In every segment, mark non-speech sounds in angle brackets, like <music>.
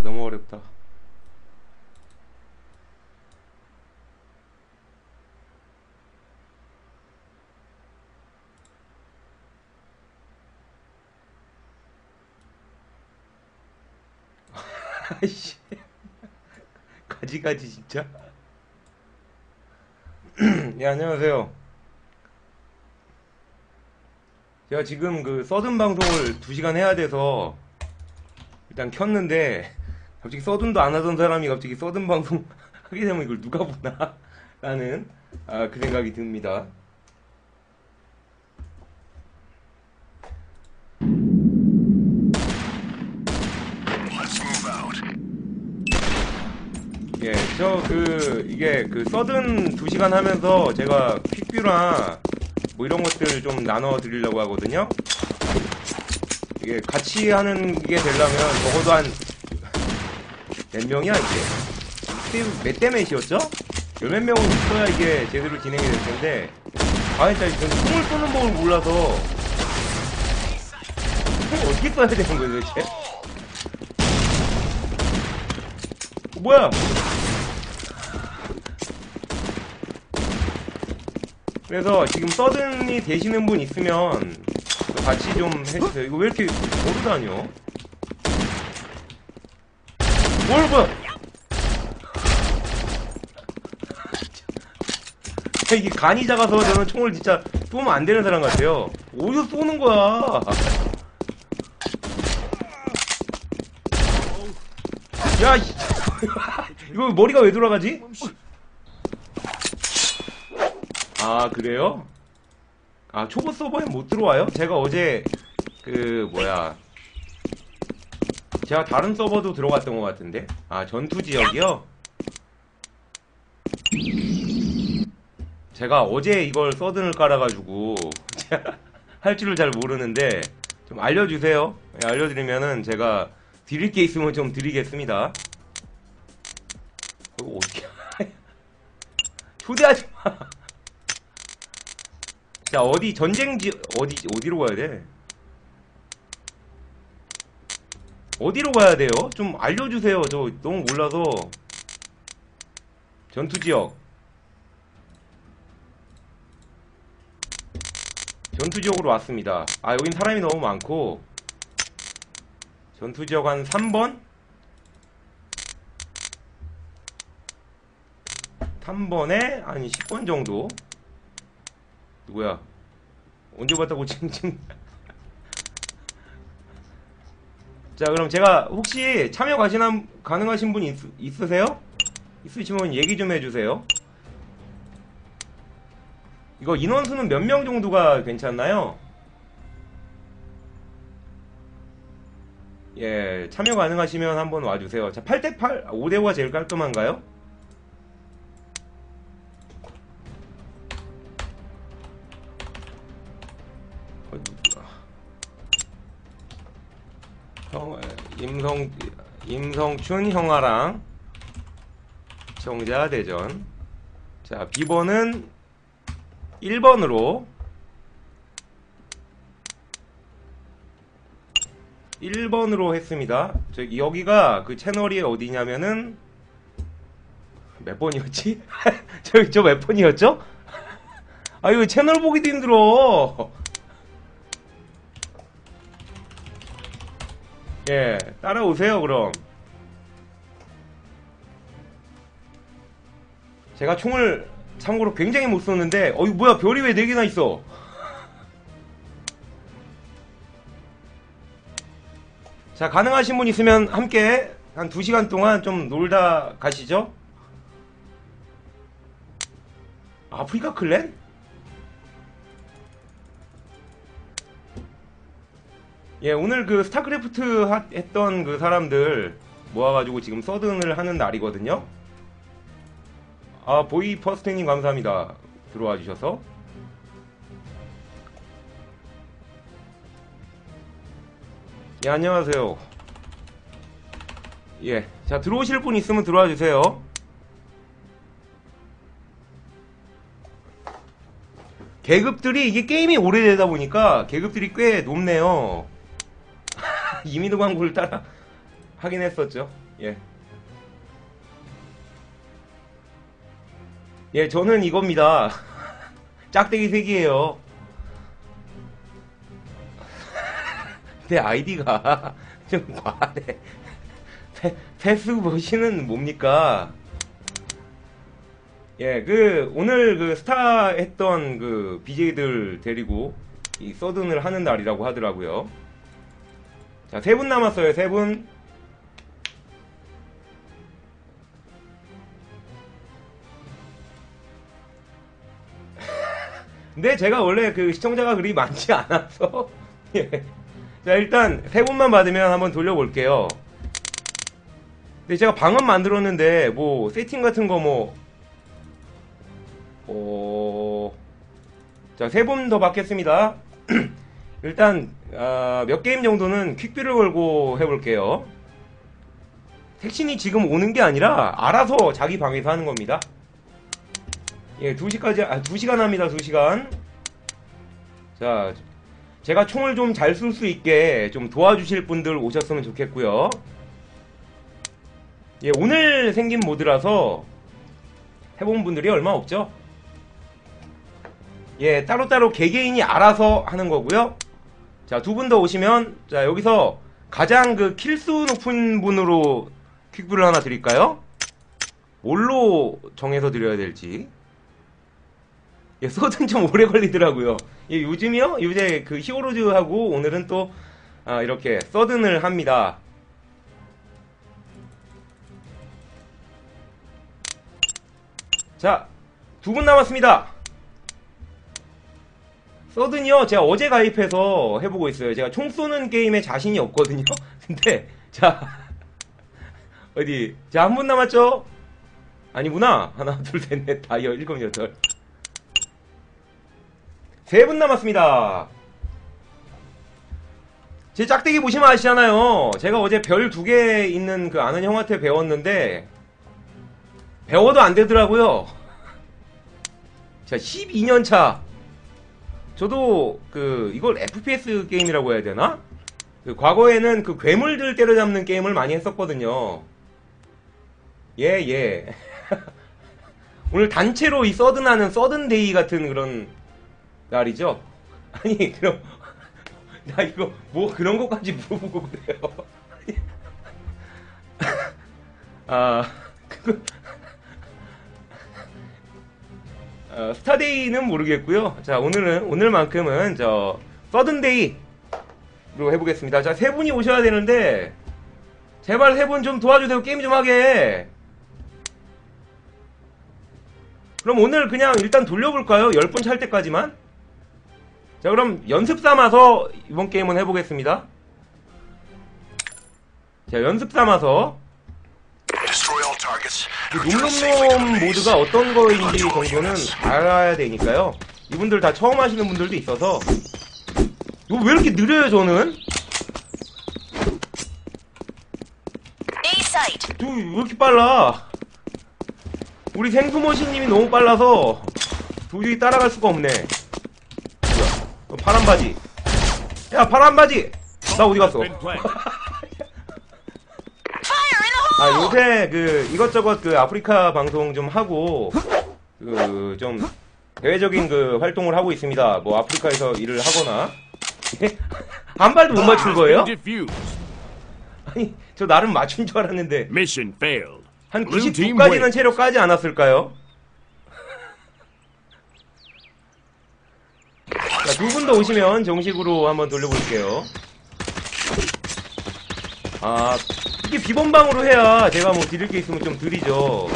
너무 어렵다. <laughs> 아이씨. 가지가지 진짜. <clears throat> 예, 안녕하세요. 제가 지금 그 서든 방송을 2시간 해야 돼서 일단 켰는데 갑자기 서든도 안 하던 사람이 갑자기 서든 방송 <laughs> 하게 되면 이걸 누가 보나? <laughs> 라는 아, 그 생각이 듭니다. 예, 저 그 이게 그 서든 2시간 하면서 제가 퀵뷰랑 뭐 이런 것들 좀 나눠 드리려고 하거든요. 이게 같이 하는 게 되려면 적어도 한 몇 명이야 이게? 몇 대 몇이었죠? 열 몇 명은 있어야 이게 제대로 진행이 될 텐데 아 진짜 저는 총을 쏘는 법을 몰라서 총을 어떻게 써야 되는 거예요 도대체? 어, 뭐야? 그래서 지금 서든이 되시는 분 있으면 같이 좀 해주세요. 이거 왜 이렇게 모르다녀? 뭘 봐! 이게 간이 작아서 저는 총을 진짜 쏘면 안 되는 사람 같아요. 어디서 쏘는 거야? 야, 이- <laughs> 이거 머리가 왜 돌아가지? 아, 그래요? 아, 초보 서버에 못 들어와요? 제가 어제, 그, 뭐야. 제가 다른 서버도 들어갔던 것 같은데? 아, 전투 지역이요? 제가 어제 이걸 서든을 깔아가지고, <laughs> 할 줄을 잘 모르는데, 좀 알려주세요. 예, 알려드리면은 제가 드릴 게 있으면 좀 드리겠습니다. 그거 어떻게, <laughs> 초대하지 마. <laughs> 자, 어디, 전쟁지, 어디, 어디로 가야 돼? 어디로 가야 돼요? 좀 알려주세요. 저 너무 몰라서. 전투지역. 전투지역으로 왔습니다. 아, 여긴 사람이 너무 많고. 전투지역 한 3번? 3번에 한 10번 정도. 누구야? 언제 봤다고 칭칭. 자, 그럼 제가 혹시 참여 가시는, 가능하신 분 있, 있으세요? 있으시면 얘기 좀 해주세요. 이거 인원수는 몇 명 정도가 괜찮나요? 예, 참여 가능하시면 한번 와주세요. 자, 8대8, 5대5가 제일 깔끔한가요? 임성, 임성춘 형아랑 시청자 대전. 자, 비번은 1번으로 1번으로 했습니다. 저 여기가 그 채널이 어디냐면은 몇 번이었지? <laughs> 저저몇 번이었죠? 아 이거 채널 보기도 힘들어. 예, 따라오세요, 그럼. 제가 총을 참고로 굉장히 못 쏘는데, 어이, 뭐야, 별이 왜 4개나 있어? <laughs> 자, 가능하신 분 있으면 함께 한 2시간 동안 좀 놀다 가시죠? 아프리카 클랜? 예, 오늘 그 스타크래프트 하- 했던 그 사람들 모아가지고 지금 서든을 하는 날이거든요. 아, 보이 퍼스트님 감사합니다. 들어와 주셔서. 예, 안녕하세요. 예, 자, 들어오실 분 있으면 들어와 주세요. 계급들이 이게 게임이 오래되다 보니까 계급들이 꽤 높네요. <laughs> 이민호 광고를 따라 하긴 했었죠. 예. 예, 저는 이겁니다. <laughs> 짝대기 색이에요. <laughs> 내 아이디가 좀 과하네. 패, 패스 버시는 뭡니까? 예, 그, 오늘 그 스타 했던 그 BJ들 데리고 이 서든을 하는 날이라고 하더라고요. 자, 세 분 남았어요, 세 분. <laughs> 근데 제가 원래 그 시청자가 그리 많지 않아서 <laughs> 예. 자 일단 세 분만 받으면 한번 돌려볼게요. 근데 제가 방은 만들었는데 뭐 세팅 같은 거 뭐 어... 자 세 분 더 받겠습니다. <clears throat> 일단 아, 몇 게임 정도는 퀵뷰를 걸고 해볼게요. 택신이 지금 오는 게 아니라 알아서 자기 방에서 하는 겁니다. 예, 2시까지, 아, 2시간 합니다, 2시간. 자, 제가 총을 좀 잘 쏠 수 있게 좀 도와주실 분들 오셨으면 좋겠고요. 예, 오늘 생긴 모드라서 해본 분들이 얼마 없죠? 예, 따로따로 개개인이 알아서 하는 거고요. 자, 두 분 더 오시면, 자, 여기서 가장 그 킬수 높은 분으로 퀵뷰를 하나 드릴까요? 뭘로 정해서 드려야 될지. 예, 서든 좀 오래 걸리더라고요. 예, 요즘이요? 요새 그 히어로즈하고 오늘은 또, 아, 이렇게 서든을 합니다. 자, 두 분 남았습니다. 서든이요, 제가 어제 가입해서 해보고 있어요. 제가 총 쏘는 게임에 자신이 없거든요. <laughs> 근데, 자, 어디, 자, 한 분 남았죠? 아니구나. 하나, 둘, 셋, 넷, 다, 여, 일곱, 여덟. 세 분 남았습니다. 제 짝대기 보시면 아시잖아요. 제가 어제 별 두 개 있는 그 아는 형한테 배웠는데, 배워도 안 되더라고요. 자, 12년 차. 저도 그, 이걸 FPS 게임이라고 해야 되나? 그 과거에는 그 괴물들 때려잡는 게임을 많이 했었거든요. 예, 예. <laughs> 오늘 단체로 이 서든하는 서든데이 같은 그런 날이죠? <laughs> 아니, 그럼, <laughs> 나 이거 뭐 그런 것까지 물어보고 그래요. 아, 그거, 어, 스타데이는 모르겠고요. 자, 오늘은, 오늘만큼은 저, 서든데이로 해보겠습니다. 자, 세 분이 오셔야 되는데, 제발 세 분 좀 도와주세요. 게임 좀 하게. 그럼 오늘 그냥 일단 돌려볼까요? 10분 찰 때까지만? 자, 그럼 연습 삼아서 이번 게임은 해보겠습니다. 자, 연습 삼아서 Base. 모드가 어떤 거인지 정도는. 알아야 되니까요. 이분들 다 처음 하시는 분들도 있어서 이거 왜 이렇게 느려요 저는? A site. 저, 왜 이렇게 빨라? 우리 생수머신님이 너무 빨라서 도저히 따라갈 수가 없네. 뭐야? 어, 파란 바지. 야 파란 바지. 나 어디 갔어? <laughs> Been planted. Fire in the 아. 요새 그 이것저것 그 아프리카 방송 좀 하고 그 좀 대외적인 그 활동을 하고 있습니다. 뭐 아프리카에서 일을 하거나 한 발도 못 맞춘 거예요? 아니 저 나름 맞춘 줄 알았는데 Mission failed. 한 Blue team 99까지는 wins. 체력 까지 않았을까요? 자, 두 분 더 오시면 정식으로 한번 돌려볼게요. 아, 이게 비번방으로 해야 제가 뭐 드릴 게 있으면 좀 드리죠.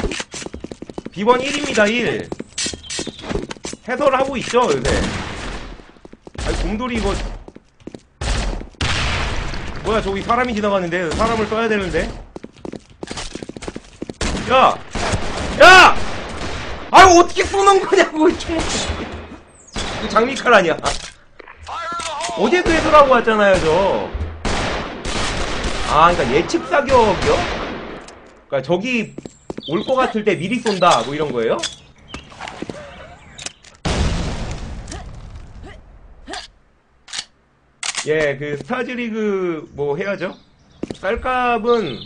비번 1입니다, 1. 해설을 하고 있죠, 요새. 아니, 곰돌이 이거. 뭐야, 저기 사람이 지나가는데, 사람을 써야 되는데. 야! 야! 아유, 어떻게 쏘는 거냐고, 총. 이거 장미칼 아니야. 어제도 해설하고 왔잖아요, 저. 아, 그러니까 예측 사격이요? 그러니까 저기 올 것 같을 때 미리 쏜다, 뭐 이런 거예요? 예, 그 스타즈리그 뭐 해야죠? 쌀값은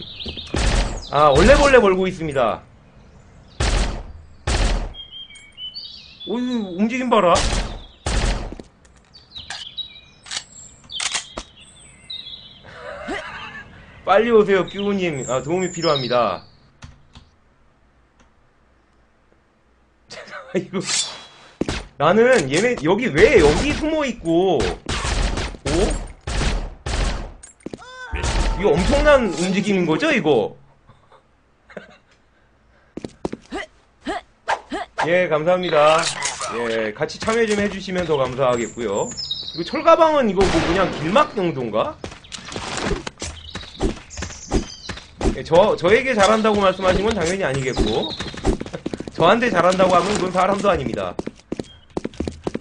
아, 원래벌레 벌고 있습니다. 오, 이거 움직임 봐라. 빨리 오세요, 끼우님. 아, 도움이 필요합니다. <laughs> 이거. 나는 얘네, 여기 왜 여기 숨어 있고, 오? 이거 엄청난 움직임인 거죠, 이거? <laughs> 예, 감사합니다. 예, 같이 참여 좀 해주시면 더 감사하겠고요. 이거 철가방은 이거 뭐 그냥 길막 정도인가? 예, 저, 저에게 잘한다고 말씀하신 건 당연히 아니겠고. <laughs> 저한테 잘한다고 하면 그건 사람도 아닙니다.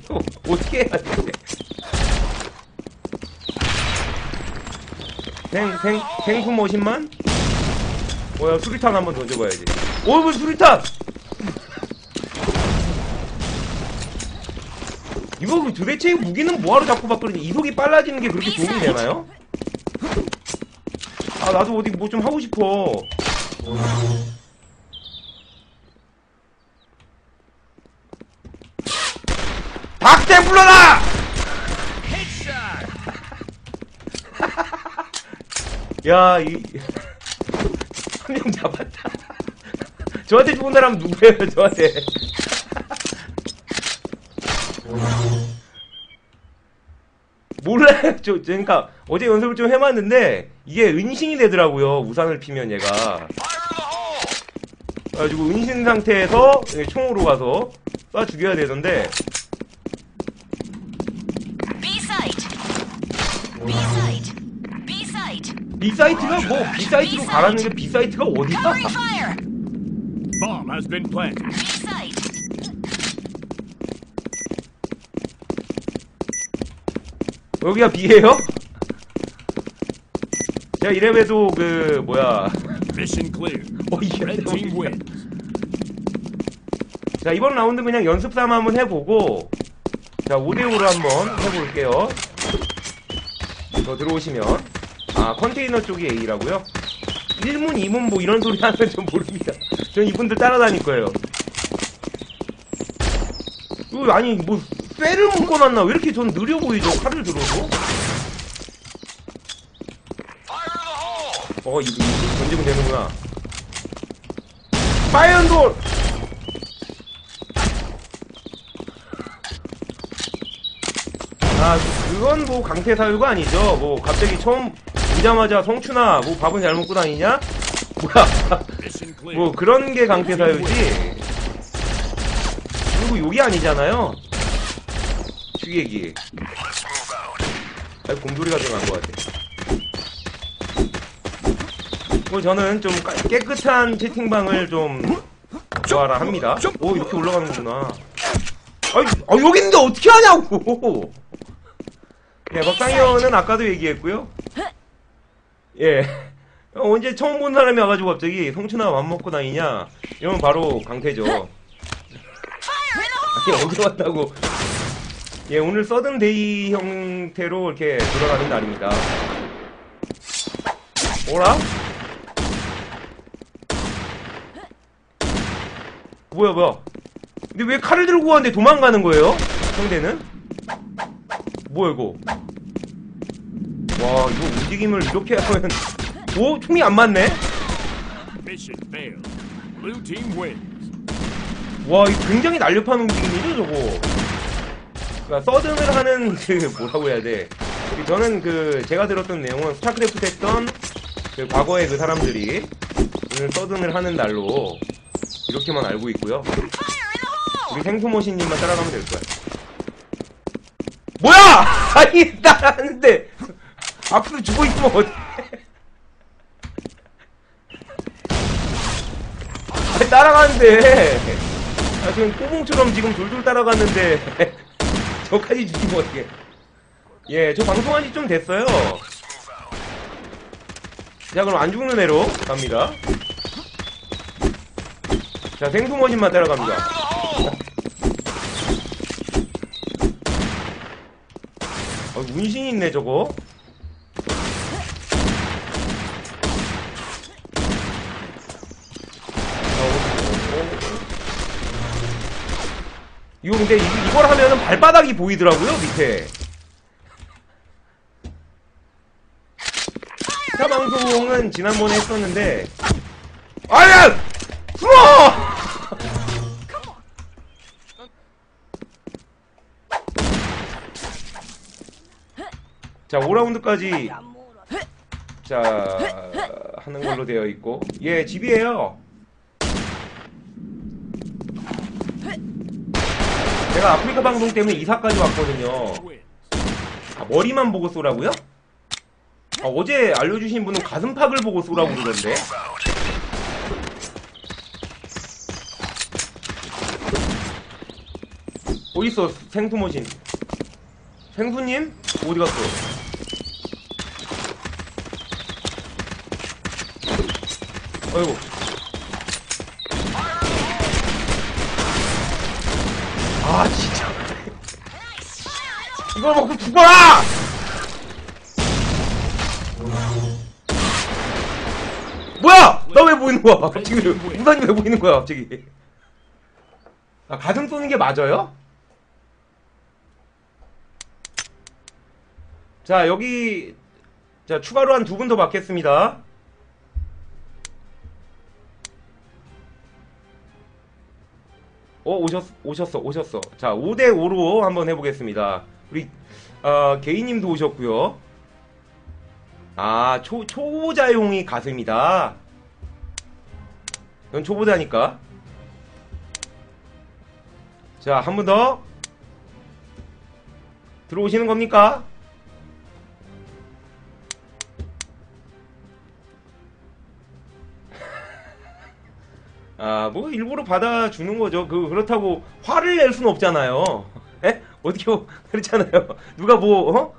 어, 어떻게 해야 돼? 생, 생, 생품 50만? 뭐야, 수리탄 한번 던져봐야지. 오, 뭐 수리탄! 이거 그 도대체 무기는 뭐하러 자꾸 바꾸는지 이속이 빨라지는 게 그렇게 도움이 되나요? 아 나도 어디 뭐 좀 하고 싶어 박대 불러라! <laughs> 야, 이, <laughs> 한명 잡았다. <laughs> 저한테 죽은 사람 누구예요, 저한테? 몰라요. 저, <laughs> 저, 그러니까 어제 연습을 좀 해봤는데 이게 은신이 되더라고요. 우산을 피면 얘가. 그래가지고 은신 상태에서 총으로 가서 쏴 죽여야 되던데 B site. B site. B site. B 사이트가 뭐 B 사이트로 가라는 게 B 사이트가 어디야? Covering fire. Bomb has been planted. B site. 여기가 B예요? 제가 이래봬도 그 뭐야 Mission clear. 어 이게 Red team wins. 자 이번 라운드 그냥 연습 삼아 한번 해보고 자 5대5로 한번 해볼게요 더 들어오시면 아 컨테이너 쪽이 A라고요? 1문 2문 뭐 이런 소리 하면 좀 모릅니다 전 이분들 따라다닐 거예요 이거 아니 뭐 쇠를 묶어놨나? 왜 이렇게 전 느려 보이죠? 칼을 들어도! 어 이거, 이거 던지면 되는구나. 파이언돌! 아 그건 뭐 강태 사유가 아니죠. 뭐 갑자기 처음 오자마자 성춘아 뭐 밥은 잘 먹고 다니냐? <laughs> 뭐야. 뭐 그런 게 강태 사유지 그리고 욕이 아니잖아요 취객이 Let's move out. 아, 곰돌이가 들어간 것 같아. 뭐 저는 좀 깔- 깨끗한 채팅방을 좀 좋아라 합니다. 오 이렇게 올라가는구나. 아니, 아, 여기 있는데 어떻게 하냐고. 예, 박상현은 아까도 얘기했고요. 예. 어, 언제 처음 본 사람이 와가지고 갑자기 성춘아 맘 먹고 다니냐? 이러면 바로 강태죠. 언제 왔다고 예 오늘 서든데이 형태로 이렇게 돌아가는 날입니다 뭐라? 뭐야 뭐야 근데 왜 칼을 들고 왔는데 도망가는 거예요? 상대는? 뭐야 이거 와 이거 움직임을 이렇게 하면 오? 총이 안 맞네? Failed. Blue team wins. 와, 이거 굉장히 날렵한 움직임이죠, 저거. 그러니까 서든을 하는 <laughs> 그 뭐라고 해야 돼? 그 저는 그 제가 들었던 내용은 스타크래프트 했던 그 과거의 그 사람들이 오늘 서든을 하는 날로 이렇게만 알고 있고요. 우리 생수머신님만 따라가면 될 거야. 뭐야! <laughs> 아니 따라하는데 <laughs> 앞으로 죽어 있으면 어떡해? 아니, 따라가는데 아, 지금 꼬봉처럼 지금 돌돌 따라갔는데 <laughs> 저까지 죽이면 어떡해? 예, 저 방송한 지 좀 됐어요. 자, 그럼 안 죽는 애로 갑니다. 자, 생수머신만 따라갑니다. 어, 운신이 있네 저거 이거 근데 이, 이걸 하면은 발바닥이 보이더라고요 밑에. 기타 방송은 지난번에 했었는데. 아야! 숨어 자 5라운드까지. 자 하는 걸로 되어 있고. 예 집이에요 제가 아프리카 방송 때문에 이사까지 왔거든요. 아, 머리만 보고 쏘라고요? 아, 어제 알려주신 분은 가슴팍을 보고 쏘라고 그러던데 어딨어 생수머신 생수님? 어디 갔어? 아이고 이걸 먹고 죽어라! 뭐야! 나 왜 보이는 거야? 갑자기 왜, 우산이 왜 보이는 거야, 갑자기? 아, 가슴 쏘는 게 맞아요? 자, 여기, 자, 추가로 한 두 분 더 받겠습니다. 어, 오셨, 오셨어, 오셨어. 자, 5대5로 한번 해보겠습니다. 우리, 어, 개이님도 오셨고요 아, 초, 초보자용이 가슴이다. 이건 초보자니까. 자, 한 번 더. 들어오시는 겁니까? <laughs> 아, 뭐, 일부러 받아주는 거죠. 그, 그렇다고 화를 낼 수는 없잖아요. 에? 어떻게, 뭐 그렇잖아요. <laughs> 누가 뭐, 어?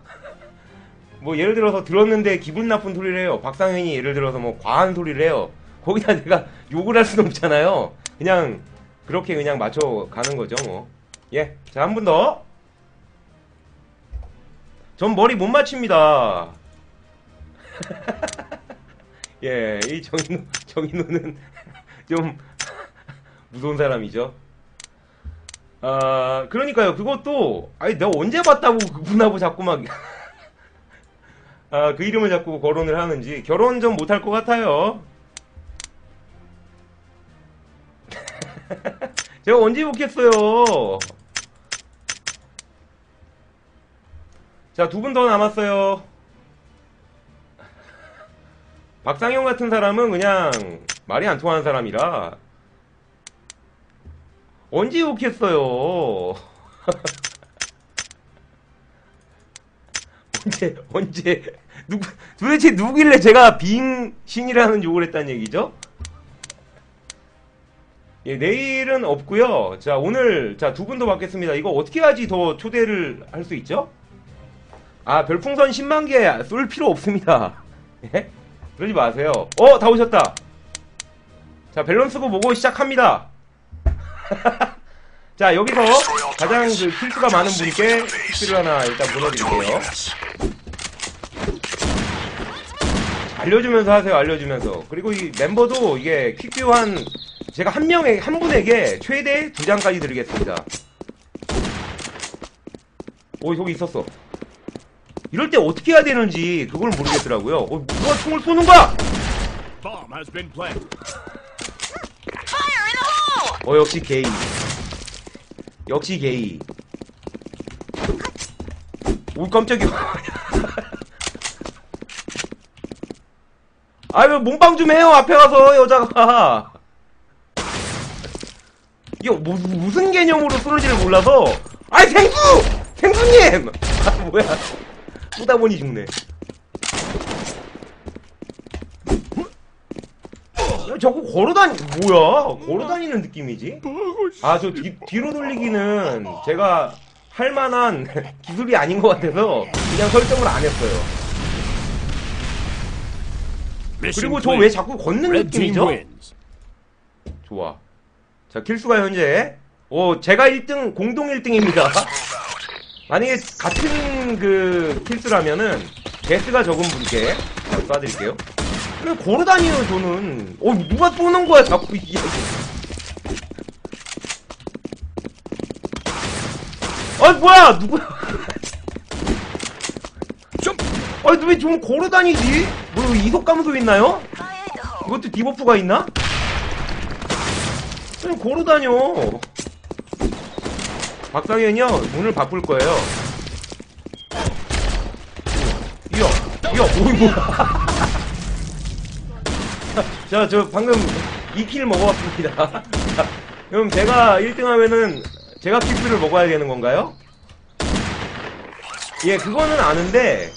뭐, 예를 들어서 들었는데 기분 나쁜 소리를 해요. 박상현이 예를 들어서 뭐, 과한 소리를 해요. 거기다 내가 <laughs> 욕을 할 수는 없잖아요. 그냥, 그렇게 그냥 맞춰 가는 거죠, 뭐. 예. 자, 한 분 더. 전 머리 못 맞춥니다. <laughs> 예, 이 정인호, 정인호는 좀 무서운 사람이죠. 아, 그러니까요. 그것도, 아니, 내가 언제 봤다고 그분하고 자꾸 막, <laughs> 아, 그 이름을 자꾸 거론을 하는지, 결혼 좀 못할 것 같아요. <laughs> 제가 언제 욕했어요? 자, 두 분 더 남았어요. <laughs> 박상용 같은 사람은 그냥 말이 안 통하는 사람이라 언제 욕했어요? 언제 언제 누구 도대체 누구길래 제가 빙신이라는 욕을 했다는 얘기죠? 예, 내일은 없고요. 자, 오늘 자, 두 분 더 받겠습니다. 이거 어떻게 해야지 더 초대를 할 수 있죠? 아, 별풍선 10만 개 쏠 필요 없습니다. <laughs> 예? 그러지 마세요. 어, 다 오셨다. 자, 밸런스고 보고 시작합니다. <laughs> 자, 여기서 가장 그 킬수가 많은 분께 킬수를 하나 일단 보내드릴게요. 알려주면서 하세요, 알려주면서. 그리고 이 멤버도 이게 퀵뷰 한, 제가 한 명에, 한 분에게 최대 두 장까지 드리겠습니다. 오, 저기 있었어. 이럴 때 어떻게 해야 되는지 그걸 모르겠더라고요. 어, 누가 총을 쏘는 거야? Bomb has been planted. Fire in the hole! 어 역시 게이. 역시 게이. 오 깜짝이야. <laughs> 아유 몸빵 좀 해요 앞에 가서 여자가. 이거 뭐, 무슨 개념으로 쏘는지를 몰라서. 아이 생수! 생수님! <laughs> 아 뭐야. 쏘다 보니 죽네 야, 저거 걸어다니 뭐야 걸어다니는 느낌이지 아, 저 뒤로 돌리기는 제가 할 만한 <laughs> 기술이 아닌 것 같아서 그냥 설정을 안 했어요. 그리고 저. 왜 자꾸 걷는 느낌이죠? 좋아. 자, 킬수가 현재, 오, 제가 1등, 공동 1등입니다. <laughs> 만약에 같은 그 킬수라면은, 개수가 적은 분께, 자, 쏴드릴게요. 왜 걸어다니는 저는, 어, 누가 쏘는 거야, 자꾸, 이게. 아 뭐야 누구야 <laughs> 좀 아니 왜 좀 걸어다니지 뭐 이속 감소 있나요? 이것도 디버프가 있나? 그냥 걸어다녀 박상현이요 문을 바꿀 거예요 이어 이어 오이 뭐야 <laughs> 자 저 방금 2킬 먹어봤습니다 자, <laughs> 그럼 제가 1등 하면은 제가 킥스를 먹어야 되는 건가요? 예 그거는 아는데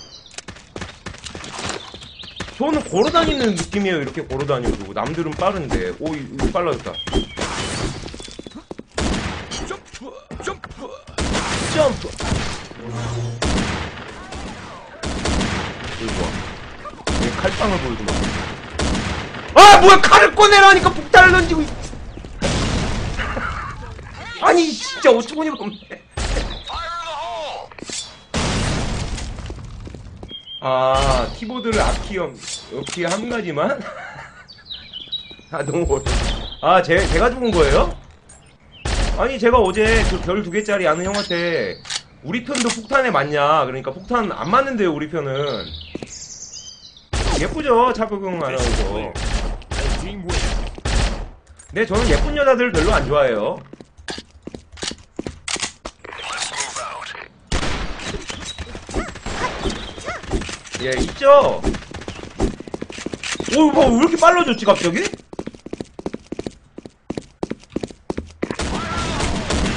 저는 걸어다니는 느낌이에요. 이렇게 걸어다녀도 남들은 빠른데. 오, 이- 이거 빨라졌다. 점프 점프 점프. 이거 봐. 얘 칼빵을 보여주마. 아, 뭐야 칼을 꺼내라니까 폭탄을 던지고. 있- 아니 진짜 어처구니가 없네. 아, 키보드를 앞키엄, 옆키 한 가지만? 아, 너무 어려 아, 제, 제가 죽은 거예요? 아니, 제가 어제 그 별 두 개짜리 아는 형한테 우리 편도 폭탄에 맞냐? 그러니까 폭탄 안 맞는데요, 우리 편은. 예쁘죠? 차국용 아나운서. Red team win. 네, 저는 예쁜 여자들 별로 안 좋아해요. 예, 있죠? 오, 뭐, 왜 이렇게 빨라졌지, 갑자기?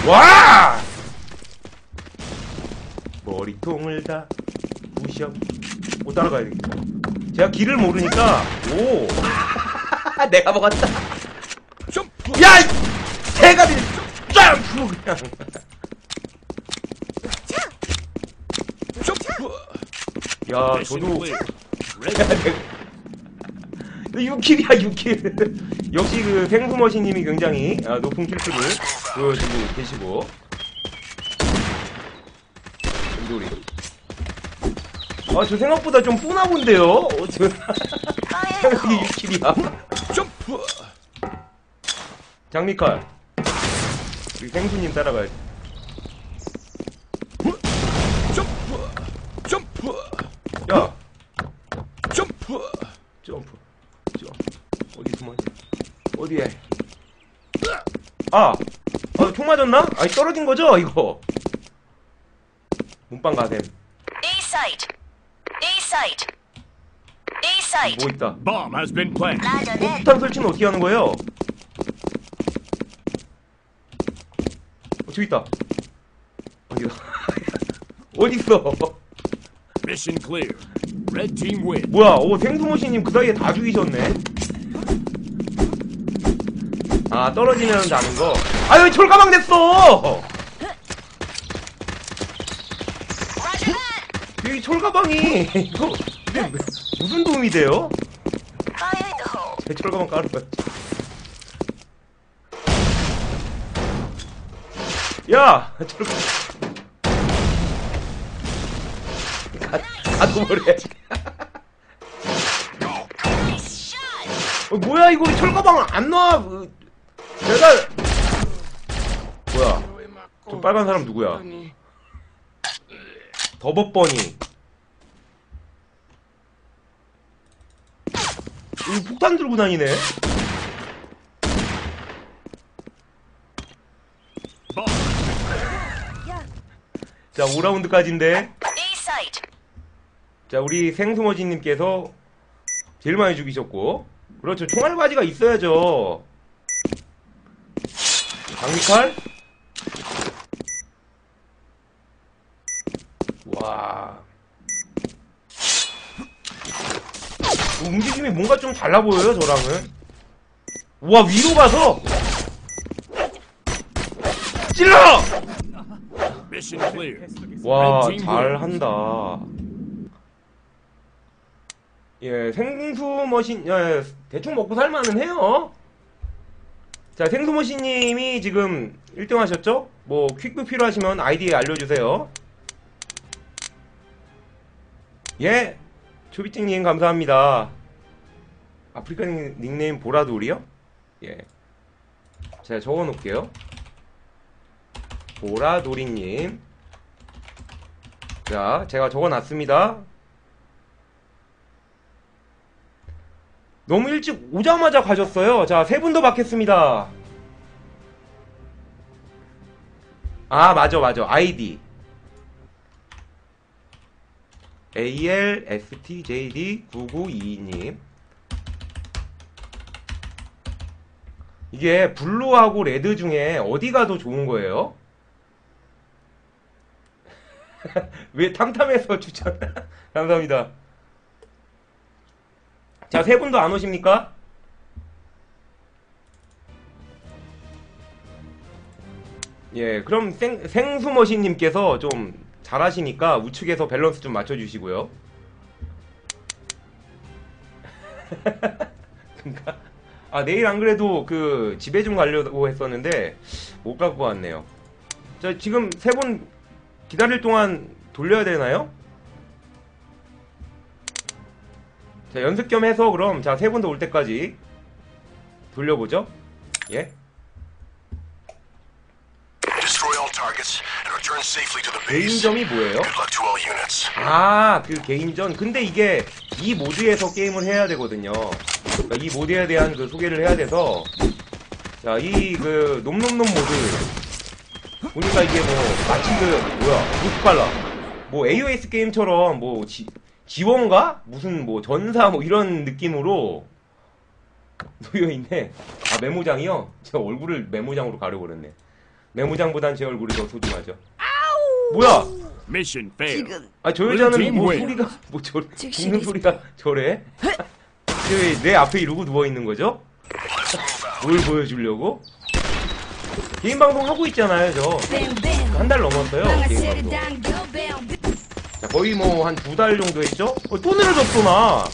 와! 머리통을 다 부셔. 오, 따라가야 되겠다. 제가 길을 모르니까, 오! 내가 먹었다. 점프 야! 이 대가리 점프 그냥 점프 야 저도 6킬이야 6킬. 역시 그 생수머신님이 굉장히 아, 높은 킬수를 보여주고 계시고. 김도리 아 저 생각보다 좀 뿌나 본데요? 어, 저 the 생각이 hole! 6킬이야? 점프! 장미칼. 우리 생수님 따라가야지. 점프! 점프! 야! 점프! 점프. 점프. 어디 숨어있냐 어디에? 아! 아, 총 맞았나? 아니 떨어진 거죠 이거? 문방 가셈. A site! A site! A site! 뭐 있다. Bomb has been planted. Ladder 어, net! 폭탄 설치는 어떻게 하는 거예요? 어, 저기 있다. 어디다 <laughs> 어딨어? Mission clear. Red team win. 뭐야 오 생수모시님 그 사이에 다 죽이셨네? 아 떨어지면 나는 거. 아유 철가방 됐어 Roger that! 여기 철가방이 이거 이게 무슨 도움이 돼요? 제 철가방 깔아봤지 야 철가방 가, shot! 어, 뭐야 이거 철가방 안 놔. 그, 내가 뭐야? 저 빨간 사람 누구야? 더벅버니. 이 폭탄 들고 다니네. 자 5라운드까지인데. A site! 자 우리 생수머지님께서 제일 많이 죽이셨고. 그렇죠. 총알바지가 있어야죠. 장미칼? 와. 움직임이 뭔가 좀 달라 보여요, 저랑은. 와, 위로 가서! 찔러! 와. 잘한다. 예, 생수 머신, 예, 대충 먹고 살만은 해요. 자, 생수 머신님이 지금 1등 하셨죠? 뭐, 퀵뷰 필요하시면 아이디 알려주세요. 예, 초비팅님 감사합니다. 아프리카 닉- 닉네임 보라돌이요? 예. 제가 적어 놓을게요. 보라돌이님. 자, 제가 적어놨습니다. 너무 일찍 오자마자 가셨어요. 자, 세 분 더 받겠습니다. 아, 맞아, 맞아. 아이디. ALSTJD9922님. 이게 blue하고 red 중에 어디가 더 좋은 거예요? <laughs> 왜 탐탐해서 추천? <laughs> 감사합니다. 자, 세 분도 안 오십니까? 예, 그럼 생, 생수머신님께서 좀 잘하시니까 우측에서 밸런스 좀 맞춰주시고요. <laughs> 그러니까 아 내일 안 그래도 그 집에 좀 가려고 했었는데 못 갖고 왔네요. 자 지금 세분 기다릴 동안 돌려야 되나요? 자 연습 겸 해서 그럼 자 세 분 더 올 때까지 돌려보죠. 예. Destroy all targets and return safely to the base. 개인점이 뭐예요? 아, 그 개인전. 근데 이게 이 모드에서 게임을 해야 되거든요. 그러니까 이 모드에 대한 그 소개를 해야 돼서 자, 이 그 놈놈놈 모드 보니까 이게 뭐 마치 그 뭐야 무스팔라 뭐 AOS 게임처럼 뭐 지, 지원가 무슨 뭐 전사 뭐 이런 느낌으로 <laughs> 놓여 있네. 아 메모장이요? 제 얼굴을 메모장으로 가려버렸네. 메모장보단 제 얼굴이 더 소중하죠. 뭐야? Mission failed. 아저 여자는 팀뭐 왜? 소리가 뭐 저, 즉시 죽는 소리가 저래? 왜내 앞에 이러고 누워 있는 거죠? 뭘 보여주려고? 개인 방송 하고 있잖아요 저. 한달 넘었어요 개인 방송. 자, 거의 뭐 한 두 달 정도 했죠? 어, 또 느려졌어 나.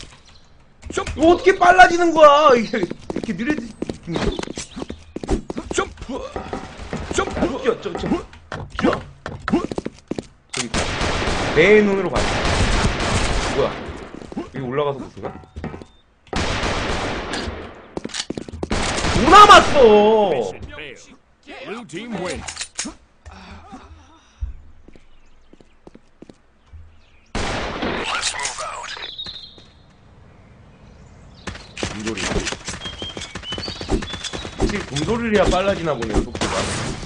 이거 어떻게 빨라지는 거야? 이게 이렇게 느려지. Jump. Jump. 저, 저, 저, 저. 저기. 내 눈으로 봤어. 뭐야? 여기 올라가서 무슨 거야? 뭐 남았어! Blue team. 곰돌이. 확실히 곰돌이를 해야 빨라지나 보네요, 속도가.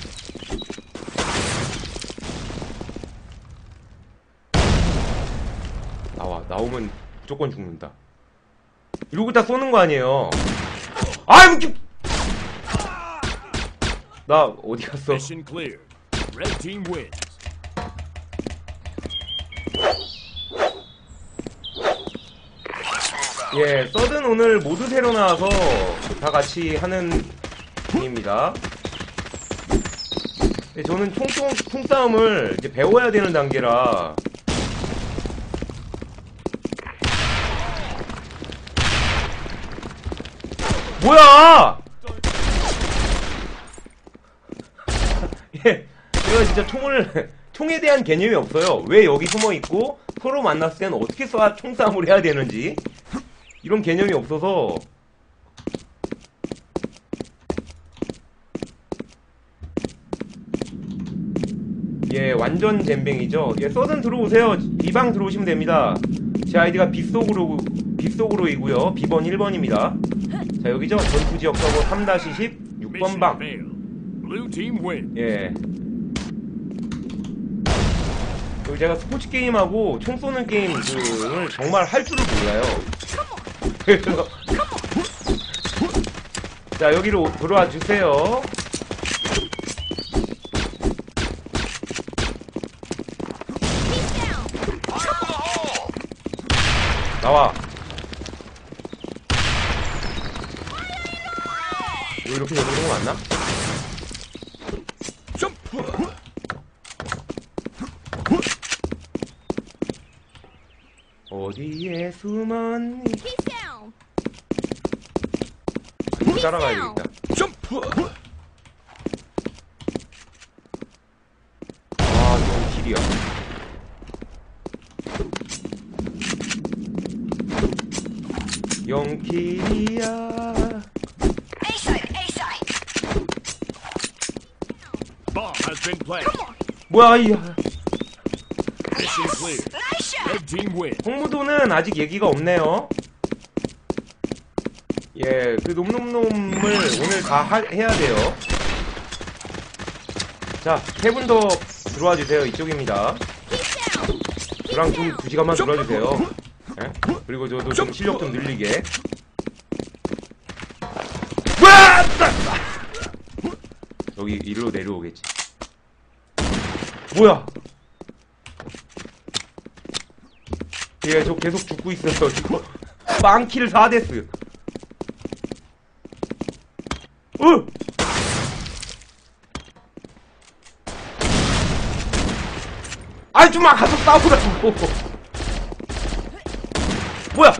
나와, 나오면 무조건 죽는다. 이러고 다 쏘는 거 아니에요. 아이, 뭐, 이렇게- 나 어디 갔어? 예, 서든 오늘 모두 새로 나와서 다 같이 하는 중입니다. 예, 저는 총 총, 총싸움을 이제 배워야 되는 단계라. 뭐야! <laughs> 예, 제가 진짜 총을, 총에 대한 개념이 없어요. 왜 여기 숨어 있고, 서로 만났을 때는 어떻게 쏴, 총싸움을 해야 되는지. 이런 개념이 없어서 예 완전 잼뱅이죠 예 서든 들어오세요 이 방 들어오시면 됩니다 제 아이디가 빗속으로 빗속으로이고요 비번 1번입니다 자 여기죠 전투지역 서버 3-10 6번 Mission 방. 예. 그리고 제가 스포츠 게임하고 총 쏘는 게임을 정말 할 줄을 몰라요. 그래서 자 여기로 들어와 주세요. 나와. 이렇게 되는 거 맞나? Jump. 어디에 숨었니? 이거 따라가야 되겠다. Jump. 아, 너무 길이야. 영길이야. A side, A side. Bomb has been planted. 뭐야, 이. Mission clear. Nice shot. Red team win. 홍무도는 아직 얘기가 없네요. 예, 그 놈놈놈을 오늘 다 하- 해야 돼요. 자, 세 분 더 들어와 주세요. 이쪽입니다. 저랑 좀두 시간만 놀아주세요. 예? 그리고 저도 좀 실력 좀 늘리게. 와! 여기 일로 내려오겠지. 뭐야? 예, 저 계속 죽고 있어요. 이거 빵킬 4데스. 어! 아이 좀만 가서 싸우라고. 뭐야?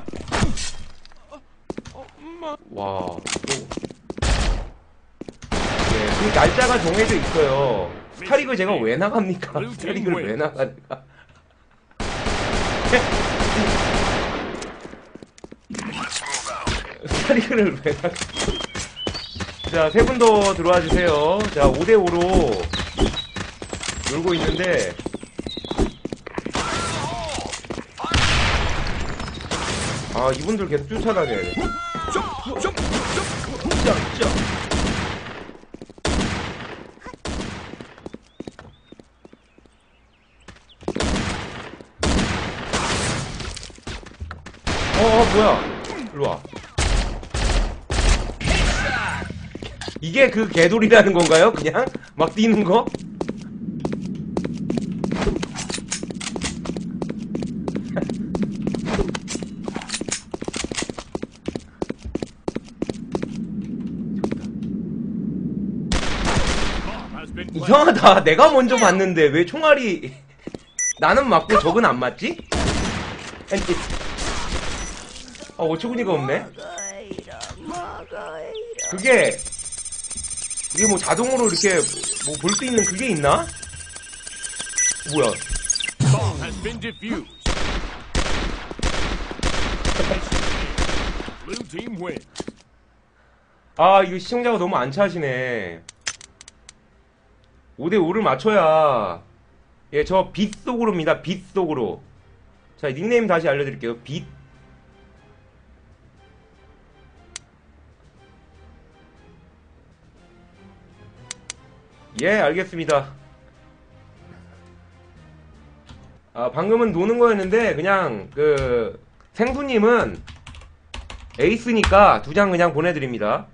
와, 또. 예, 그 날짜가 정해져 있어요. 스타리그 제가 왜 나갑니까? 스타리그를 왜 나가니까? <laughs> 스타리그를 왜 나가? 자, 세 분 더 들어와 주세요. 자, 5대5로 놀고 있는데. 아, 이분들 계속 쫓아다녀야 돼. 자, 자. 어, 어, 뭐야. 일로 와. 이게 그 개돌이라는 건가요? 그냥? 막 뛰는 거? 이상하다. 내가 먼저 봤는데 왜 총알이 <laughs> 나는 맞고 적은 안 맞지? 아 어처구니가 없네. 그게 이게 뭐 자동으로 이렇게 뭐 볼 수 있는 그게 있나? 뭐야? 아 이거 시청자가 너무 안 차시네. 5대 5를 맞춰야 예저빛 속으로입니다. 빛 속으로. 자 닉네임 다시 알려드릴게요. 빛. 예 알겠습니다. 아 방금은 노는 거였는데 그냥 그 생수님은 에이스니까 두 장 그냥 보내드립니다.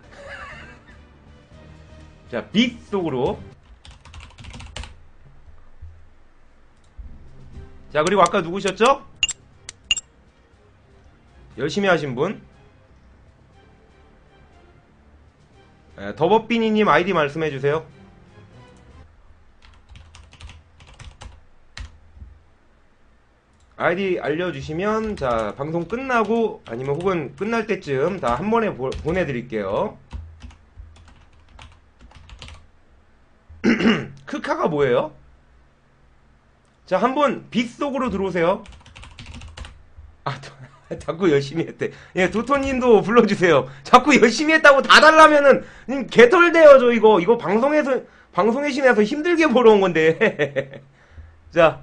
<laughs> 자, 빛 속으로. 자, 그리고 아까 누구셨죠? 열심히 하신 분. 에, 더버비니님 아이디 말씀해주세요. 아이디 알려주시면, 자, 방송 끝나고, 아니면 혹은 끝날 때쯤 다 한 번에 보, 보내드릴게요. <clears throat> 크카가 뭐예요? 자, 한번 빛 속으로 들어오세요. 아, 도- <laughs> 자꾸 열심히 했대. 예, 도토님도 불러주세요. 자꾸 열심히 했다고 다 달라면은, 음, 개털돼요, 저 이거. 이거 방송에서, 방송의 신에서 힘들게 보러 온 건데. <laughs> 자,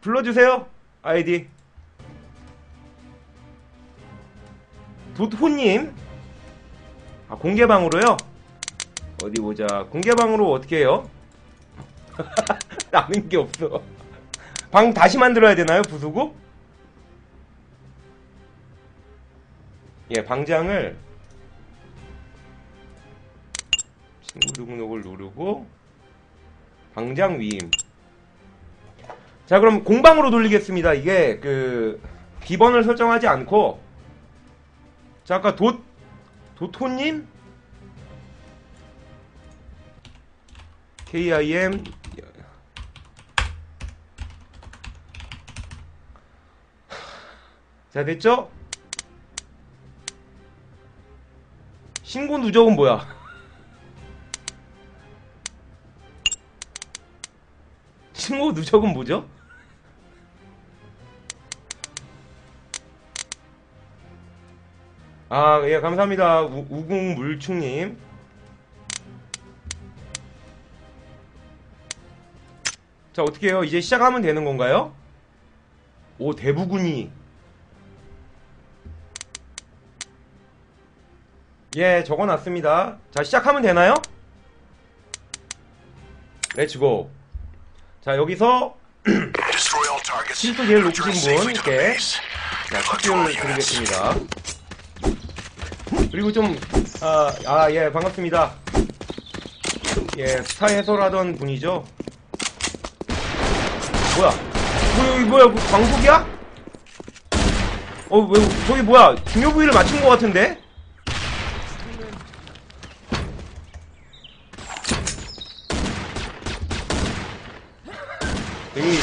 불러주세요. 아이디. 도토님. 아, 공개방으로요? 어디 보자. 공개방으로 어떻게 해요? <laughs> 남은 게 없어. 방 다시 만들어야 되나요? 부수고? 예, 방장을 친구 등록을 누르고 방장 위임. 자, 그럼 공방으로 돌리겠습니다. 이게 그 비번을 설정하지 않고 자, 아까 도 도토님 KIM 자 됐죠? 신고 누적은 뭐야? 신고 누적은 뭐죠? 아, 예, 감사합니다. 우, 우궁물충님. 자, 어떻게 해요? 이제 시작하면 되는 건가요? 오, 대부군이. 예, 적어놨습니다. 자, 시작하면 되나요? 렛츠고. 자, 여기서. <clears throat> 실수 제일 높으신 분, 이렇게. 자, units. 드리겠습니다. 그리고 좀, 아, 아, 예, 반갑습니다. 예, 스타 해설하던 분이죠. 뭐야? 뭐, 여기 뭐야, 그 광속이야? 어, 왜, 저기 뭐야, 중요 부위를 맞춘 것 같은데? 여기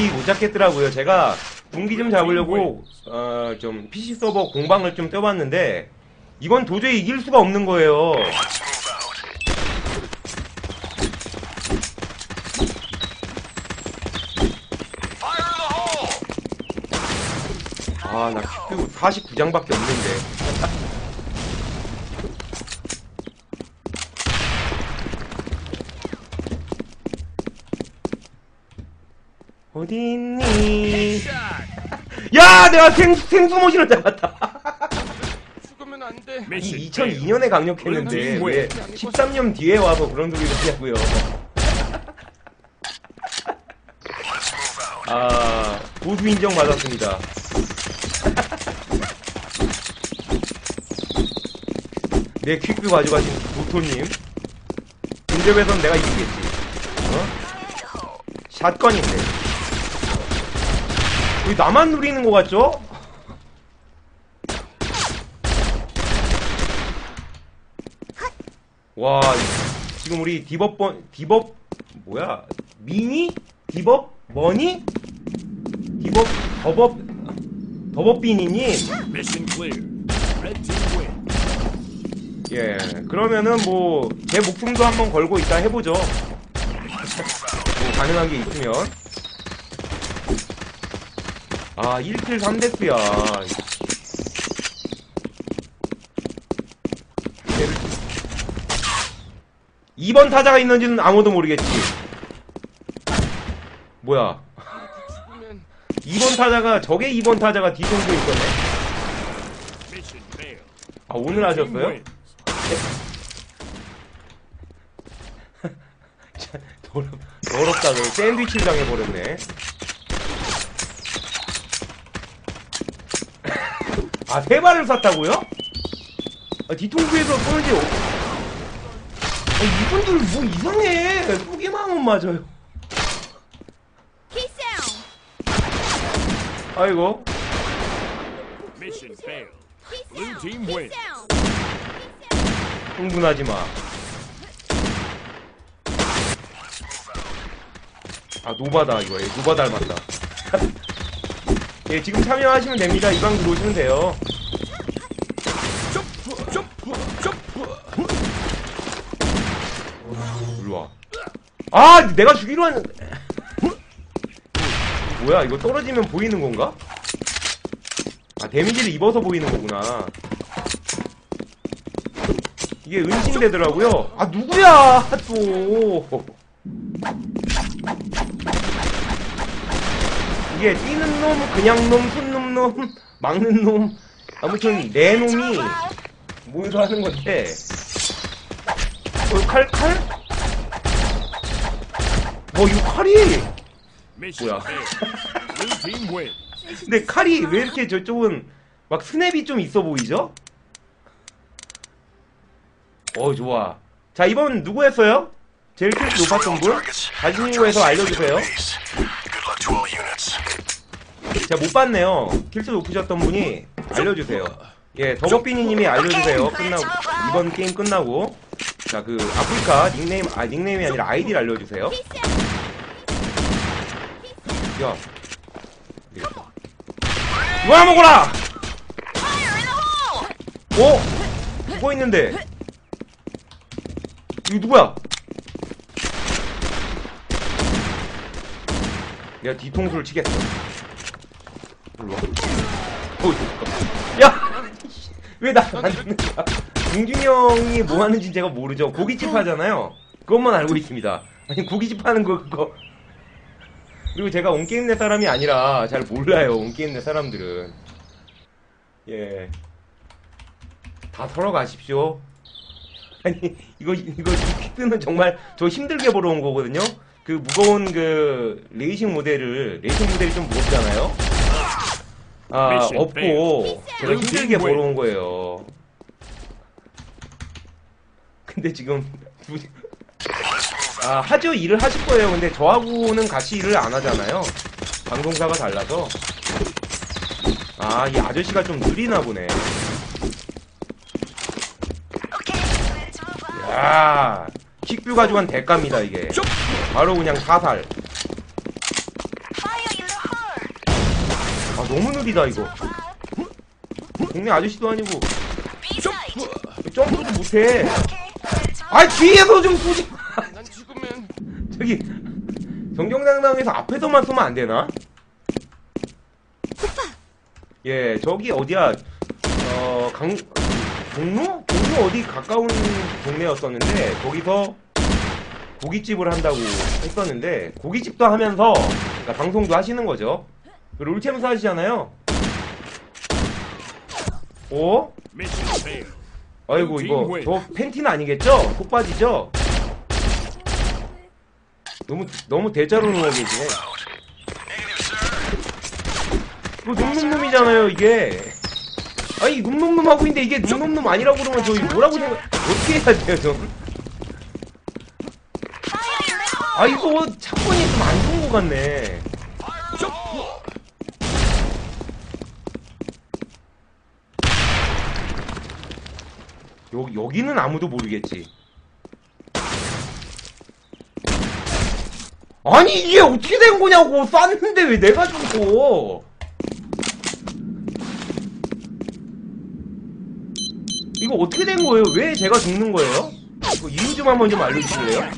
독이 못 잡겠더라고요. 제가 분기 좀 잡으려고 어, 좀 PC 서버 공방을 좀 떠봤는데 이건 도저히 이길 수가 없는 거예요. 아, 나 큐 49장밖에 없는데. 어디 있니? 야, 내가 생, 생수머신을 잡았다. 죽으면 안 돼. 이 Mission 2002년에 강력했는데 왜 13년 뒤에 와서 그런 소리를 하냐고요. 아, 보수 인정 받았습니다. 내 퀵뷰 가져가신 도토님. 근접에선 내가 이기겠지. 어? 샷건인데. 왜 나만 누리는 것 같죠? 와, 지금 우리 디버번, 디버, 뭐야? 미니? 디버? 머니? 디버, 더버, 더버비니님? 예, 그러면은 뭐, 제 목숨도 한번 걸고 있다 해보죠. 뭐, 가능한 게 있으면. 아, 1킬 3데스야. 2번 타자가 있는지는 아무도 모르겠지. 뭐야. 죽으면 2번 타자가, 저게 2번 타자가 뒤통수에 failed. 아, 오늘 하셨어요? <laughs> 더럽, 더럽다고 샌드위치를 당해버렸네. 아, 세 발을 쐈다고요? 아, 뒤통수에서 쏘는지, 어... 아, 이분들 뭐 이상해. 쏘기만 하면 맞아요. 아이고. 흥분하지 마. 아, 노바다, 이거. 예, 노바 닮았다. 예, 지금 참여하시면 됩니다. 이방 들어오시면 돼요. 점프 점프 점프. 일로 와. 아, 내가 주기로 한. 뭐야, 이거 떨어지면 보이는 건가? 아, 데미지를 입어서 보이는 거구나. 이게 은신되더라고요. 아, 누구야, 또. 이게 뛰는 놈, 그냥 놈, 손놈 놈, 막는 놈. 아무튼, 내 놈이 모여서 하는 건데. 어, 칼, 칼? 뭐, 이거 칼이! 뭐야. <laughs> 근데 칼이 왜 이렇게 저쪽은 막 스냅이 좀 있어 보이죠? 어, 좋아. 자, 이번 누구였어요? 제일 kill수 높았던 분? the 알려주세요. 제가 못 봤네요. kill수 높으셨던 분이 알려주세요. 예, 더버비니님이 알려주세요. 끝나고, 이번 게임 끝나고. 자, 그, 아프리카 닉네임, 아, 닉네임이 아니라 아이디를 알려주세요. 야. 이거 하나 먹어라! 어? 누가 있는데? 이거 누구야? 내가 뒤통수를 치겠어. 일로 와. 어, 야! <laughs> 왜 나 안 죽는 거야? 공준이 형이 뭐 하는지 제가 모르죠. 고깃집 하잖아요. 그것만 알고 있습니다. 아니, 고깃집 하는 거, 그거. 그리고 제가 온게임 내 사람이 아니라 잘 몰라요, 온게임 내 사람들은. 예. 다 털어 가십시오. 아니, 이거, 이거, 이 퀵드는 정말 저 힘들게 보러 온 거거든요? 그 무거운 그 레이싱 모델을, 레이싱 모델이 좀 무겁잖아요? 아, 없고, 제가. 힘들게 보러 온 거예요. 근데 지금, 두- 아, 하죠. 일을 하실 거예요. 근데 저하고는 같이 일을 안 하잖아요. 방송사가 달라서. 아, 이 아저씨가 좀 느리나 보네. 야 킥뷰 한 대가입니다, 이게. 바로 그냥 사살. 너무 느리다, 이거. 동네 아저씨도 아니고, 점프도 못해. 아, 뒤에서 좀 쏘지. 난 죽으면 저기 정정당당해서 앞에서만 쏘면 안 되나? 예, 저기 어디야? 어, 강 동로? 동로 어디 가까운 동네였었는데 거기서 고깃집을 한다고 했었는데 고깃집도 하면서 그러니까 방송도 하시는 거죠. 그 롤챔스 하시잖아요. 오? 아이고 이거 저 팬티는 아니겠죠? 속바지죠? 너무 너무 대자로 누워 계시네. 이거 놈놈놈이잖아요 이게. 아니 놈놈놈 하고 있는데 이게 놈놈놈 아니라고 그러면 저희 뭐라고 생각 어떻게 해야 돼요 좀? 아 이거 차분이 좀 안 좋은 것 같네. 여, 여기는 아무도 모르겠지. 아니 이게 어떻게 된 거냐고 쐈는데 왜 내가 죽어? 이거 어떻게 된 거예요? 왜 제가 죽는 거예요? 이거 이유 좀 한번 좀 알려주실래요?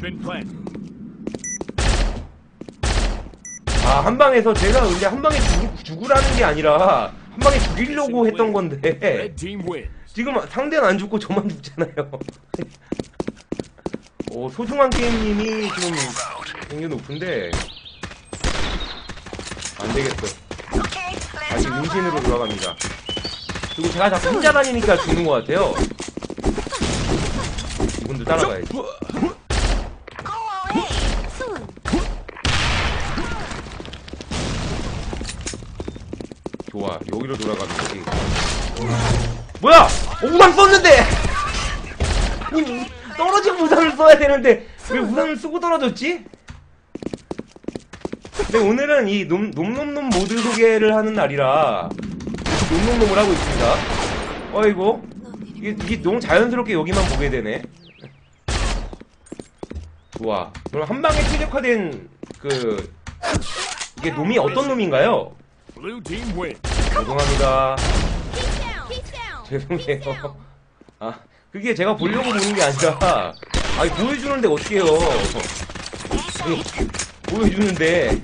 아 한방에서 제가 근데 한방에 죽, 죽으라는 게 아니라 한방에 죽이려고 했던 건데. 지금 상대는 안 죽고 저만 죽잖아요. 오, 소중한 게임님이 좀 굉장히 높은데 안 되겠어. 다시 운신으로 돌아갑니다. 그리고 제가 자꾸 혼자 다니니까 죽는 것 같아요. 이분도 따라가야지. 좋아, 여기로 돌아가면 되지. 뭐야! 어, 우산 썼는데! 우- 떨어진 우산을 써야 되는데, 왜 우산을 쓰고 떨어졌지? 네, 오늘은 이 놈, 놈놈놈 모드 소개를 하는 날이라, 놈놈놈을 하고 있습니다. 어이구. 이게, 이게 너무 자연스럽게 여기만 보게 되네. 좋아. 그럼 한 방에 최적화된, 그, 이게 놈이 어떤 놈인가요? 죄송합니다. 죄송해요. 아, 그게 제가 보려고 보는 게 아니라, 아니, 보여주는데 어떡해요. 보여주는데.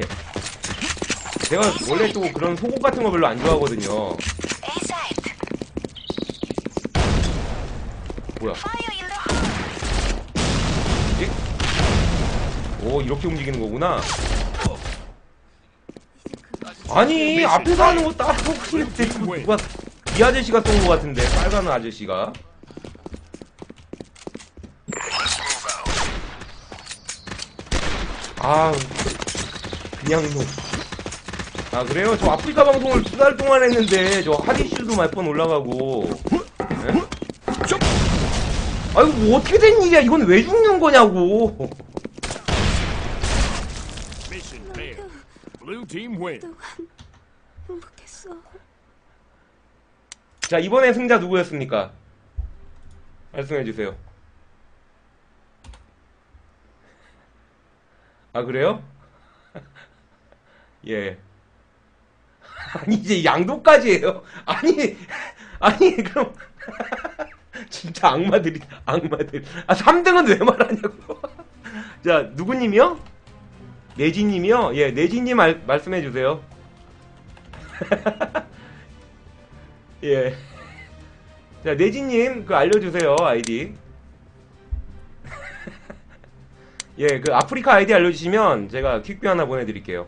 제가 원래 또 그런 속옷 같은 거 별로 안 좋아하거든요. 뭐야. 예? 오, 이렇게 움직이는 거구나. 아니, 앞에서 하는 거딱 포크인데, 누가, 이 아저씨가 쏜거 같은데, 빨간 아저씨가. 아, 그냥 뭐. 아, 그래요? 저 아프리카 방송을 두 달 동안 했는데, 저 하디슈도 몇 번 올라가고. 예? 아이고, 뭐 어떻게 된 일이야? 이건 왜 죽는 거냐고. Blue team wins. 행복했어. 자, 이번에 승자 누구였습니까? 말씀해주세요. 아, 그래요? <laughs> 예. <laughs> 아니, 이제 양도까지 해요? <laughs> 아니, 아니, 그럼. 진짜 악마들이, 악마들. 아, 3등은 왜 말하냐고. 자, 누구님이요? 내지님이요? 예, 내지님 말, 말씀해주세요. 예. 자, 네지님, 그 알려주세요, 아이디. <laughs> 예, 그 아프리카 아이디 알려주시면 제가 퀵비 하나 보내드릴게요.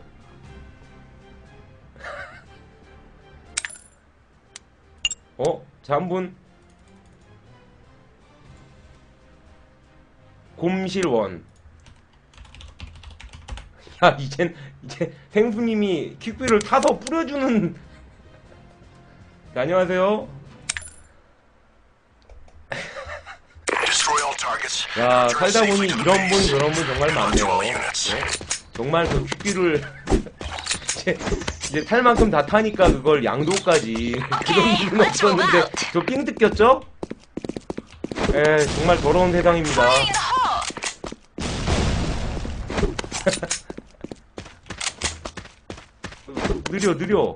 <laughs> 어? 자한 분? 곰실원 <laughs> 야 이젠 이제 행수님이 퀵비를 타서 뿌려주는 네, 안녕하세요. 야, 살다 보니 이런 분. 저런 분 정말 많네요. 네. 정말 그 퀵뷰를. <laughs> 이제, 이제 탈 만큼 다 타니까 그걸 양도까지. <laughs> 그런 일은 없었는데, 저 삥 뜯겼죠? 에, 정말 더러운 세상입니다. <laughs> 느려, 느려.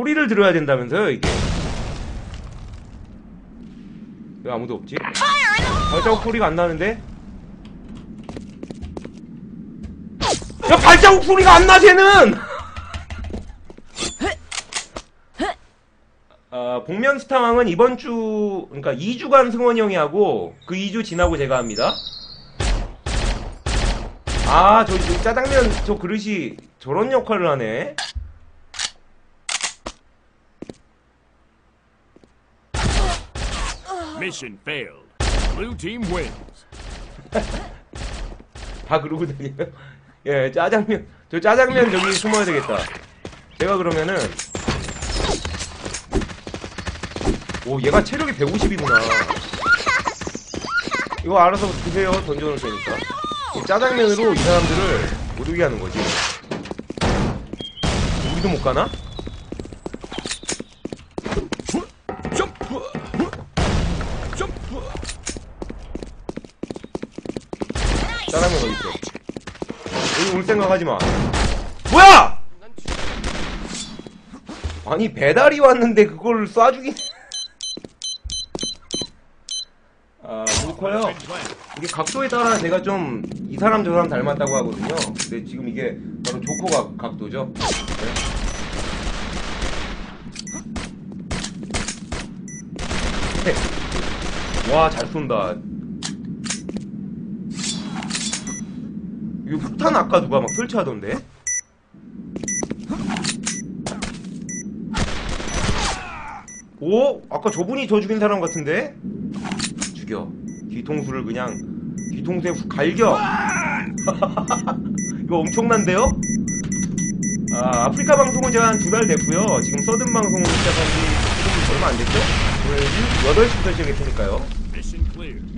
소리를 들어야 된다면서요, 이게. 왜 아무도 없지? 발자국 소리가 안 나는데? 야, 발자국 소리가 안 나, 쟤는! 아, 복면 스타왕은 이번 주, 그러니까 2주간 승원이 형이 하고, 그 2주 지나고 제가 합니다. 아, 저, 저 짜장면, 저 그릇이 저런 역할을 하네. Mission failed. Blue team wins. <laughs> 다 그러고 다녀요. 예, 짜장면. 저 짜장면 저기 숨어야 되겠다. 제가 그러면은. 오, 얘가 체력이 150이구나. 이거 알아서 드세요. 던져놓을 테니까. 이 짜장면으로 이 사람들을 못 오게 하는 거지. 우리도 못 가나? 여기 올 생각 하지 마. 뭐야! 아니 배달이 왔는데 그걸 쏴주긴 아 그렇고요. 이게 각도에 따라 제가 좀 이 사람 저 사람 닮았다고 하거든요 근데 지금 이게 바로 조커 각, 각도죠 네. 와 잘 쏜다 이거 폭탄 아까 누가 막 설치하던데 오? 아까 저분이 저 죽인 사람 같은데? 죽여. 뒤통수를 그냥 뒤통수에 훅 갈겨. <laughs> 이거 엄청난데요? 아, 아프리카 방송은 제가 한 두 달 됐고요. 지금 서든 방송을 시작한 지 지금 얼마 안 됐죠? 오늘 8시부터 시작했으니까요.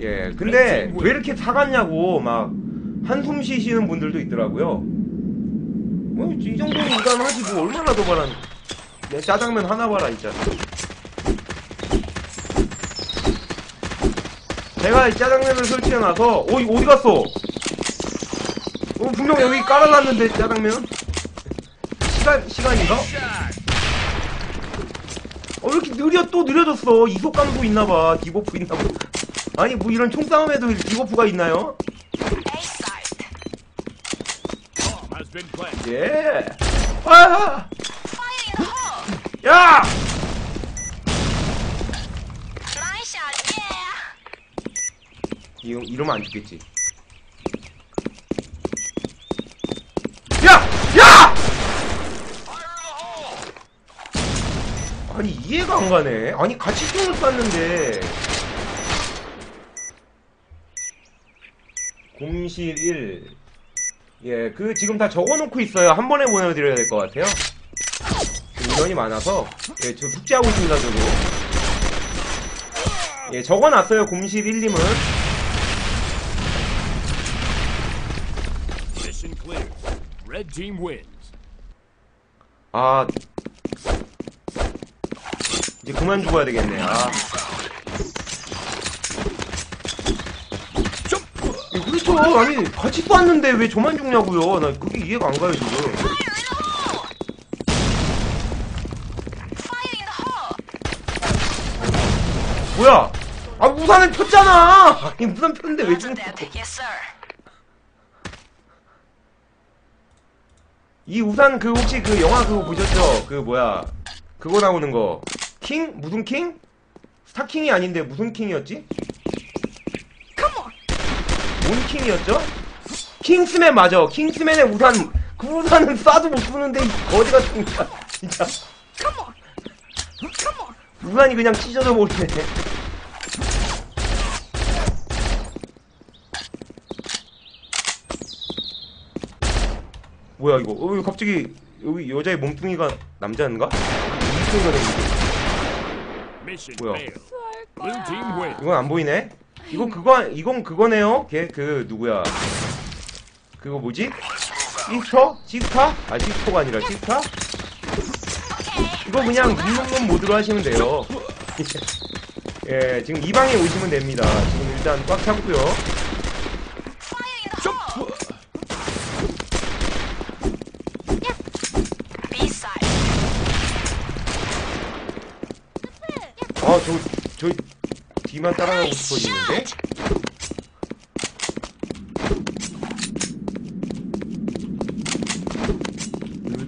예, 근데 왜 이렇게 사갔냐고 막 한숨 쉬시는 분들도 있더라고요. 뭐 이 정도는 인간하지 뭐 얼마나 더 바란? 내 짜장면 하나 봐라 진짜. 제가 이 짜장면을 설치해놔서 어 이거 어디 갔어? 어 분명 여기 깔아놨는데 짜장면? 시간 시간인가? 어, 왜 이렇게 느려, 또 느려졌어. 이속감도 있나봐. debuff 있나봐. 아니, 뭐 이런 총싸움에도 debuff가 있나요? Been planted. 예. 아! 야! Nice shot, yeah. 이, 이러면 안 죽겠지. 야! 야! 아니, 이해가 안 가네. 아니, 같이 총을 쐈는데. 곰실 1. 예, 그, 지금 다 적어놓고 있어요. 한 번에 보내드려야 될 것 같아요. 인원이 많아서. 예, 저 숙제하고 있습니다, 저도. 예, 적어놨어요. 곰실 1님은. Mission clear. Red team wins. 아 이제 그만 죽어야 되겠네. 아. 예, 그렇죠. 아니 같이 쐈는데 왜 저만 죽냐고요. 나 그게 이해가 안 가요 지금. 뭐야? 아 우산을 폈잖아. 아니 우산 폈는데 왜 죽는? 이 우산 그 혹시 그 영화 그거 보셨죠? 그 뭐야? 그거 나오는 거. 킹? 무슨 킹? 스타킹이 아닌데 무슨 킹이었지? Come on. 뭔 킹이었죠? 킹스맨 맞아. 킹스맨의 우산. 그 우산은 쏴도 못 거지 같은 거. 진짜. 무한히 그냥 찢어져 버리네. 뭐야 이거? 어, 왜 갑자기 여기 여자의 몸뚱이가 남자인가? 몸뚱이가 됐는데 Mission 뭐야? 이건 안 보이네? 이거 그거 이건 그거네요. 걔 그 누구야? 그거 뭐지? 시스터? 시스타? 아 시스터가 아니라 시스타? 이거 그냥 룸룸룸 모드로 하시면 돼요. <laughs> 예, 지금 이 방에 오시면 됩니다. 지금 일단 꽉 참고요. 아, 저, 저 뒤만 따라가고 싶어지는데?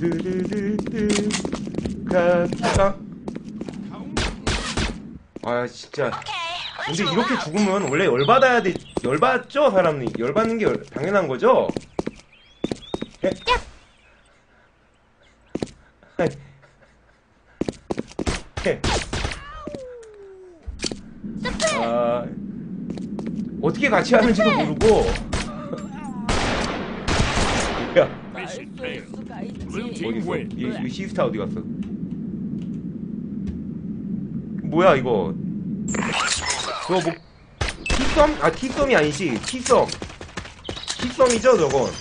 두두두두두, 가가. 아, 진짜. 근데 이렇게. 죽으면 원래 열받아야 돼. 열받죠, 사람이. 열받는 게 열- 당연한 거죠? 예? 아 아, 어떻게 같이 하는지도 모르고. 야, 어디 있어? 이, 이 시스타 어디 갔어? 뭐야 이거? 그거 뭐 티썸? 아 티썸이 아니지 티썸. 티썸이죠 저건.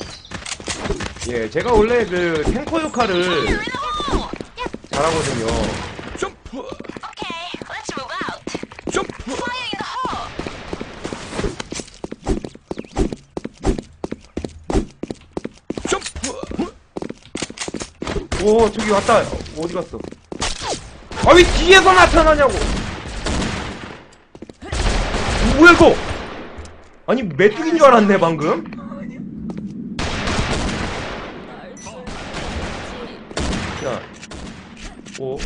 예, 제가 원래 그 탱커 역할을 hole. 잘하거든요 let's move out. Jump! Fire in the hole. Jump! 오 저기 왔다. 어디 갔어? 아 왜 뒤에서 나타나냐고? 뭐야 이거? 아니 메뚜기인 줄 알았네 방금. 자, 오.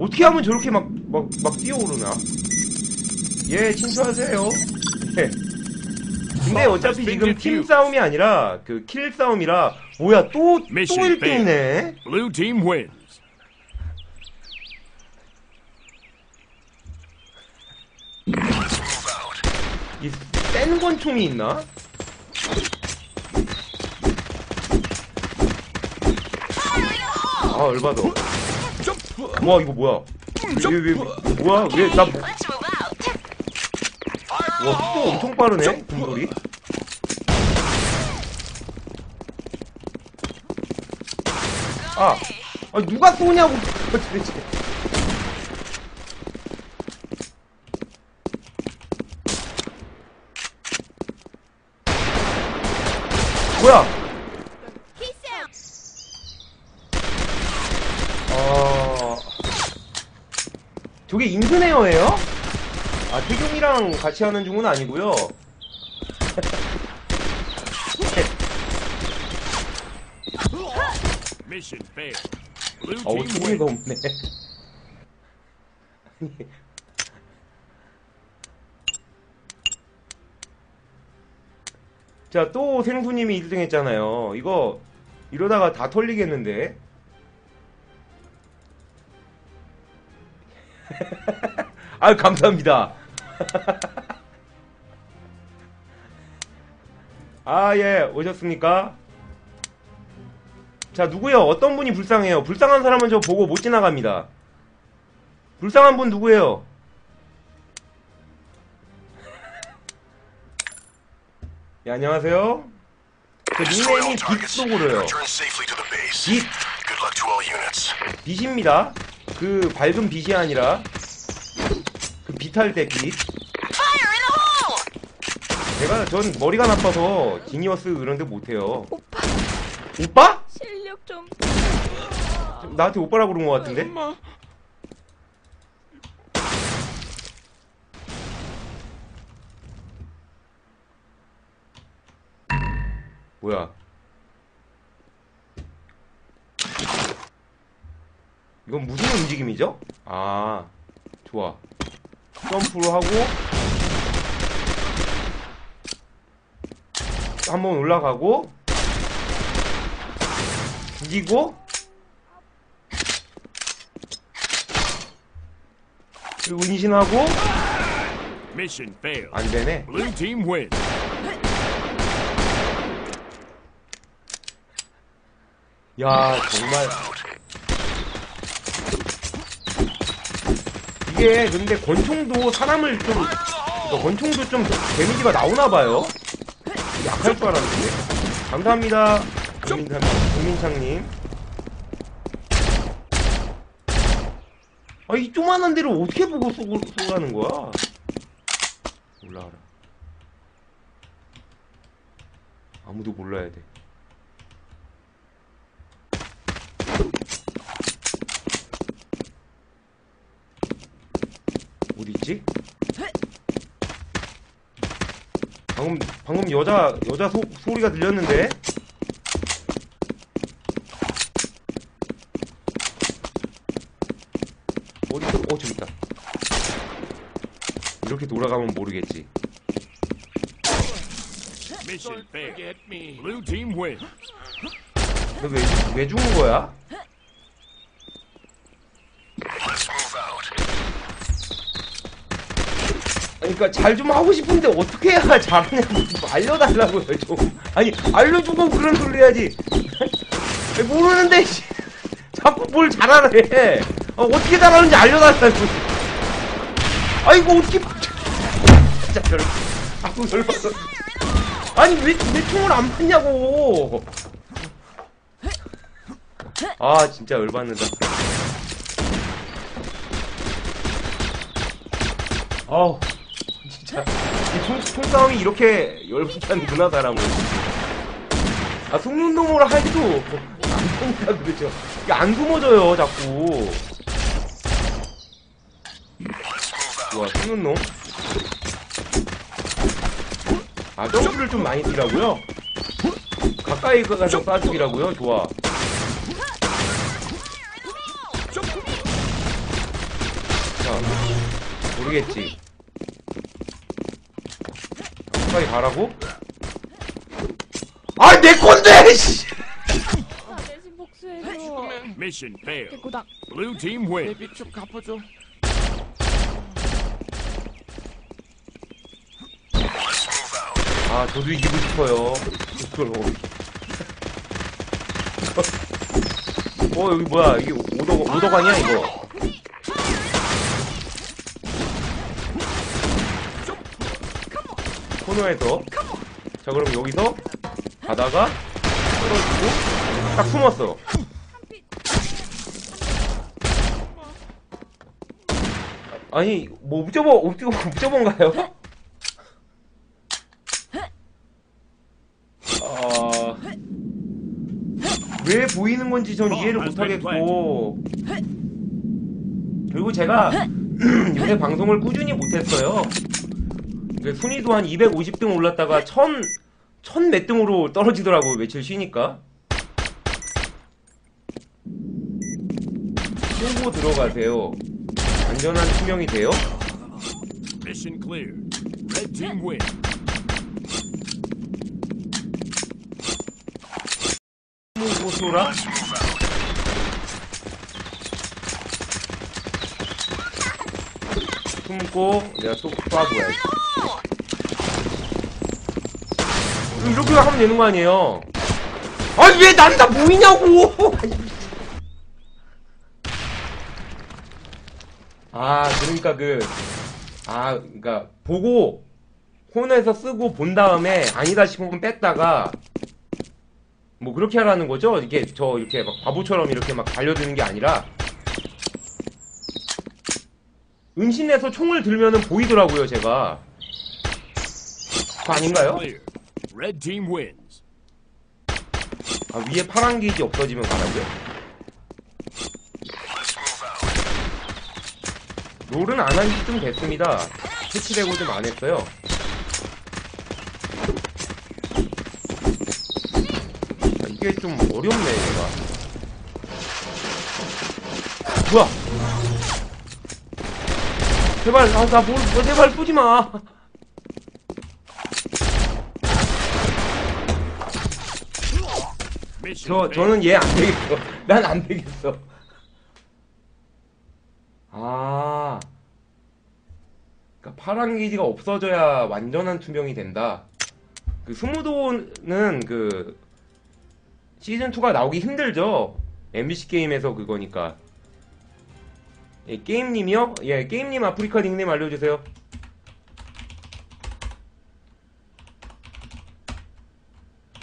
어떻게 하면 저렇게 막, 막, 막 뛰어오르나? 예, 친추하세요. 예. 근데 어차피 지금 팀 싸움이 아니라, 그, 킬 싸움이라, 뭐야, 또, 또 Mission 1등이네? Blue team wins. 이, 센 권총이 있나? 아, 얼마더. 와, 이거 뭐야? 왜, 왜, 왜, 뭐야? 왜, 나, 와, 속도 엄청 빠르네? 공돌이? 아, 아, 누가 쏘냐고, <laughs> 도대체. 뭐야? 어, 저게 인근에어예요? 아, 태경이랑 같이 하는 중은 아니고요. 어우, 재미가 wins. 없네. 자, 또 생수님이 1등 했잖아요. 이거, 이러다가 다 털리겠는데? <laughs> 아유, 감사합니다. <laughs> 아, 예, 오셨습니까? 자, 누구요? 어떤 분이 불쌍해요? 불쌍한 사람은 저 보고 못 지나갑니다. 불쌍한 분 누구예요? <laughs> 예, 안녕하세요. all 닉네임이 base. 빅. 빛입니다. 그 밝은 빛이 아니라 the hole. 제가 전 머리가 나빠서 지니어스 그런데 못해요. 오빠 오빠? 실력 좀. 나한테 오빠라고 그런 것 같은데? 엄마. 뭐야? 이건 무슨 움직임이죠? 아, 좋아. 점프를 하고 한번 올라가고 죽이고 그리고 인신하고 안 되네. 야 정말 이게 근데 권총도 사람을 좀 그러니까 권총도 좀 데미지가 나오나 봐요. 약할 줄 알았는데. 감사합니다. 국민상, 국민창님. 아, 이 조만한 데를 어떻게 보고 쏘고, 쏘라는 거야? 올라가라. 아무도 몰라야 돼. 어디 있지? 방금 방금 여자 여자 소, 소리가 들렸는데 어디 있어? 어 저기 있다. 이렇게 돌아가면 모르겠지. 너왜왜 왜 죽은 거야? Let's move out. 아니, 그러니까 잘 좀 하고 싶은데 어떻게 해야 <laughs> 잘하냐고 좀 알려달라고요 좀. 아니 알려주고 그런 소리 해야지. 모르는데 씨. 자꾸 뭘 잘하래. 어, 어떻게 잘하는지 알려달라고. 아이고 어떻게 진짜 별 아무 열받아. 아니 왜내 총을 안 맞냐고. 아 진짜 열받는다. 아우 진짜 이 총, 총싸움이 이렇게 열받는구나 사람은 아 속눈동으로 하기도 안 된다 그러죠? 이게 안 숨어져요 자꾸. 좋아 속눈놈. 아 점프를 좀 많이 뛰라고요? 가까이 가서 쏴주기라고요? 좋아. 자 모르겠지 가까이 가라고? 아 내 건데 씨! 아, 내신 복수해줘. Mission failed. 개구닥. Blue team wins. 빚좀 갚아줘. 아 저도 이기고 싶어요 그걸 <laughs> 어 여기 뭐야 이게 오덕 아니야 이거 코너에서. 자 그럼 여기서 가다가 떨어지고 딱 숨었어. 아니 뭐 옵저버 옵저버 옵저버인가요? 아... 왜 보이는 건지 전 이해를 못하겠고. 그리고 제가 <clears throat> 요새 방송을 꾸준히 못했어요. 그 순위도 한 250등 올랐다가 1000, 1000몇 등으로 떨어지더라고요 며칠 쉬니까 홍보 들어가세요 안전한 투명이 돼요? Mission clear. Red team wins. 호소라? 숨고 내가 또 쏴줘야지 이렇게 하면 되는 거 아니에요 아니 왜난다 보이냐고 아 그러니까 그 아 그러니까 보고 폰에서 쓰고 본 다음에 아니다 싶으면 뺐다가 뭐 그렇게 하라는 거죠? 이게 저 이렇게 막 바보처럼 이렇게 막 달려드는 게 아니라 은신해서 총을 들면은 보이더라고요 제가 그거 아닌가요? Red team wins. 아 위에 파란 게이지 없어지면 가라고요? 롤은 안 한 지 좀 됐습니다. 패치되고 좀 안 했어요. 아, 이게 좀 어렵네 얘가. 뭐야? 제발 아나뭘 뭐, 제발 쏘지마 Mission 저. 저는 얘 안 되겠어. 난 안 되겠어. 아 그러니까 파란 게이지가 없어져야 완전한 투명이 된다. 그 스무도는 그 시즌 2가 나오기 힘들죠. MBC 게임에서 그거니까. 예, 게임님이요? 예, 게임님 아프리카 닉네임 알려주세요.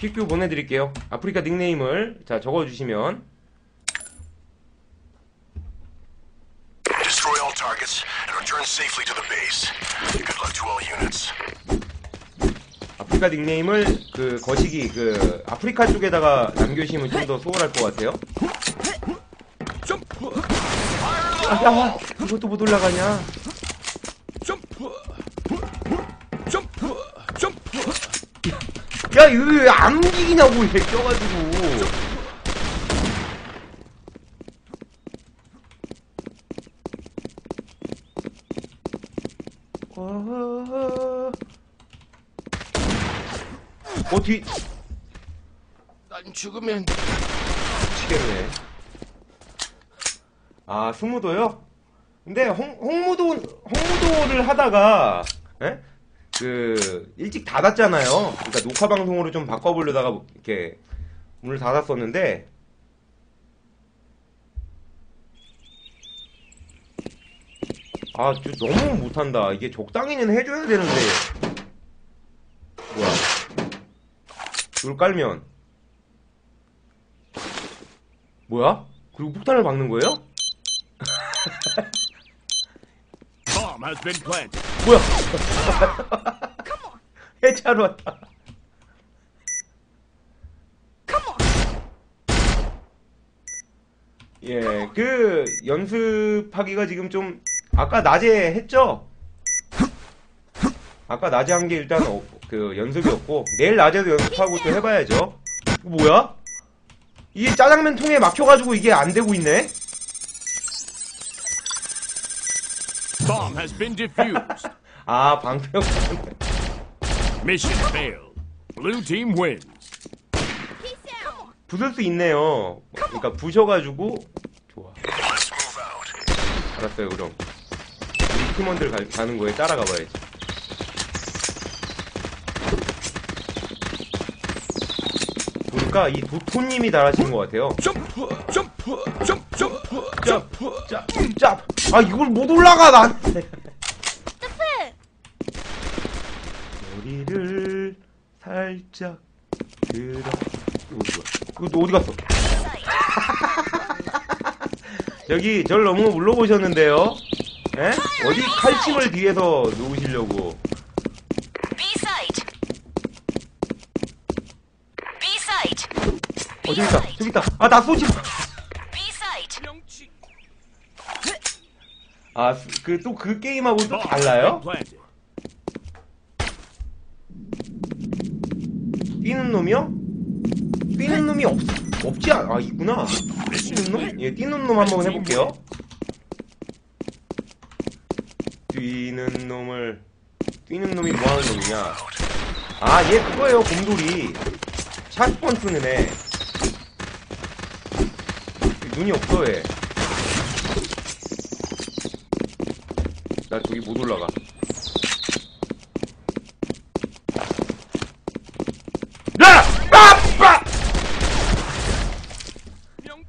퀵뷰 보내드릴게요. 아프리카 닉네임을 자 적어주시면 Destroy all targets and return safely to the base. Good luck to all units. 아프리카 닉네임을 그 거시기 그 아프리카 쪽에다가 남겨주시면 좀 더 수월할 것 같아요. 아, 야, 이것도 못 올라가냐? 점프 점프 점프 야, 이거 왜안 움직이냐고, 이렇게 껴가지고. 와. 어, 뒤, 난 죽으면 미치겠네. 아, 승무도요? 근데 홍, 홍무도, 홍무도를 하다가, 에? 그, 일찍 닫았잖아요. 그러니까 녹화 방송으로 좀 바꿔보려다가 이렇게 문을 닫았었는데, 아, 저 너무 못한다. 이게 적당히는 해줘야 되는데. 뭐야. 이걸 깔면. 뭐야? 그리고 폭탄을 박는 거예요? <laughs> Has been planted. 뭐야? <laughs> 해체하러 왔다. 예, 그 연습하기가 지금 좀 아까 낮에 했죠? 아까 낮에 한 게 일단 어, 그 연습이었고 내일 낮에도 연습하고 또 해봐야죠. 뭐야? 이게 짜장면 통에 막혀가지고 이게 안 되고 있네? Bomb has been defused. <laughs> 아 방패 Mission failed. Blue team wins. 부술 수 있네요. 그러니까 부셔가지고 좋아. 알았어요 그럼 우리 팀원들 가, 가는 거에 따라가 봐야지 보니까 이 도토님이 잘하시는 것 같아요 점프 점프 점프 점프 점프 짭, 짭. 아 이걸 못 올라가 난 머리를 살짝 들어 이거 뭐야 이거 어디 갔어 여기 절 너무 물러보셨는데요 에? 어디 칼침을 뒤에서 놓으시려고. 어 저기 있다 저기 있다 아나 쏘지 B 아 그 또 그 게임하고 또 달라요? 뛰는 놈이요? 뛰는 놈이 없, 없지 않, 아, 있구나. 뛰는 놈? 예, 뛰는 놈 한번 해볼게요. 뛰는 놈을, 뛰는 놈이 뭐 하는 놈이냐. 아, 얘 그거예요, 곰돌이. 샷건 쓰는 애. 눈이 없어, 얘. 나 저기 못 올라가. 야! 아! 아! 명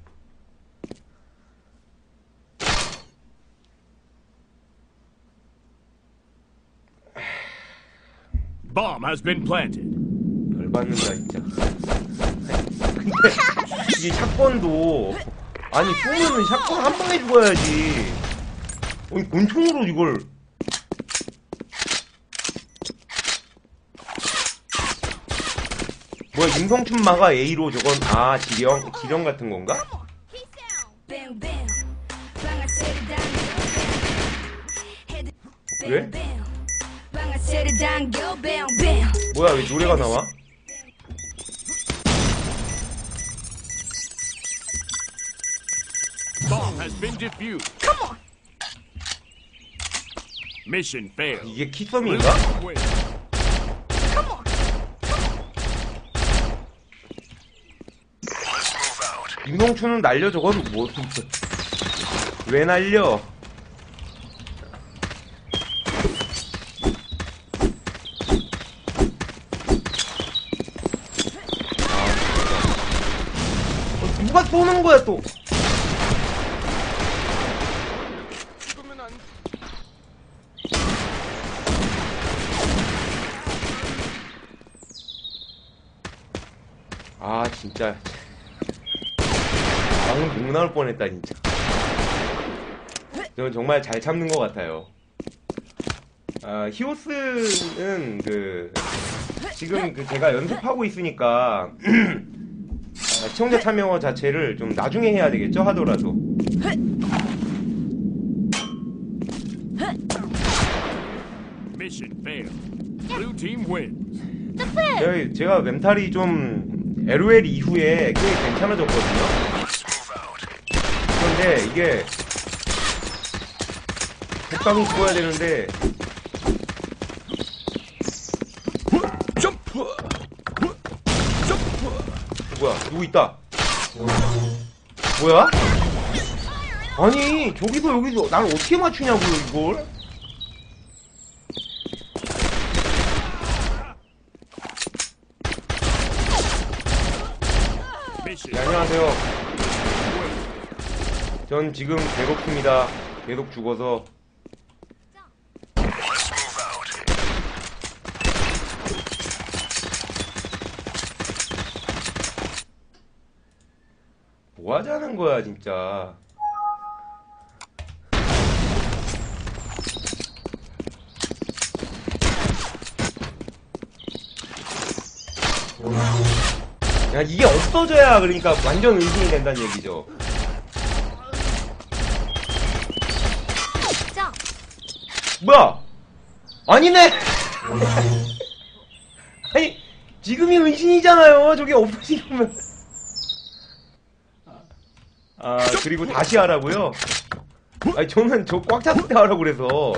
Bomb has been planted. 열받는다 진짜. 근데 이게 샷건도 아니 쏘면은 샷건 한 방에 죽어야지. 아니 권총으로 이걸 뭐야 임성춘마가 A로 저건 아 지령 지령 같은 건가? Bam. 뭐야 왜 노래가 나와? Bomb has been defused. Come on. Mission 이게 키썸인가? 유농춘은 날려 저건 뭐왜 날려? 어, 누가 쏘는 거야 또? 진짜. 방금 욕 나올 뻔했다 진짜. 저는 정말 잘 참는 것 같아요. 아 히오스는 그 지금 그 제가 연습하고 있으니까 아, 시청자 참여 자체를 좀 나중에 해야 되겠죠? 하더라도. Mission failed. Blue team wins. 제가, 제가 멘탈이 좀 LOL 이후에 꽤 괜찮아졌거든요. 그런데 이게 적당히 죽어야 되는데 점프 점프 뭐야 누구 있다 뭐야? 아니 저기서 여기서 날 어떻게 맞추냐고요 이걸 Mission 네, 안녕하세요 전 지금 배고픕니다. 계속 죽어서. 뭐 하자는 거야 진짜. 야 이게 없어져야 그러니까 완전 의심이 된다는 얘기죠 뭐야? 아니네! <laughs> 아니 지금이 은신이잖아요. 저게 없어지면. 아 그리고 다시 하라고요? 아니 저는 저 꽉 찼을 때 하라고 그래서.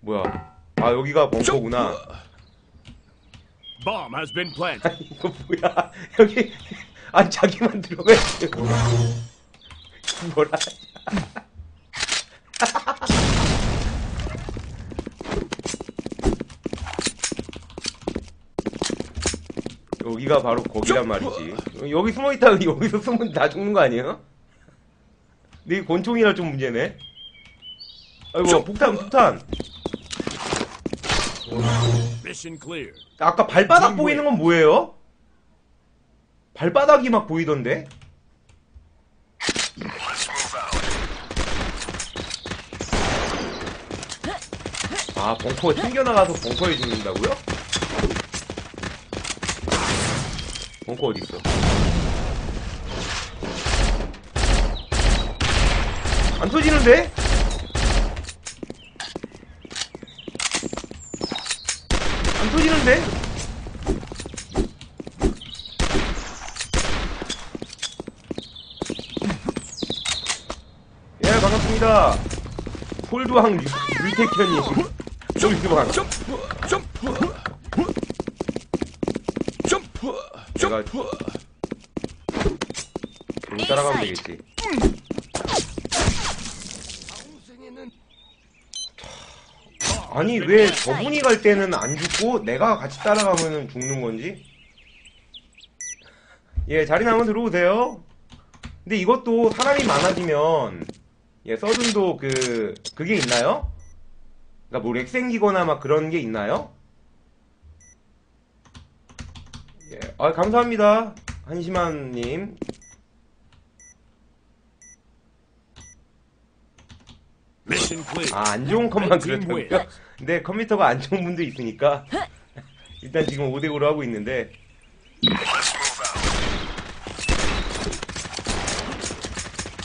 뭐야? 아 여기가 벙커구나. Bomb has been planted. 아니 이거 뭐야? 여기 아니 자기만 들어가 <laughs> 뭐라 여기가 바로 거기란 말이지 여기 숨어있다가 여기서 숨으면 다 죽는 거 아니에요? 근데 이 권총이라 좀 문제네 아이고 폭탄 폭탄. 아까 발바닥 보이는 건 뭐예요? 발바닥이 막 보이던데? 아 벙커 튕겨나가서 벙커에 죽는다고요? 벙커 어딨어? 안 터지는데? 안 터지는데? 예 반갑습니다 폴드왕 유- 유태현님 폴드왕 점프 점프 점프 제가 점프 좀 따라가면 되겠지 아니 왜 저분이 갈 때는 안 죽고 내가 같이 따라가면 죽는 건지? 예 자리 나면 들어오세요 근데 이것도 사람이 많아지면 예 서든도 그 그게 있나요? 그니까 뭐 렉 생기거나 막 그런 게 있나요? 예, 아 감사합니다 한심한님. 아, 안 좋은 그렇다고요? wins. <laughs> 근데 컴퓨터가 안 좋은 분도 있으니까 <laughs> 일단 지금 5대5로 하고 있는데 out.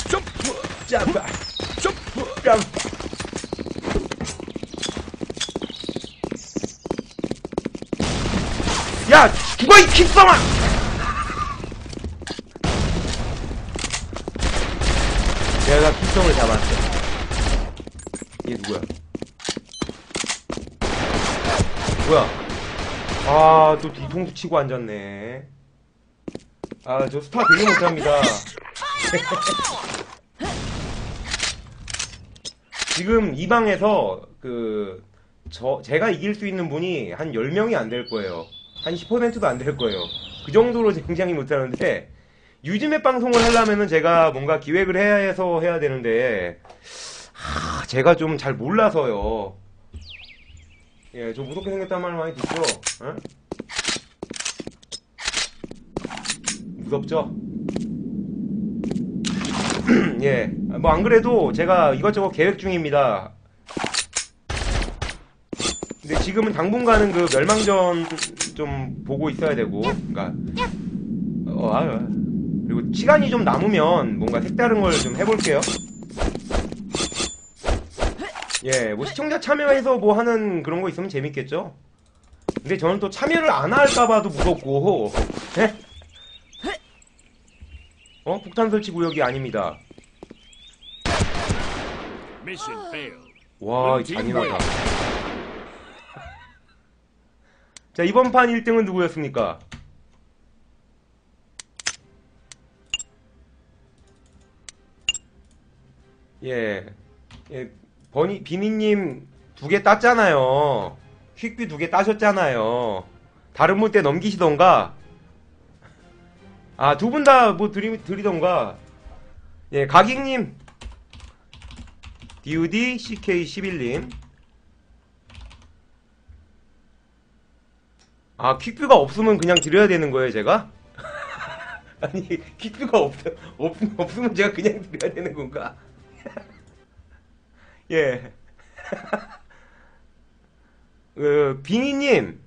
점프 짬바 점프 짬바 야 죽어 이 킥성아! 내가 킥성을 잡았어. 얘 누구야? 뭐야? 아 또 뒤통수 치고 앉았네. 아 저 스타 되게 못합니다. <laughs> 지금 이 방에서 그 저 제가 이길 수 있는 분이 한 10명이 안 될 거예요. 한 10%도 안 될 거예요. 그 정도로 굉장히 못하는데 유즈맵 방송을 하려면은 제가 뭔가 기획을 해야 해서 해야 되는데 하, 제가 좀 잘 몰라서요. 예, 좀 무섭게 생겼단 말 많이 듣죠? 어? 무섭죠? <clears throat> 예, 뭐 안 그래도 제가 이것저것 계획 중입니다. 근데 지금은 당분간은 그 멸망전 좀 보고 있어야 되고, 그러니까 어, 아유. 그리고 시간이 좀 남으면 뭔가 색다른 걸 좀 해볼게요. 예, 뭐 시청자 참여해서 뭐 하는 그런 거 있으면 재밌겠죠? 근데 저는 또 참여를 안 할까봐도 무섭고, 예? 어? 폭탄 설치 구역이 아닙니다. 와, 이 잔인하다. 자, 이번 판 1등은 누구였습니까? 예. 예, 버니, 비니님 두 개 땄잖아요. 퀵비 두개 따셨잖아요. 다른 분 때 넘기시던가. 아, 두 분 다 뭐 드리, 드리던가. 예, 가객님. DUD CK11님. 아, 퀵뷰가 없으면 그냥 드려야 되는 거예요, 제가? <laughs> 아니, 퀵뷰가 없, 없, 없으면 제가 그냥 드려야 되는 건가? <laughs> 예. <laughs> 그, 비니님,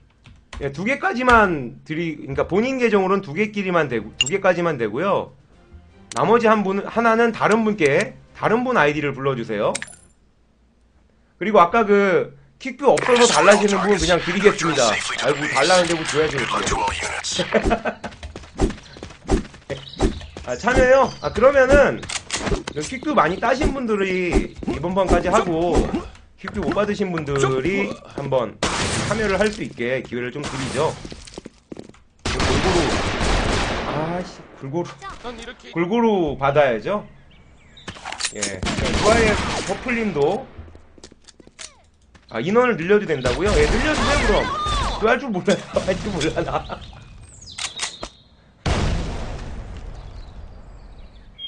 예, 두 개까지만 드리, 그러니까 본인 계정으로는 두 개끼리만 되고, 두 개까지만 되고요. 나머지 한 분, 하나는 다른 분께, 다른 분 아이디를 불러주세요. 그리고 아까 그, 킥뷰 없어서 달라지는 분 그냥 드리겠습니다. 아이고, 달라는데 뭐 units. <laughs> 아, 참여요? 아, 그러면은, 그 퀵뷰 많이 따신 분들이 이번 번까지 하고, 퀵뷰 못 받으신 분들이 한번 참여를 할 수 있게 기회를 좀 드리죠. 그 골고루, 아씨, 골고루, 골고루 받아야죠. 예. 좋아요, 퍼플님도, 아, 인원을 늘려도 된다고요? 예, 늘려주세요, 그럼. 그 할 줄 몰라요. <laughs> 할줄 몰라, 나.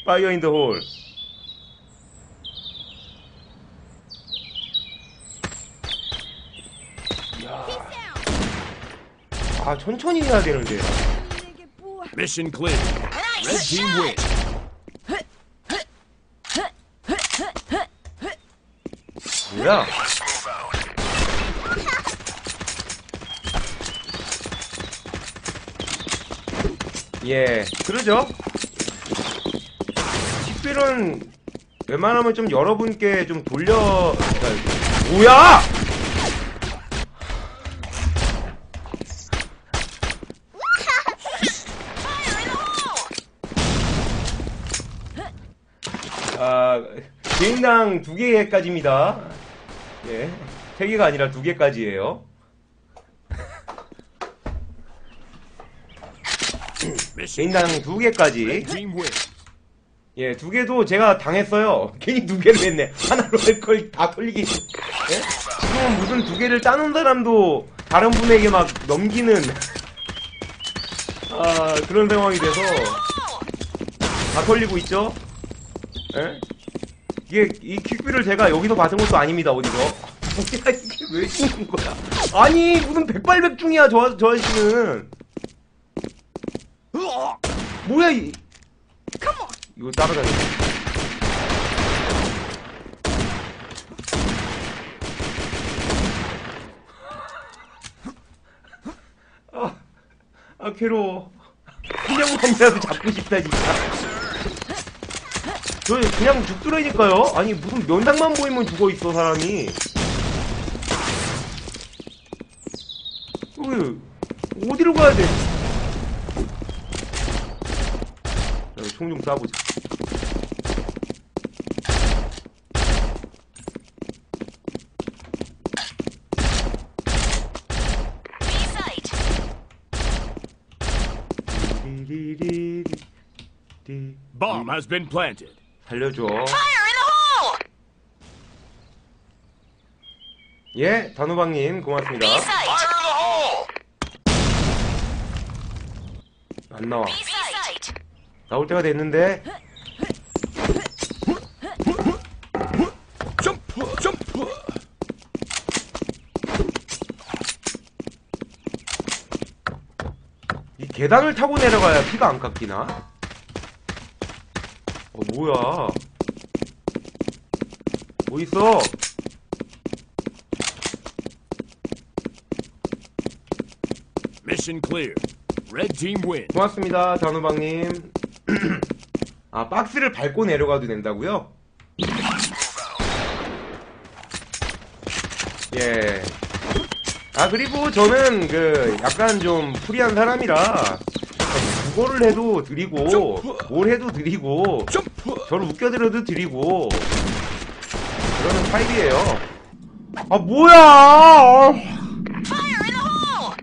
Fire in the hole. 아, 천천히 해야 되는데. Mission clear. Red team win. 뭐야? 예, 그러죠. 식비는 웬만하면 좀 여러분께 좀 돌려. 그러니까, 뭐야! <laughs> 아, 개인당 두 개까지입니다. 예. 세 개가 아니라 두 개까지예요. 개인당 두 개까지. 예, 두 개도 제가 당했어요. <laughs> 괜히 두 개를 했네. 하나로 할 걸 다 돌리기. 예? 지금은 무슨 두 개를 따는 사람도 다른 분에게 막 넘기는 <laughs> 아 그런 상황이 돼서 다 털리고 있죠. 예? 이게 이 퀵뷰를 제가 여기서 받은 것도 아닙니다. 어디서? <laughs> 뭐야 이게 왜 죽는 거야? 아니 무슨 백발백중이야 저, 저 아저씨는. 뭐야 이 이거 따라다니. 아, 아 괴로워. 그냥 범이라도 잡고 싶다 진짜. 저 그냥 죽더라니까요. 아니 무슨 면상만 보이면 죽어 있어 사람이. 여기 어디로 가야 돼? 총 좀 쏴보자. Bomb has been planted. 살려줘. Fire in the hole! 예, 단호박님 고맙습니다. B site. Fire in the hole! 안 나와. 나올 때가 됐는데 점프 점프 이 계단을 타고 내려가야 피가 안 깎이나? 어 뭐야 뭐 있어 Mission clear. Red team win. 고맙습니다 전우방님 아 박스를 밟고 내려가도 된다고요? 예. 아 그리고 저는 그 약간 좀 프리한 사람이라 국어를 해도 드리고 뭘 해도 드리고 저를 웃겨드려도 드리고 그러는 타입이에요. 아 뭐야? Fire in the hole!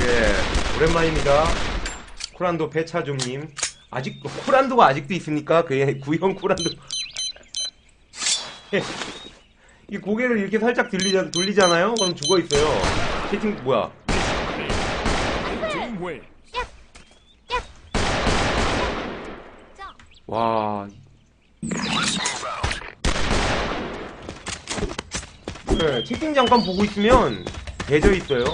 예 오랜만입니다. 쿠란도 배차좀님 아직 쿠란도가 아직도 있습니까? 그 구형 쿠란도. <laughs> 예. 이 고개를 이렇게 살짝 들리자, 돌리잖아요? 그럼 죽어 있어요. 채팅 뭐야? 와. 네, 채팅 잠깐 보고 있으면 대져 있어요.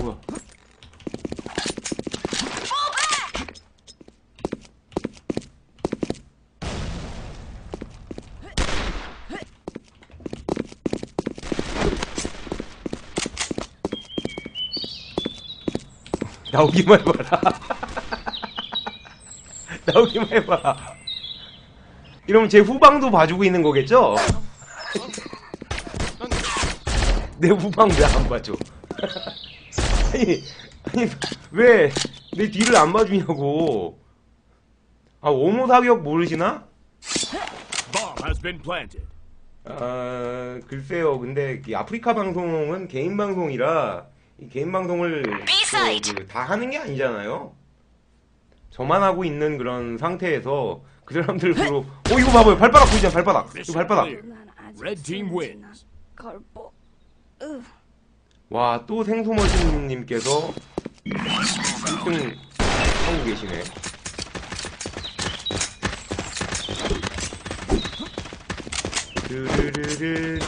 뭐야? 나오기만 해봐라. <laughs> 나오기만 해봐. 이러면 제 후방도 봐주고 있는 거겠죠? <laughs> 내 후방 왜 안 봐줘? <laughs> 아니, 아니, 왜 내 뒤를 안 봐주냐고. 아, 오모 사격 모르시나? 아, 글쎄요. 근데 이 아프리카 방송은 개인 방송이라 이 개인 방송을. 그, 다 하는 게 아니잖아요. 저만 하고 있는 그런 상태에서 그 사람들 보러 어 이거 봐봐요. 발바닥 보이잖아 발바닥. 이거 발바닥. 와 또 생소머신님께서 1등 하고 계시네. 르르르르르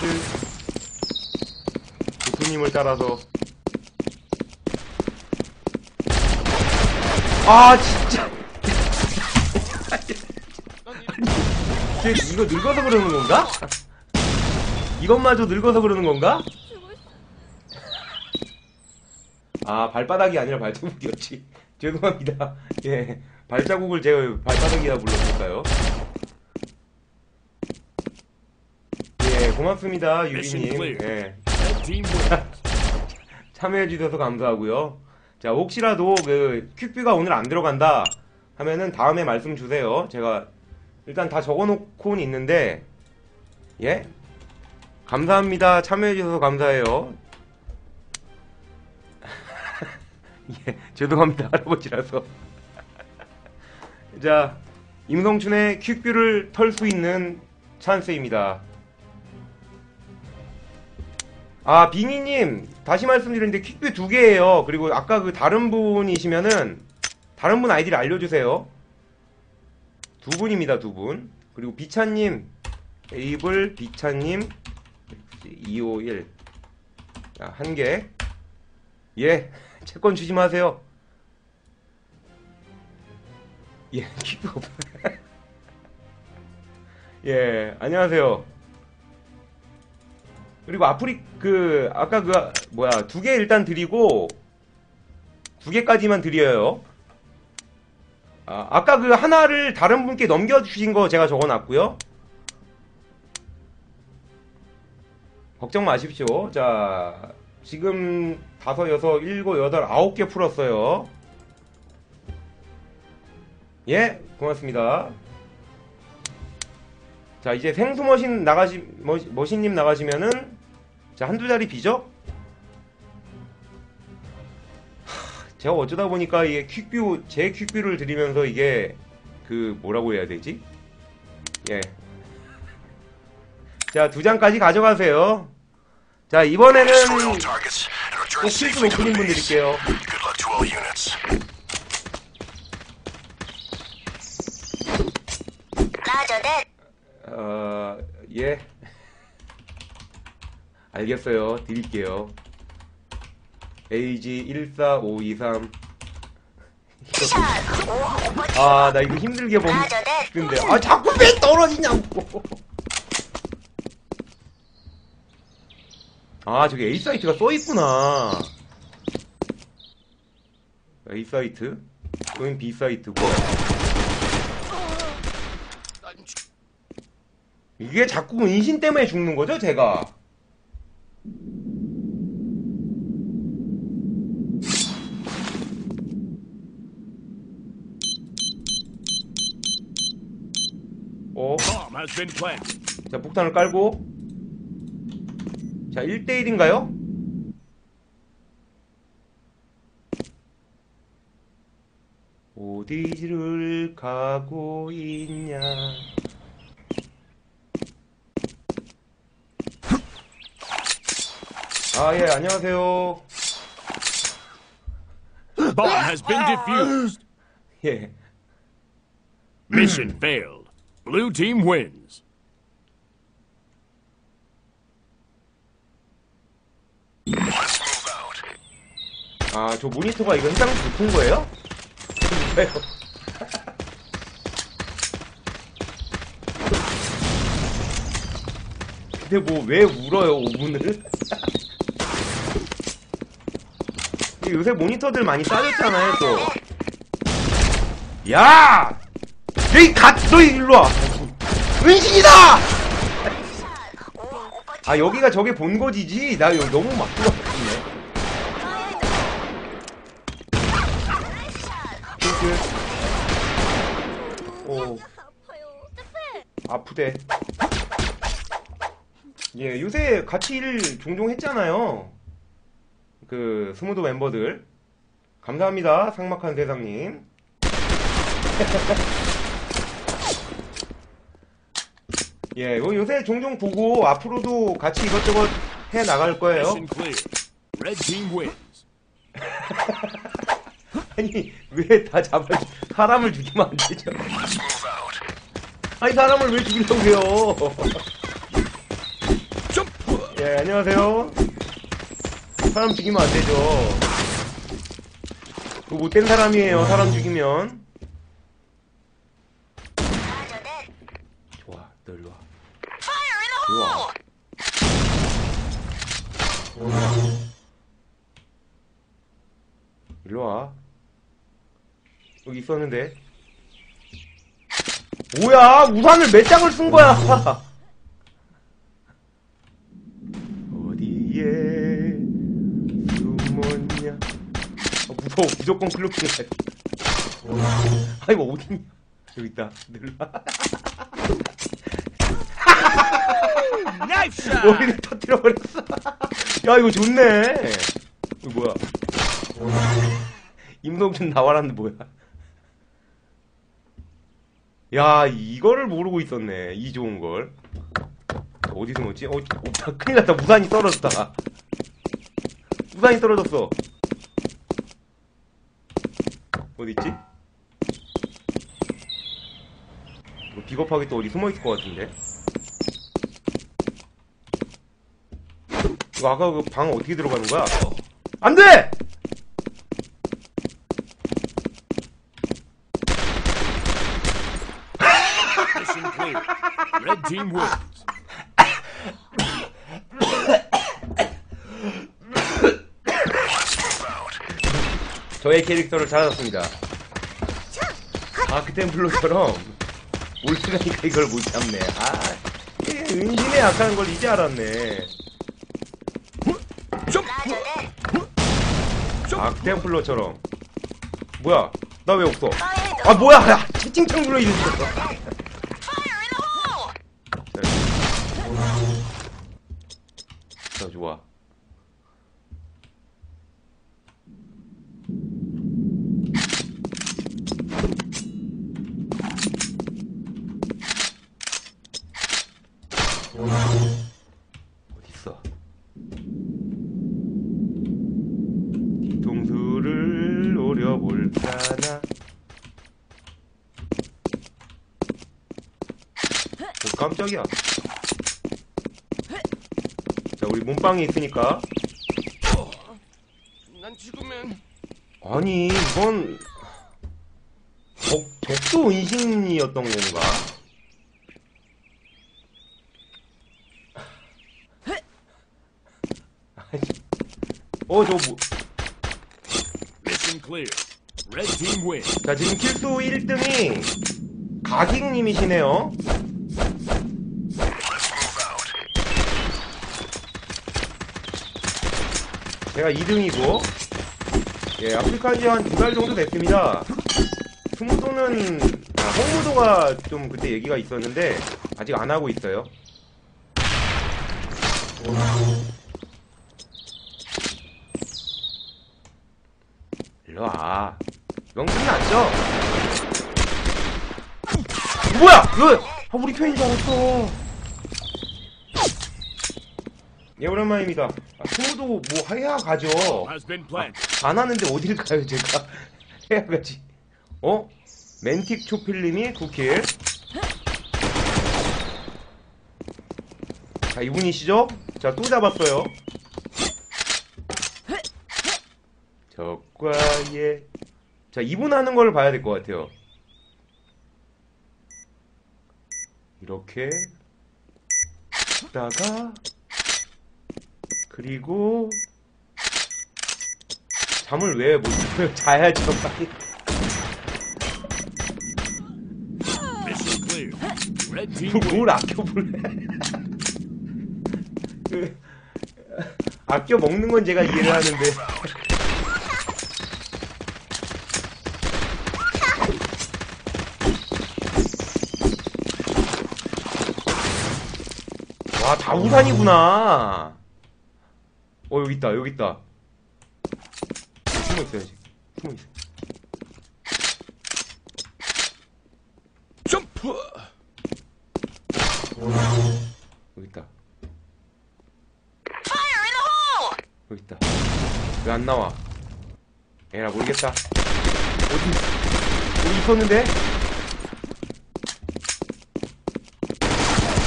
교수님을 따라서 아 진짜 쟤 이거 늙어서 그러는 건가? 이것마저 늙어서 그러는 건가? 아 발바닥이 아니라 발자국이었지 <laughs> 죄송합니다 예 발자국을 제가 발바닥이라 불렀을까요 예 고맙습니다 clear. 예 Red team wins. <laughs> 참여해 주셔서 감사하고요 자 혹시라도 그 퀵뷰가 오늘 안 들어간다 하면은 다음에 말씀 주세요 제가 일단 다 적어놓고는 있는데 예 감사합니다 참여해 주셔서 감사해요 <laughs> 예, 죄송합니다. <laughs> 할아버지라서. <laughs> 자, 임성춘의 퀵뷰를 털 수 있는 찬스입니다. 아, 빙이님, 다시 말씀드리는데 퀵뷰 두 개예요. 그리고 아까 그 다른 분이시면은, 다른 분 아이디를 알려주세요. 두 분입니다, 두 분. 그리고 비차님, 에이블, 비차님, 251. 자, 한 개. 예, <laughs> 채권 주지 마세요. 예, <laughs> 없. <laughs> 예, 안녕하세요. 그리고 아프리 그 아까 그 뭐야 두 개 일단 드리고 두 개까지만 드려요. 아, 아까 그 하나를 다른 분께 넘겨주신 거 제가 적어놨고요. 걱정 마십시오. 자, 지금 다섯, 여섯, 일곱, 여덟, 아홉 개 풀었어요. 예, 고맙습니다. 자, 이제 생수 머신 나가시, 머신님 나가시면은, 자, 한두 자리 비죠? 하, 제가 어쩌다 보니까 이게 퀵뷰, 제 퀵뷰를 드리면서 이게, 그, 뭐라고 해야 되지? 예. 자, 두 장까지 가져가세요. 자, 이번에는 꼭 높은 the 분. 드릴게요. 어, 예. 알겠어요. 드릴게요. AG 14523. Shot. Oh, what? 아, 나 이거 힘들게 that. 먹는데. 아, 자꾸 왜 떨어지냐고. 아, 저기 A 사이트가 써 있구나. A 사이트? 여긴 B 사이트고. 이게 자꾸 인신 때문에 죽는 거죠, 제가? 어? Bomb has been planted. 자, 폭탄을 깔고. 자, 1대1인가요? 어디를 가고 있냐. 아, 예, 안녕하세요. Bomb has been defused. 예. Mission failed. Blue team wins. 아, 저 모니터가 이거 해당 높은 거예요? <laughs> 근데 뭐 왜 울어요, 5분을? <laughs> 요새 모니터들 많이 싸졌잖아요, 또. 야! 여기 갓! 너 일로 와! 은신이다! 아, 여기가 저게 본거지지? 나 여기 너무 막 들어갔네. 오. 아프대. 예, 요새 같이 일 종종 했잖아요. 그, 스무드 멤버들. 감사합니다, 상막한 세상님. <laughs> 예, 요- 요새 종종 보고 앞으로도 같이 이것저것 해 나갈 거예요. <laughs> 아니, 왜 다 잡아, 사람을 죽이면 안 되죠? 아니, 사람을 왜 죽이려고 해요? 예, 안녕하세요. 사람 죽이면 안 되죠. 그 못된 사람이에요, 사람 죽이면. Roger that. 좋아, 너 일로 와. Hole. 일로 와. 여기 있었는데. 뭐야, 우산을 몇 장을 쓴 거야? <laughs> 어디에 숨었냐? 아, 무서워, 무조건 클로킹 해야 돼. 아, 이거 어딨냐? 여기 있다. <laughs> shot! 머리를 터뜨려 버렸어. 야, 이거 좋네. 이거 뭐야? 임동준 나와라는 뭐야? 야, 이거를 모르고 있었네. 이 좋은 걸. 어디 숨었지? 어, 어, 큰일 났다. 무산이 떨어졌다. 무산이 떨어졌어. 어디 있지? 이거 비겁하게 또 어디 숨어 있을 것 같은데? 이거 아까 그 방 어떻게 들어가는 거야? 안 돼! Mission clear. Red team wins. 저의 캐릭터를 찾았습니다. 아, 그땐 블루처럼 올스가니까 이걸 못 잡네. 아, 은신에 약한 걸 이제 알았네. 아, 템플러처럼. 뭐야? 나 왜 없어? The 아, 뭐야? 야, 채팅창 불러 hole. 자, 좋아. 어딨어? 뒤통수를 노려볼까나? 오, 깜짝이야. 자, 우리 몸빵이 있으니까. 난 죽으면 아니, 이건 적, 적도 은신이었던 건가? 어, 저 뭐, Mission clear. Red team win. 자, 지금 킬수 1등이 가깅님이시네요. 제가 2등이고, 예, 아프리칸지 한 두 달 정도 됐습니다. 스무도는, 아, 홍무도가 좀 그때 얘기가 있었는데, 아직 안 하고 있어요. 일로 와. 이건 끝났죠? 뭐야! 왜? 아, 우리 편인 줄 알았어. 예, 오랜만입니다. 아, 스무도 뭐 해야 가죠. Planted. 안 하는데 어딜 가요, 제가. <laughs> 해야 가지. 어? 멘틱 초필님이 9킬. 자, 이분이시죠? 자, 또 잡았어요. 적과의. 자, 이분 하는 걸 봐야 될 것 같아요. 이렇게. 다가 그리고. 잠을 왜 못 자요? <laughs> 자야죠, 빨리. 뭘 아껴 볼래? 그, 아껴 먹는 건 제가 이해를 하는데. 와, 다 우산이구나. 어, 여기 있다, 여기 있다. 숨어 있어야지. 숨어 있어. 점프. 여기 있다. 여기 있다. 왜 안 나와? 에라 모르겠다. 어디 어디 있었는데?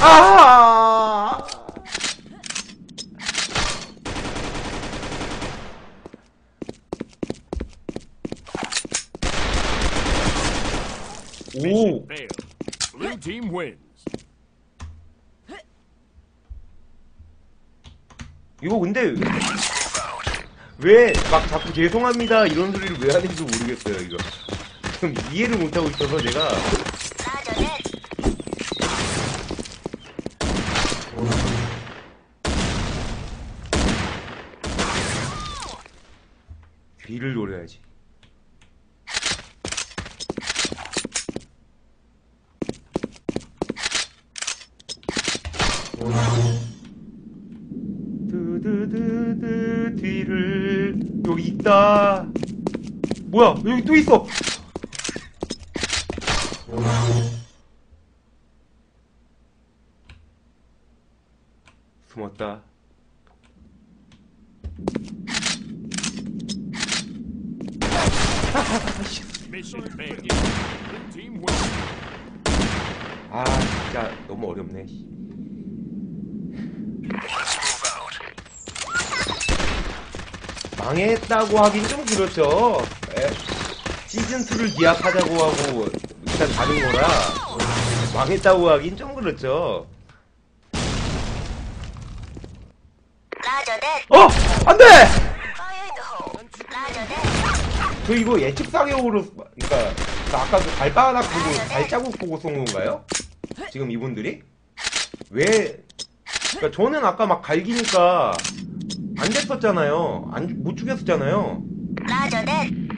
아! 오, Mission failed. Blue team wins. 이거 근데 왜 막 자꾸 죄송합니다 이런 소리를 왜 하는지 모르겠어요 이거. 좀 이해를 못하고 있어서 제가. 귀를 노려야지. 드드드드 뒤를 여기 있다. 뭐야 여기 또 있어. 숨었다. 아 진짜 너무 어렵네. 망했다고 하긴 좀 그렇죠. 에, 시즌2를 기약하자고 하고 일단 다른 거라 망했다고 하긴 좀 그렇죠. 어! 안 돼! 저 이거 예측 사격으로, 그니까, 나 아까 그 발바닥 보고, 발자국 보고 쏜 건가요? 지금 이분들이? 왜, 그니까 저는 아까 막 갈기니까 안 됐었잖아요. 안, 못 죽였었잖아요. That.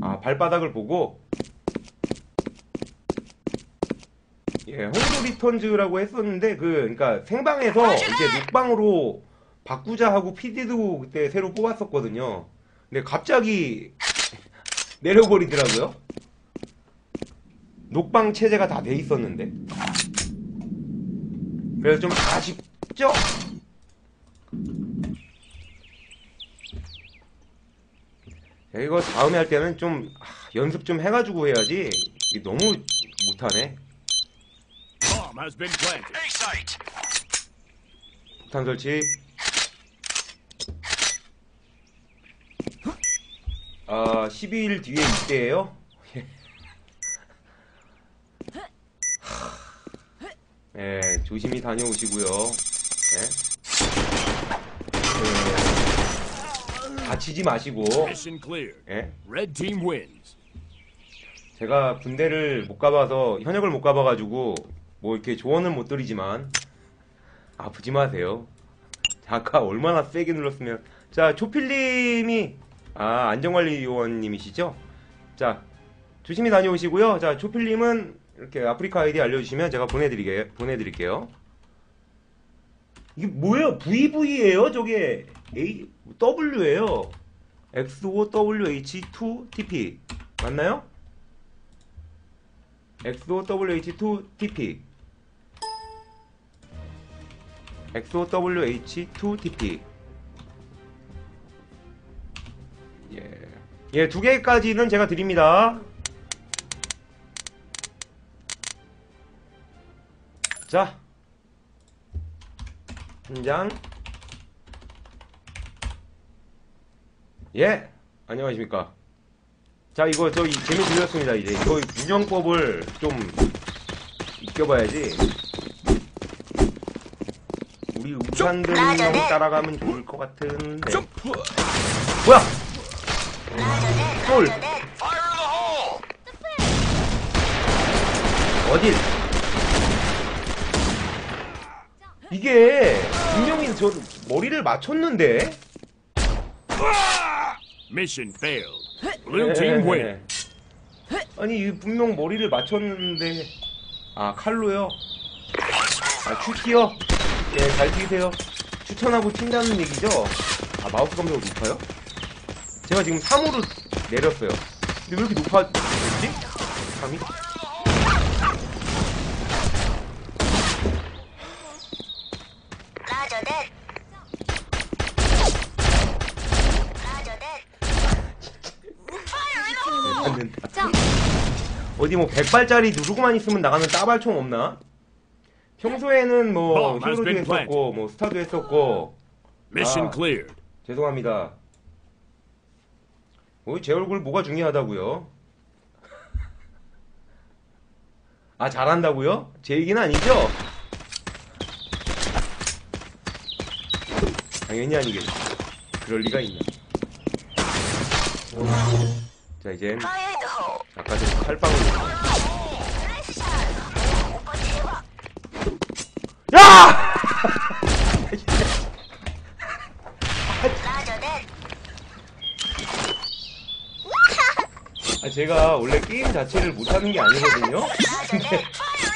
아, 발바닥을 보고. 예, 홍도 리턴즈라고 했었는데, 그, 그니까 생방에서 이제 녹방으로 바꾸자 하고 PD도 그때 새로 뽑았었거든요. 근데 갑자기 <laughs> 내려버리더라고요. 녹방 체제가 다 돼 있었는데. 그래서 좀 아쉽죠? 야, 이거 다음에 할 때는 좀 아, 연습 좀 해가지고 해야지. 이게 너무 못하네. Bomb has been planted. A site. 폭탄 설치. 아, 12일 뒤에 있대요. <laughs> 예, 조심히 다녀오시고요. 예. 예, 다치지 마시고. Mission. 예. Red team wins. 제가 군대를 못 가봐서 현역을 못 가봐가지고 뭐 이렇게 조언은 못 드리지만 아프지 마세요. 아까 얼마나 세게 눌렀으면 자 조필님이 아 안전관리요원님이시죠? 자 조심히 다녀오시고요. 자 조필님은 이렇게 아프리카 아이디 알려주시면 제가 보내드리게 보내드릴게요. 이게 뭐예요? VV예요? 저게 A W예요. XOWH2TP 맞나요? XOWH2TP XOWH2TP 예, 예, 두 개까지는 제가 드립니다. 자, 한 장. 예, 안녕하십니까. 자, 이거 저희 재미 들렸습니다. 이제 이거 운영법을 좀 익혀봐야지. 우리 우산들 운영 따라가면 좋을 것 같은데. 점프 뭐야? hole. 어딜? 이게 분명히 저 머리를 맞췄는데. Mission failed. Blue team win. 아니 이 분명 머리를 맞췄는데 아 칼로요? 아 큐티요? 예잘 튀세요 추천하고 튄다는 얘기죠? 아 마우스 감도가 높아요? 제가 지금 3으로 내렸어요 근데 왜 이렇게 높아졌지? 3이? 라저 넷. 라저 넷. 받는다 어디 뭐 100발짜리 누르고만 있으면 나가는 따발총 없나? 평소에는 뭐 히어로도 been 했었고 뭐 스타도 했었고 Mission Ah. cleared. 죄송합니다. 어, 제 얼굴 뭐가 중요하다고요? <laughs> 아 잘한다고요? 제 얘기는 아니죠? 당연히 아니겠죠. 그럴 리가 있나? 자 이젠. 아까 전 칼빵을 나이스 샷. 오빠 대박. 야! 아, 제가 원래 게임 자체를 못하는 게 아니거든요. 넷.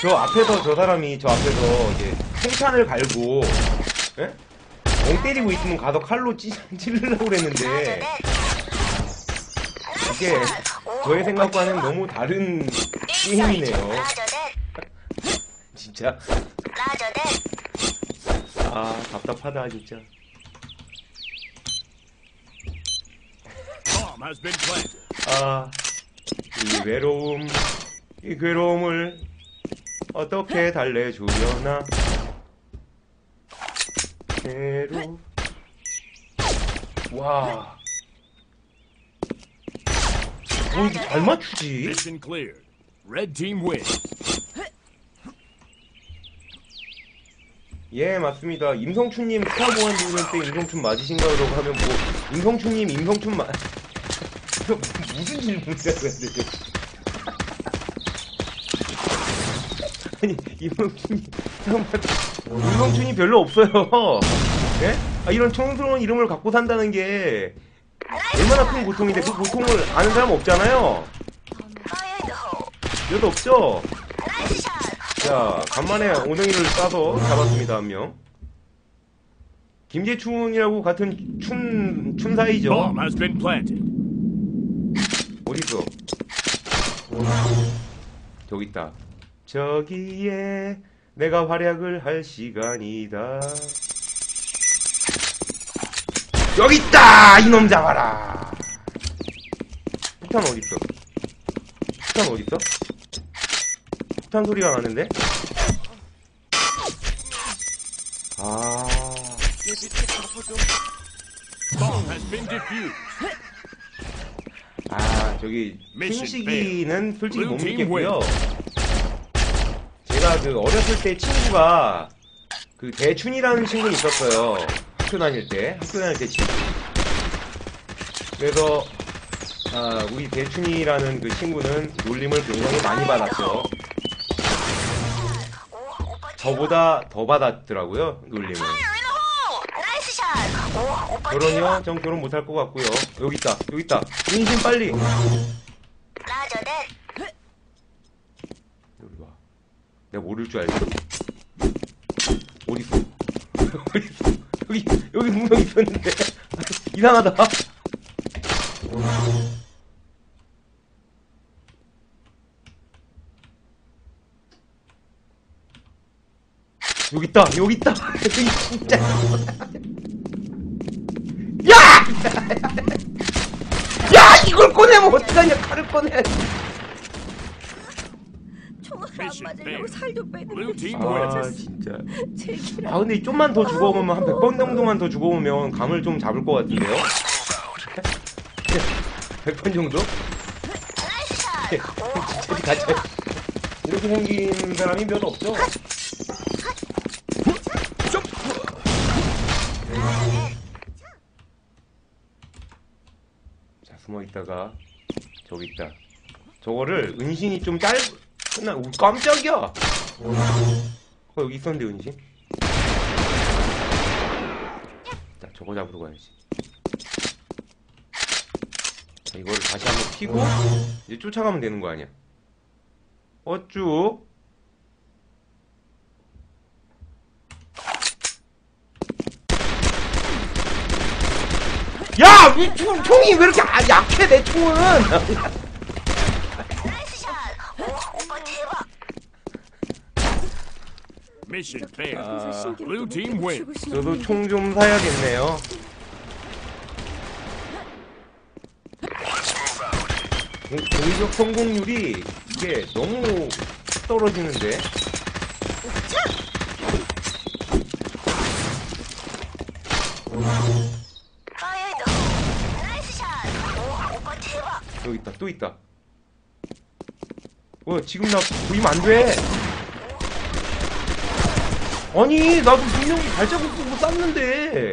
저 앞에서 저 사람이 저 앞에서 이제 생탄을 갈고 예? 엉 때리고 있으면 가서 칼로 찌, 찌르려고 그랬는데 넷. 이게 저의 생각과는 너무 다른 게임이네요. 진짜. 아 답답하다 진짜. Bomb has been planted. 아이 외로움 이 괴로움을 어떻게 달래주려나 괴로 와. 뭐 이렇게 잘 맞추지? Mission cleared. Red team wins. 예, 맞습니다. 임성춘님 스타보안 부를 때 임성춘 맞으신가요? 라고 하면 뭐, 임성춘님, 임성춘 맞, <laughs> 이거 무슨 질문이라고 해야 되죠? 아니, 잠깐만, 임성춘이 별로 없어요. 예? 아, 이런 청스러운 이름을 갖고 산다는 게 얼마나 큰 고통인데 그 고통을 아는 사람 없잖아요. 파이어 인더 홀. 여도 없죠? 자, 간만에 오뎅이를 싸서 잡았습니다, 한 명. 김재춘이라고 같은 춘, 춘사이죠? 어딨어? 저기 있다. 저기에 내가 활약을 할 시간이다. 여기 있다! 이놈 잡아라! 폭탄 어딨어? 폭탄 어딨어? 폭탄 소리가 나는데? 아. 아, 저기, 춘식이는 솔직히 못 믿겠고요. 제가 그 어렸을 때 친구가 그 대춘이라는 친구는 있었어요. 학교 다닐 때. 학교 다닐 때 친구. 그래서, 아, 우리 대춘이라는 그 친구는 놀림을 굉장히 많이 받았죠. 저보다 더 받았더라고요, 놀림을. nice! 전 결혼 못할 것 같고요. 여기 있다, 여기 있다. 은신 빨리! 여기 봐. 내가 모를 줄 알지? 어딨어? <laughs> 어딨어? 여기, 여기 분명 있었는데. <laughs> 이상하다. 여기 있다, 여기 있다. 진짜. 야! 야! 이걸 꺼내면 어떡하냐, 칼을 꺼내. 총알 안 맞으려고. 살도 빼는데 아. 진짜. 아 근데 좀만 더 죽어보면 한 100번 정도만 더 죽어보면 감을 좀 잡을 것 같은데요? 100번 정도? 오, 저기 갇혀 이렇게 생긴 사람이 별로 없죠? 자 숨어 있다가 저기 있다 저거를 은신이 좀 짧... 오, 깜짝이야! 어 여기 있었는데 은신? 자 저거 잡으러 가야지 자, 이거를 다시 한번 피고 이제 쫓아가면 되는 거 아니야 어쭈 야! 이 총, 총이 왜 이렇게 아- 약해 내 총은! 오. 그래서 신기루 Blue team wins. 저도 총 좀 사야겠네요 공- 공격 성공률이 이게 너무 떨어지는데 여기 있다. 또 있다. 어 지금 나 보이면 안돼. 아니 나도 분명히 발자국 쓰고 쐈는데.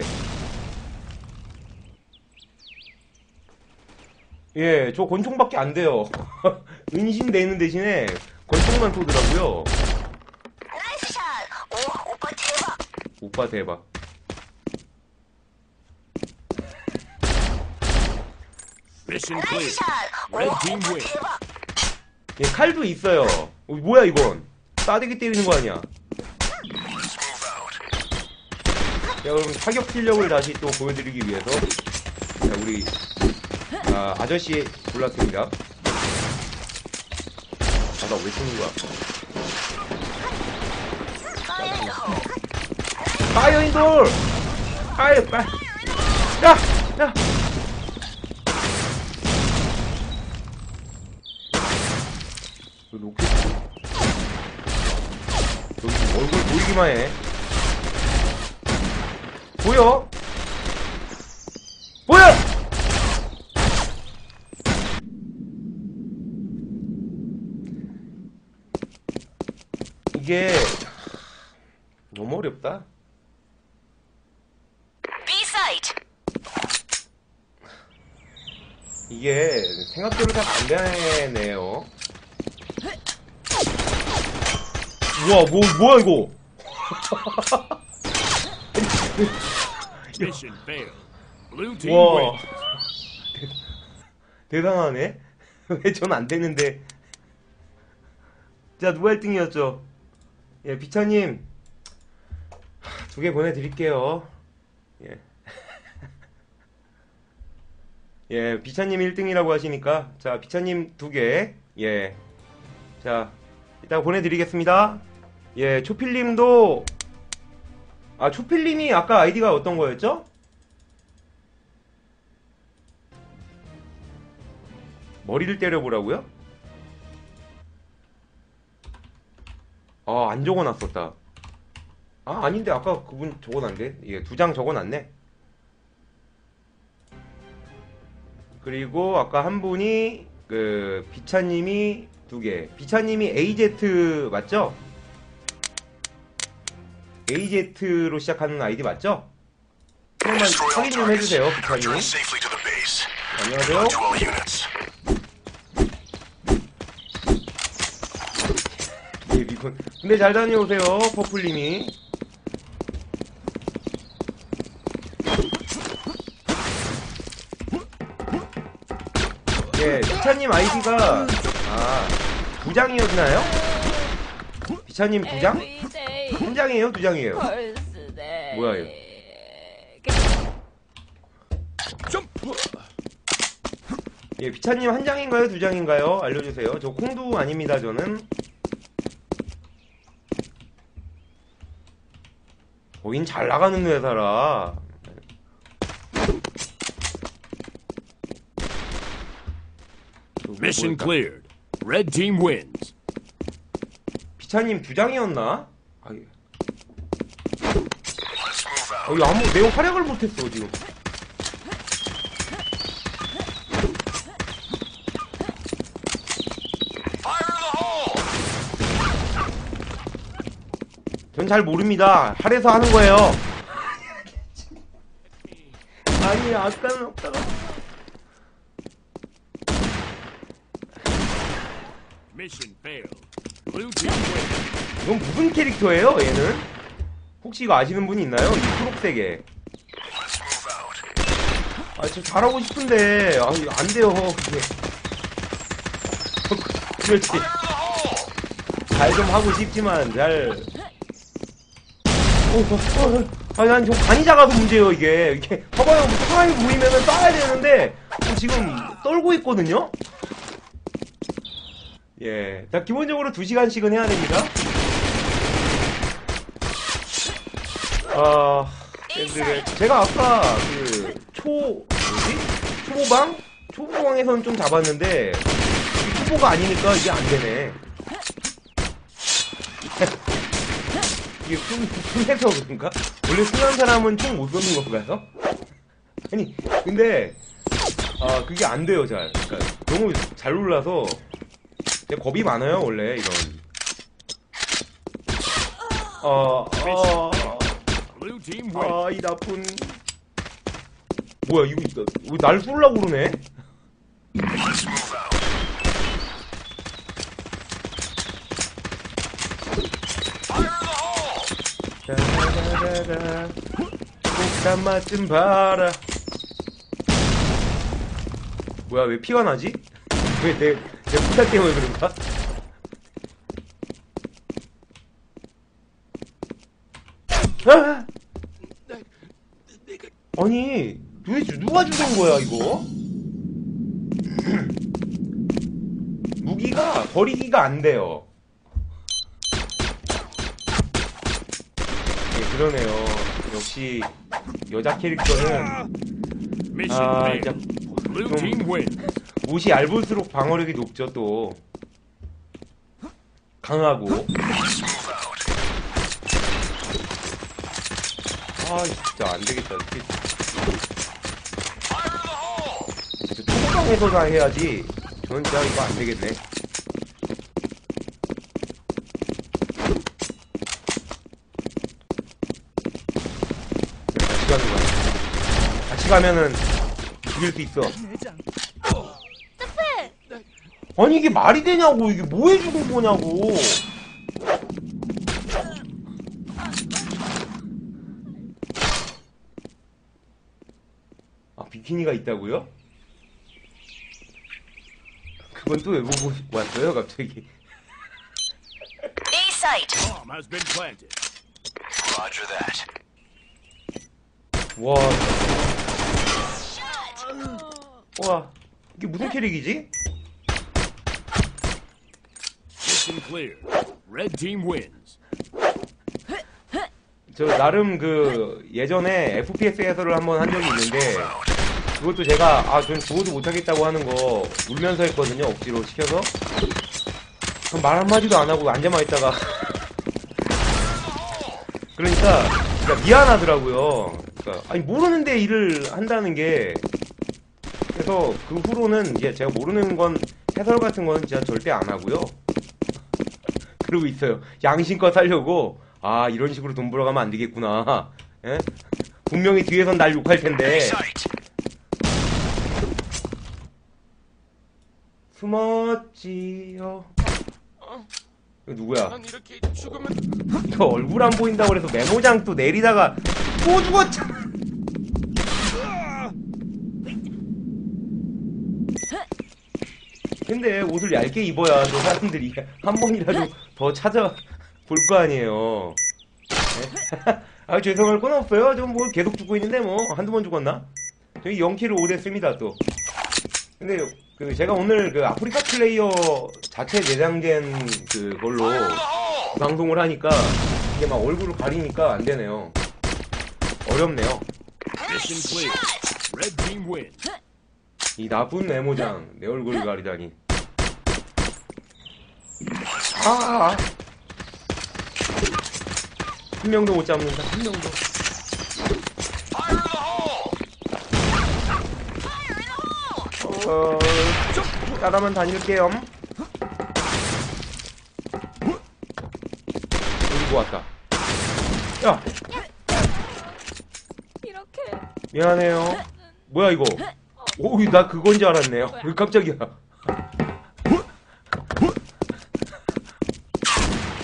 예 저 권총밖에 안 돼요. <laughs> 은신 내는 대신에 권총만 쏘더라고요. nice shot! 오, 오빠 대박! 오빠 대박 Mission clear. Red team! 예, 칼도 있어요 어, 뭐야 이건 싸대기 때리는 거 아니야 자 그럼 사격 실력을 다시 또 보여드리기 위해서 자 우리 아, 아저씨 골랐습니다 아 나 왜 쏘는 거야! 파이어 인돌 파이어 파이어 야! 야! 그 로켓 여기 얼굴 보이기만 해 보여? 보여! 이게 너무 어렵다! 이게 생각대로 잘 안 되네요. 우와, 뭐, 뭐야, 이거? Mission failed. Blue team 우와. wins. <laughs> 대단하네? <laughs> 왜 전 안 되는데. 자, 누가 1등이었죠? 예, 비차님. 두 개 보내드릴게요. 예. <laughs> 예, 비차님 1등이라고 하시니까. 자, 비차님 두 개. 예. 자, 이따 보내드리겠습니다. 예, 초필님도 아 초필님이 아까 아이디가 어떤 거였죠? 머리를 때려보라고요? 아, 안 적어놨었다. 아, 아닌데, 아까 그분 적어놨네. 예, 두 장 적어놨네. 그리고 아까 한 분이, 그, 비차님이 두 개. 비차님이 AZ 맞죠? AZ로 시작하는 아이디 맞죠? all 확인 좀. 해주세요. Good 안녕하세요. 예, 미군. 근데 잘 다녀오세요, 퍼플님이. 예, 비차님 아이디가, 아, 두 장이었나요? 비차님 두 장? 장이에요? 두 장이에요? birthday. 뭐야, 이거? 점프 예, 비차님 한 장인가요? 두 장인가요? 알려주세요. 저 콩두 아닙니다, 저는. 거긴 잘 나가는 회사라. 또 Mission 뭘까? cleared. Red team wins. 비차님 두 장이었나? 아, 예. 어. 이거 아무 내용 활약을 못했어 지금. 전 잘 모릅니다. 할에서 하는 거예요. 아니 아까는 없다가. 이건 무슨 캐릭터예요? 얘는? 혹시 이거 아시는 분이 있나요? 이 초록색에. 아, 저 잘하고 싶은데, 아, 이거 안 돼요, 그게. <laughs> 그렇지. 잘 좀 하고 싶지만, 잘. 어, 어, 어, 아, 난좀 간이 작아서 문제예요, 이게. 이렇게, 봐봐요, 뭐 사람이 보이면은 쏴야 되는데, 지금 떨고 있거든요? 예. 자, 기본적으로 2시간씩은 해야 됩니다. 아, 밴드를. 제가 아까 그, 초, 뭐지? 초보방? 초보방에서는 좀 잡았는데, 이 초보가 아니니까 이게 안 되네. <laughs> 이게 숨, 숨해서 그런가? 원래 순한 사람은 총 못 쏘는 건가요? 아니, 근데, 아, 그게 안 돼요, 잘. 그러니까 너무 잘 놀라서, 겁이 많아요, 원래, 이런. 어, 어, wins. 아, 이 나쁜. 뭐야, 이거, 이거, 왜날 쏠라고 그러네? 따라라라라. 폭탄 맛좀 봐라. 뭐야, 왜 피가 나지? 왜 내, 내 폭탄 때문에 그런가? 아! 아니, 도대체 누가 죽은 거야, 이거? <clears throat> 무기가 버리기가 안 돼요. 네, 그러네요. 역시 여자 캐릭터는 아. 진짜 좀-. 옷이 얇을수록 방어력이 높죠 또 강하고. 아 진짜 안 되겠다 이렇게 Fire in the hole! 초보방에서나 해야지. 저는 진짜 이거 안 되겠네. 같이 가는 거야. 같이 가면은 죽일 수 있어. 아니 이게 말이 되냐고. 이게 뭐해 죽은 거냐고. 아 비키니가 있다고요? 그건 또 왜 보고 왔어요 갑자기 A site. Bomb has been planted. Roger that. 와. 와. 이게 무슨 캐릭이지? Mission cleared. Red team wins. 저 나름 그 예전에 FPS 해설을 한번 한 적이 있는데 그것도 제가 아전 죽어도 못하겠다고 하는 거 울면서 했거든요 억지로 시켜서. 그럼 말 한마디도 안 하고 앉아만 있다가. <laughs> 그러니까, 그러니까 미안하더라고요. 그러니까 아니 모르는데 일을 한다는 게. 그래서 그 후로는 이제 제가 모르는 건 해설 같은 거는 진짜 절대 안 하고요. <laughs> 그러고 있어요. 양심껏 살려고 아 이런 식으로 돈 벌어가면 안 되겠구나. 예? 분명히 뒤에선 날 욕할 텐데 숨었지요 이거 누구야? 난 이렇게 죽으면 <laughs> 이거 얼굴 안 보인다고 그래서 메모장 또 내리다가 또 죽었잖아. 근데 옷을 얇게 입어야 또 사람들이 한 번이라도 더 찾아볼 거 아니에요. 네? <laughs> 아 죄송할 건 없어요. 좀 뭐 계속 죽고 있는데 뭐 한두 번 죽었나? 저희 0킬을 5됐습니다 또. 근데 그 제가 오늘 그 아프리카 플레이어 자체 내장된 그걸로 방송을 하니까 이게 막 얼굴을 가리니까 안 되네요. 어렵네요. 이 나쁜 메모장 내 얼굴을 가리다니. 아, 한 명도 못 잡는다. 한 명도. 어, 따라만 다닐게요. 그리고 왔다. 야, 이렇게 미안해요. 뭐야 이거? 오, 나 그건 줄 알았네요. 왜 깜짝이야?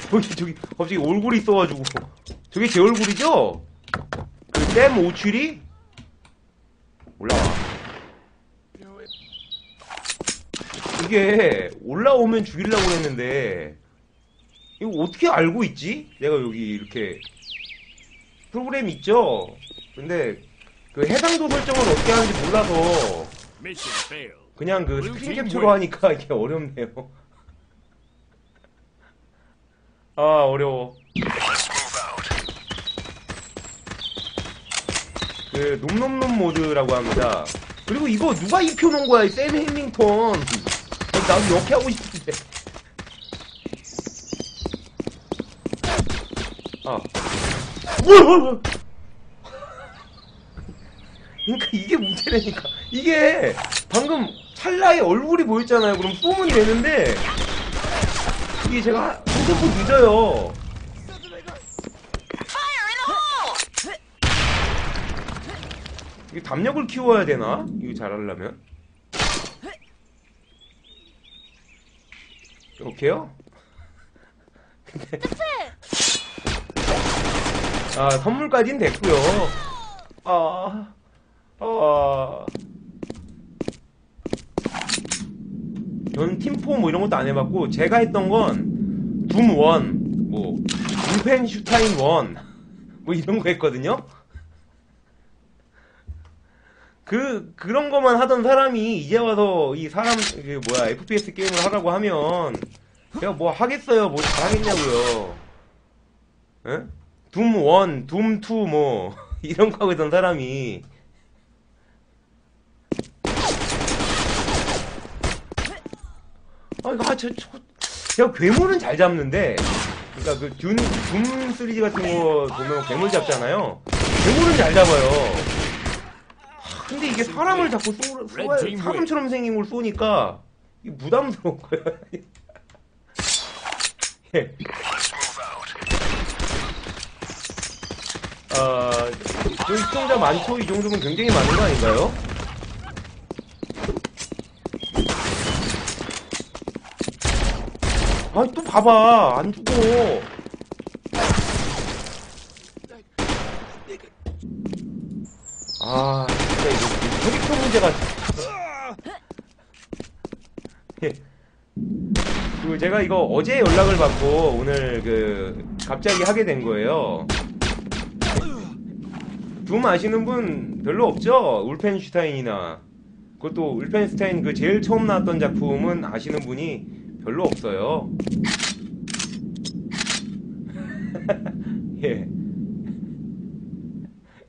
저기 저기 갑자기 얼굴이 있어가지고 저게 제 얼굴이죠? 그댐 오출이 올라와. 이게 올라오면 죽이려고 했는데 이거 어떻게 알고 있지? 내가 여기 이렇게 프로그램 있죠? 근데 그 해상도 설정을 어떻게 하는지 몰라서. 그냥 그 스크린 캡처로 하니까 이게 어렵네요. <laughs> 아 어려워. 그 놈놈놈 모드라고 합니다. 그리고 이거 누가 입혀놓은 거야 이 샘 해밍턴. 나도 이렇게 하고 싶은데. 아. 뭐야. 그러니까 이게 문제라니까. 이게 방금 찰나에 얼굴이 보였잖아요. 그럼 뿜은 되는데 이게 제가 한 템포 늦어요. 이게 담력을 키워야 되나? 이거 잘하려면? 이렇게요? 근데 아 선물까지는 됐고요. 아, 아. 저는 팀포 뭐 이런 것도 안 해봤고 제가 했던 건 둠 원, 뭐 울펜슈타인 원, 뭐 이런 거 했거든요. 그 그런 거만 하던 사람이 이제 와서 이 사람 그 뭐야 FPS 게임을 하라고 하면 제가 뭐 하겠어요? 뭐 잘하겠냐고요. 에? 둠 1, 둠 2 뭐 <laughs> 이런 거 하고 있던 사람이. 아 아, 저, 저 제가 괴물은 잘 잡는데. 그러니까 그 듄, 둠 3D 같은 거 보면 괴물 잡잖아요. 괴물은 잘 잡아요 근데 이게 사람을 자꾸 쏘, 쏘, 사람처럼 생긴 걸 쏘니까 이게 부담스러운 거야. <laughs> 예. 아, 저희 시청자 많죠? 이 정도면 굉장히 많은 거 아닌가요? 아, 또 봐봐. 안 죽어. 아, 진짜 이거 캐릭터 문제가. 예. 그 제가 이거 어제 연락을 받고 오늘 그 갑자기 하게 된 거예요. 둠 아시는 분 별로 없죠? 울펜슈타인이나 그것도 울펜슈타인 그 제일 처음 나왔던 작품은 아시는 분이 별로 없어요. <laughs> 예.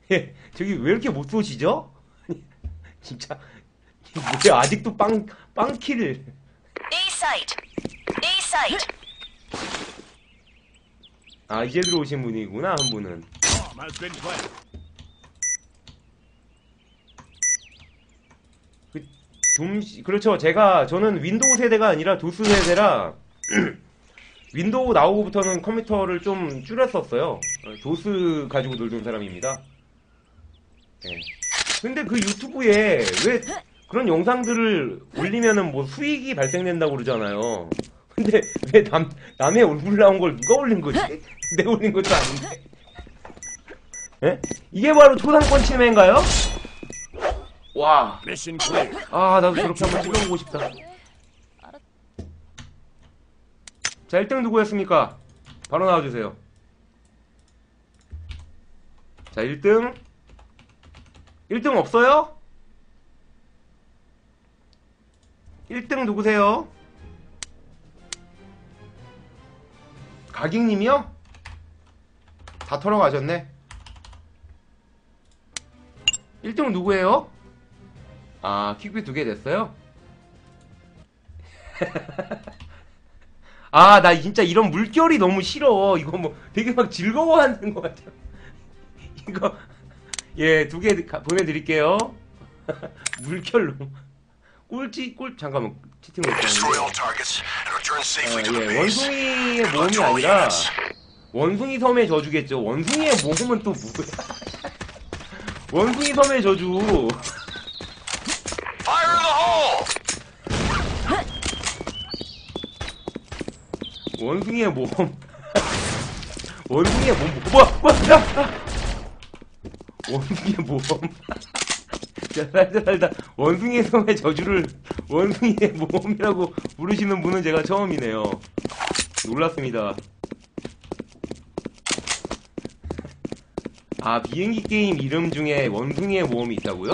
<laughs> 예, 저기 왜 이렇게 못 쏘시죠? 진짜 왜 아직도 빵 빵키를 A site. A site. 아 이제 들어오신 분이구나 한 분은 planted. 좀 시- 그렇죠 제가 저는 윈도우 세대가 아니라 도스 세대라 <clears throat> 윈도우 나오고부터는 컴퓨터를 좀 줄였었어요 어, 도스 가지고 놀던 사람입니다 예. 근데 그 유튜브에 왜 그런 영상들을 올리면은 뭐 수익이 발생된다고 그러잖아요 근데 왜 남, 남의 얼굴 나온 걸 누가 올린 거지? 내 올린 것도 아닌데 예? 이게 바로 초상권 침해인가요? 와 Mission clear. 아, 나도 저렇게 한번 찍어보고 싶다. 자, 1등 누구였습니까? 바로 나와주세요. 자, 1등. 1등 없어요? 1등 누구세요? 가깅님이요? 다 털어가셨네. 1등 누구예요? 아, 킥비 두 개 됐어요? <laughs> 아, 나 진짜 이런 물결이 너무 싫어. 이거 뭐 되게 막 즐거워하는 것 같아요. <laughs> 이거, 예, 두 개 보내드릴게요. <laughs> 물결로. 꼴찌, 꼴, 잠깐만, 채팅을 safely 아, 예. 원숭이의 모험이 아니라. 원숭이 섬의 저주겠죠. 원숭이의 모험은 또 뭐야? <laughs> 원숭이 섬의 저주. 원숭이의 모험. <laughs> 원숭이의 모험. 뭐야, 뭐야, 야! 아! 원숭이의 모험. <laughs> 살다 원숭이의 섬의 저주를 원숭이의 모험이라고 부르시는 분은 제가 처음이네요. 놀랐습니다. 아, 비행기 게임 이름 중에 원숭이의 모험이 있다고요?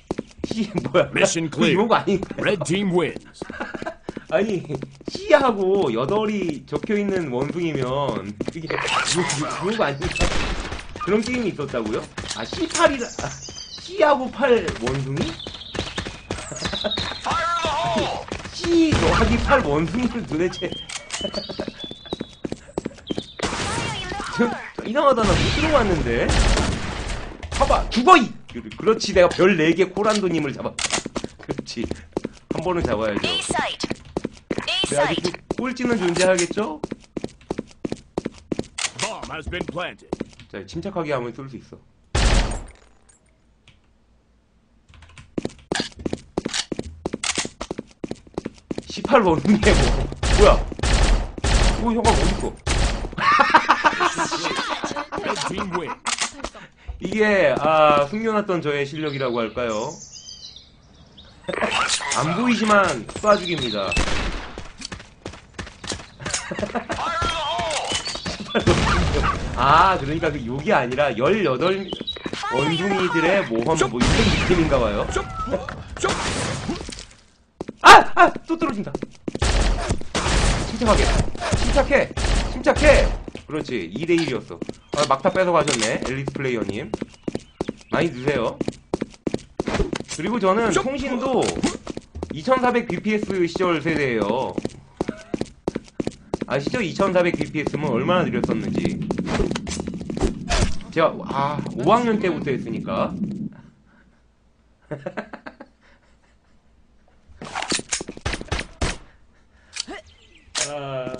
<laughs> 씨, 뭐야. 그 clear. 이거 아닌가요? Team wins. <laughs> 아니 C하고 여덟이 적혀 있는 원숭이면 그게 유- 유- 아닌가? 그런 게임이 있었다고요? 아 C8이라 아, C하고 8 원숭이? C 더하기 8 원숭이를 도대체 저, <laughs> 저 이상하다 나 못 들어봤는데 봐봐 죽어 이 그렇지 내가 별 4개 코란도님을 잡았다 그렇지 한 번은 잡아야죠. A 네, 아직 꼴찌는 존재하겠죠? Bomb has been planted. 자, 침착하게 하면 쏠 수 있어. (18 원숭이에 뭐 뭐야 이거 어딨어 Red team wins. 이게 아 숨겨놨던 저의 실력이라고 할까요 안. 보이지만 쏴죽입니다 <laughs> hole! 아 그러니까 그 욕이 아니라 18 원숭이들의 모험 뭐 이런 느낌인가 봐요 아! 아! 또 떨어진다. 침착하게. 침착해. 침착해. 그렇지. 2대1이었어. 아, 막타 뺏어 가셨네. 엘리트 플레이어님. 많이 드세요. 그리고 저는 통신도 2400 bps 시절 세대예요. 아시죠? 2400 bps면 얼마나 느렸었는지. 제가 아 5학년 때부터 했으니까. 아,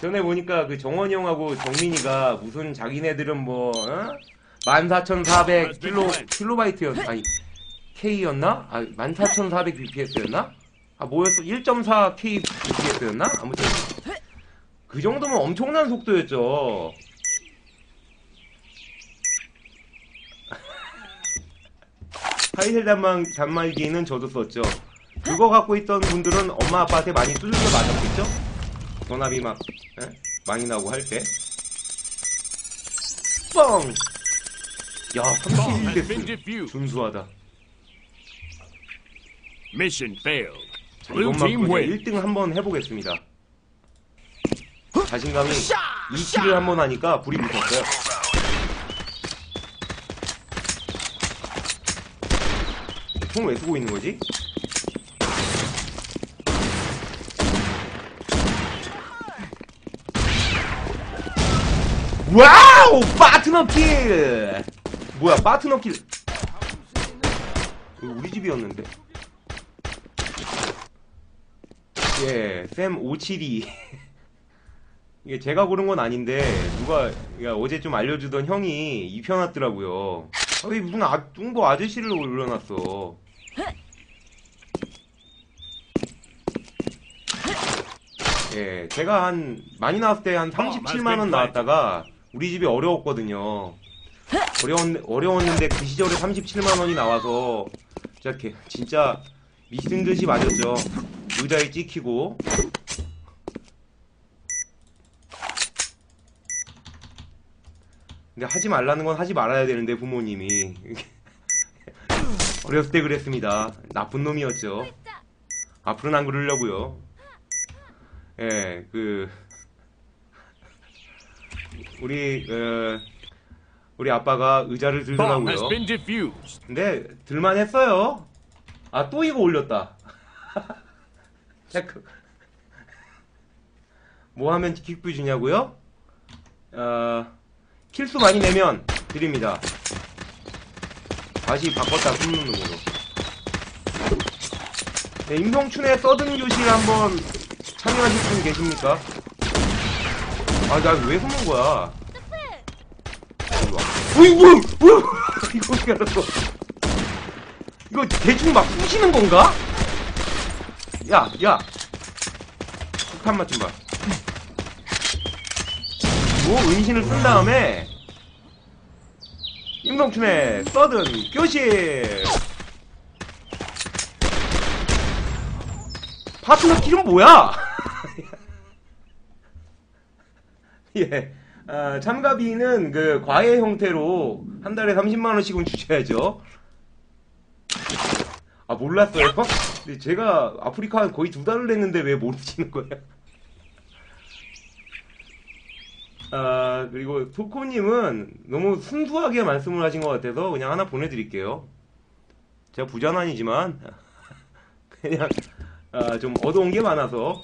전에 보니까 그 정원이 형하고 정민이가 무슨 자기네들은 뭐 어? 14,400 킬로 킬로바이트였 아니 K였나? 아 14,400 bps였나? 아 뭐였어? 1.4 K bps였나? 아무튼 그 정도면 엄청난 속도였죠. <laughs> 파이셀 단말, 단말기는 저도 썼죠. 그거 갖고 있던 분들은 엄마 아빠한테 많이 두들겨 맞았겠죠? 전압이 막 에? 많이 나고 할 때. 뻥! 야, Bomb has been 31대 defused. 준수하다. Mission failed. wins. 1등 한번 해보겠습니다. 어? 자신감이 2킬을 한 번 하니까 불이 붙었어요. 총 왜 쓰고 있는 거지? wow! partner kill! 뭐야, partner kill 우리 집이었는데. 예, 쌤 572. <laughs> 이게 제가 고른 건 아닌데, 누가, 야, 어제 좀 알려주던 형이 입혀놨더라고요. 아, 왜 무슨 아, 중보 아저씨를 올려놨어. 예, 제가 한, 많이 나왔을 때 한 37만 원 나왔다가, 우리 집이 어려웠거든요. 어려웠, 어려웠는데 그 시절에 37만 원이 나와서, 진짜, 개- 진짜, 미친 듯이 맞았죠. 의자에 찍히고. 근데 하지 말라는 건 하지 말아야 되는데, 부모님이. <laughs> 어렸을 때 그랬습니다. 나쁜 놈이었죠. 앞으로는 안 그러려고요. 예, 그 우리 어, 우리 아빠가 의자를 들더라고요. 근데 들만 했어요. 아 또 이거 올렸다. <laughs> 뭐 하면 킥뷰 주냐고요? 어, 킬수 많이 내면 드립니다. 다시 바꿨다 숨는 놈으로. 네, 임성춘의 서든 교실 한번 참여하실 분 계십니까? 아, 나 왜 숨는 거야? 어이, 뭐야, 뭐야! <laughs> 이거 어떻게 알았어? 이거 대충 막 쑤시는 건가? 야, 야! 폭탄 맞좀 봐. 뭐, 은신을 쓴 다음에, 임성춘의 서든 교실! 파트너 킬은 뭐야? <laughs> 예. 아, 참가비는 그 과외 형태로 한 달에 30만 원씩은 주셔야죠. 아 몰랐어요? 근데 제가 아프리카 거의 두 달을 했는데 왜 모르시는 거예요? 아 그리고 토코님은 너무 순수하게 말씀을 하신 것 같아서 그냥 하나 보내드릴게요. 제가 부자는 아니지만 <laughs> 그냥 아, 좀 얻어온 게 많아서.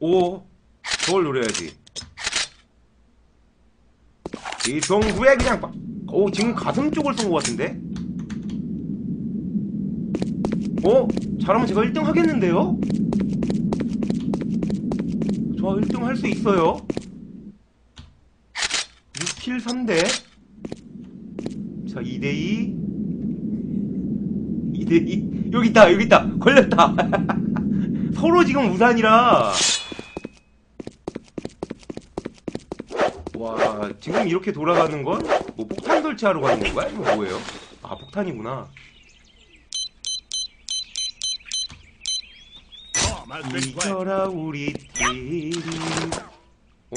오, 저걸 노려야지. 이 정부에 그냥, 막- 오, 지금 가슴 쪽을 쏜 것 같은데? 어? 잘하면 제가 1등 하겠는데요? 저 1등 할 수 있어요. 6킬 3대. 자, 2대2. 2대2. 여기 있다, 여기 있다. 걸렸다. <laughs> 서로 지금 우산이라. 와, 지금 이렇게 돌아가는 건? 뭐 폭탄 설치하러 가는 건가요? 이거 뭐예요? 아, 폭탄이구나. 이겨라, 우리 팀. 어?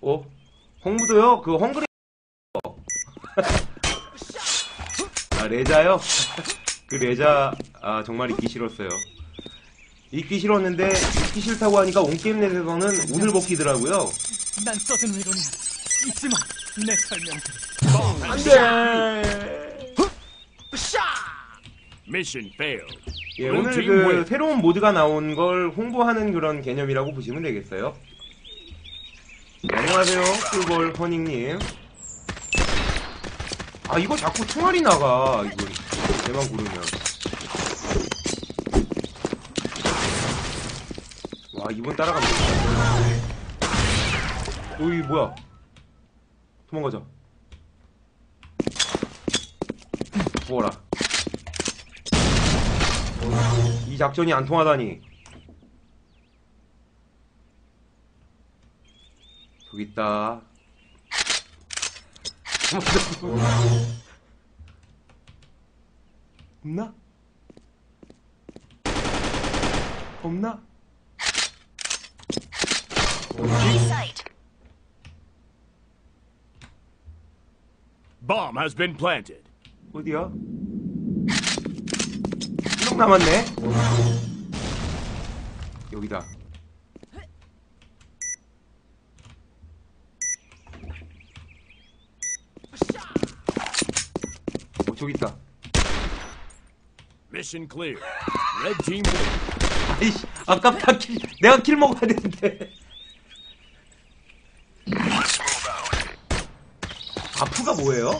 어? 홍무도요? 그 헝그리. 아, 레자요? 그 레자, 아, 정말 잊기 싫었어요. 잊기 싫었는데, 잊기 싫다고 하니까 온게임넷에서는 오늘 먹히더라고요. 난 써든 외론이야. 잊지 마. 내 설명들. Bomb has 안 돼! Mission failed. 예, 오늘 그. 새로운 모드가 나온 걸 홍보하는 그런 개념이라고 보시면 되겠어요. 네, 안녕하세요, 꿀벌 허닝님. 아, 이거 자꾸 총알이 나가, 이거. 내만 고르면. 와, 이번 따라가면 되겠다. 어이, 뭐야. 도망가자. 죽어라. 이 작전이 안 통하다니. 저기 있다. 없나? 없나? Sight. Bomb has been planted. 어디야? 한명 남았네. 여기다. 저기 있다. Clear. Red team wins. 아이씨, 아깝다. 킬, 내가 킬 먹어야 되는데. 아프가 뭐예요?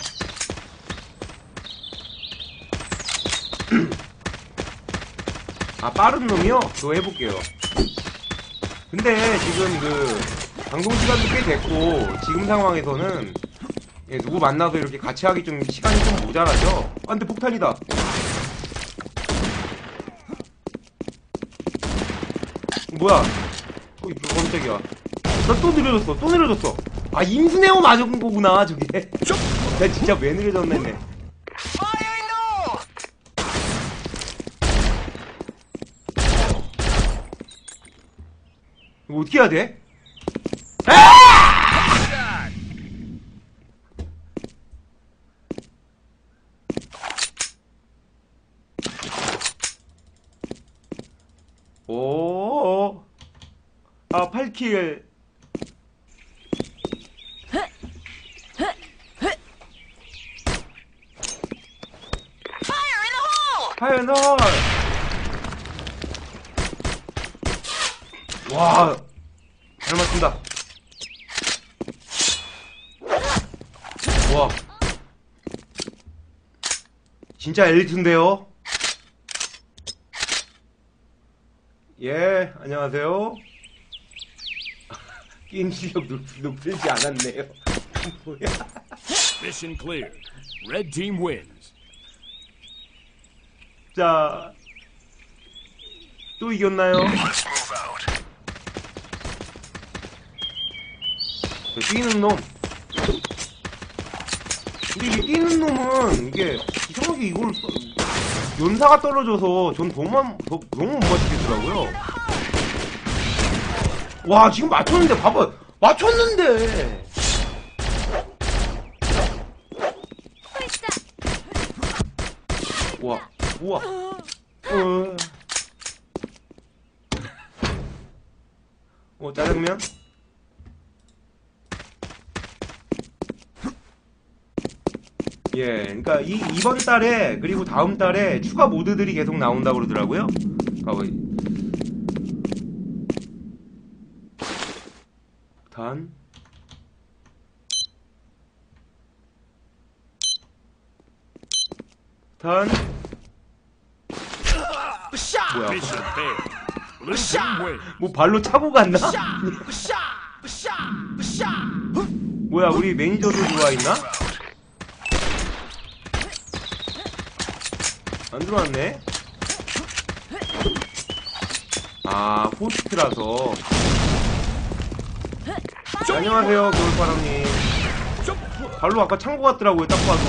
아 빠른 놈이요? 그거 해볼게요. 근데 지금 그 방송 시간도 꽤 됐고 지금 상황에서는 예, 누구 만나서 이렇게 같이 하기 좀 시간이 좀 모자라죠. 아, 근데 폭탄이다. 뭐야? 어, 이거 깜짝이야. 나또 느려졌어. 또 느려졌어. 아 임수네오 맞은 거구나 저게. <laughs> 나 진짜 왜 느려졌네. 네. 이거 어떻게 해야 돼? 오, 아, 8킬. Fire in the hole! 파이널! 와, 잘 맞춘다. 와. 진짜 엘리트인데요? 예, 안녕하세요. <laughs> 게임 실력 높, 높지 않았네요. <laughs> 뭐야. Mission clear. Red team wins. 자, 또 이겼나요? 뛰는 놈. 근데 이게 뛰는 놈은 이게 이상하게 이걸 써- 연사가 떨어져서 전 너무, 더- 너무 못 맞추겠더라고요. 와, 지금 맞췄는데, 봐봐. 맞췄는데! 우와, 우와. 어, 어 짜장면? 예, 그러니까 이 이번 달에 그리고 다음 달에 추가 모드들이 계속 나온다고 그러더라고요. 단. 단. 뭐야? 뭐 발로 차고 갔나? <laughs> 뭐야 우리 매니저도 있나? 안 들어왔네. 아 호스트라서. 안녕하세요 겨울바람님. 발로 아까 찬거 같더라고요 딱 봐도.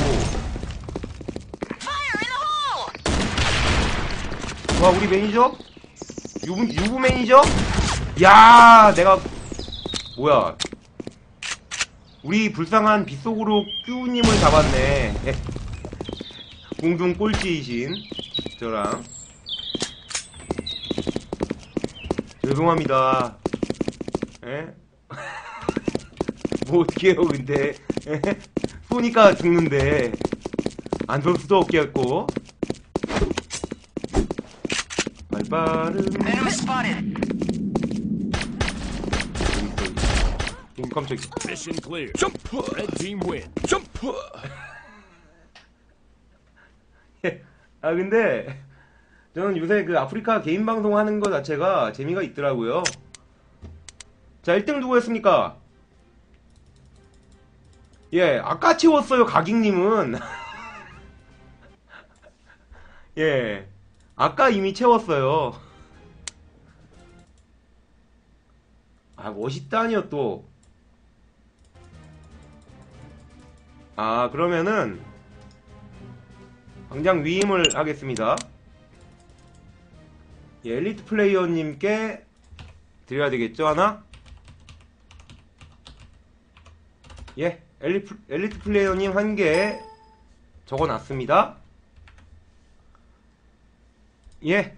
와 우리 매니저? 유부, 유부 매니저? 야 내가 뭐야 우리 불쌍한 빗속으로 큐님을 잡았네 공동 꼴찌이신 저랑 죄송합니다 예? <laughs> 뭐 어떻게 해요 근데 예? 쏘니까 죽는데 안 쏠 수도 없겠고 발빠른! 오 깜짝이야 Mission clear. 점프 Red team wins. 점프 <laughs> <laughs> 아 근데 저는 요새 그 아프리카 개인 방송 하는 거 자체가 재미가 있더라고요. 자 1등 누구였습니까? 예 아까 채웠어요 가깅님은 <laughs> 예 아까 이미 채웠어요. 아 멋있다니요 또. 아 그러면은 당장 위임을 하겠습니다. 예, 엘리트 플레이어님께 드려야 되겠죠, 하나? 예, 엘리트, 엘리트 플레이어님 한 개 적어놨습니다. 예.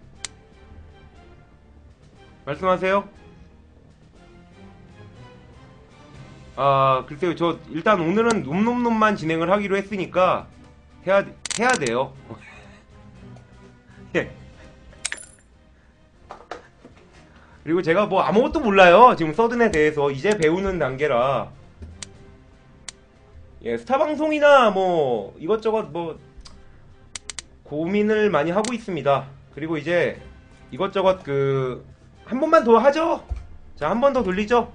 말씀하세요. 아, 글쎄요, 저, 일단 오늘은 놈놈놈만 진행을 하기로 했으니까, 해야, 해야 돼요. <laughs> 예. 그리고 제가 뭐 아무것도 몰라요. 지금 서든에 대해서 이제 배우는 단계라. 예, 스타 방송이나 뭐 이것저것 뭐 고민을 많이 하고 있습니다. 그리고 이제 이것저것 그 한 번만 더 하죠. 자, 한 번 더 돌리죠.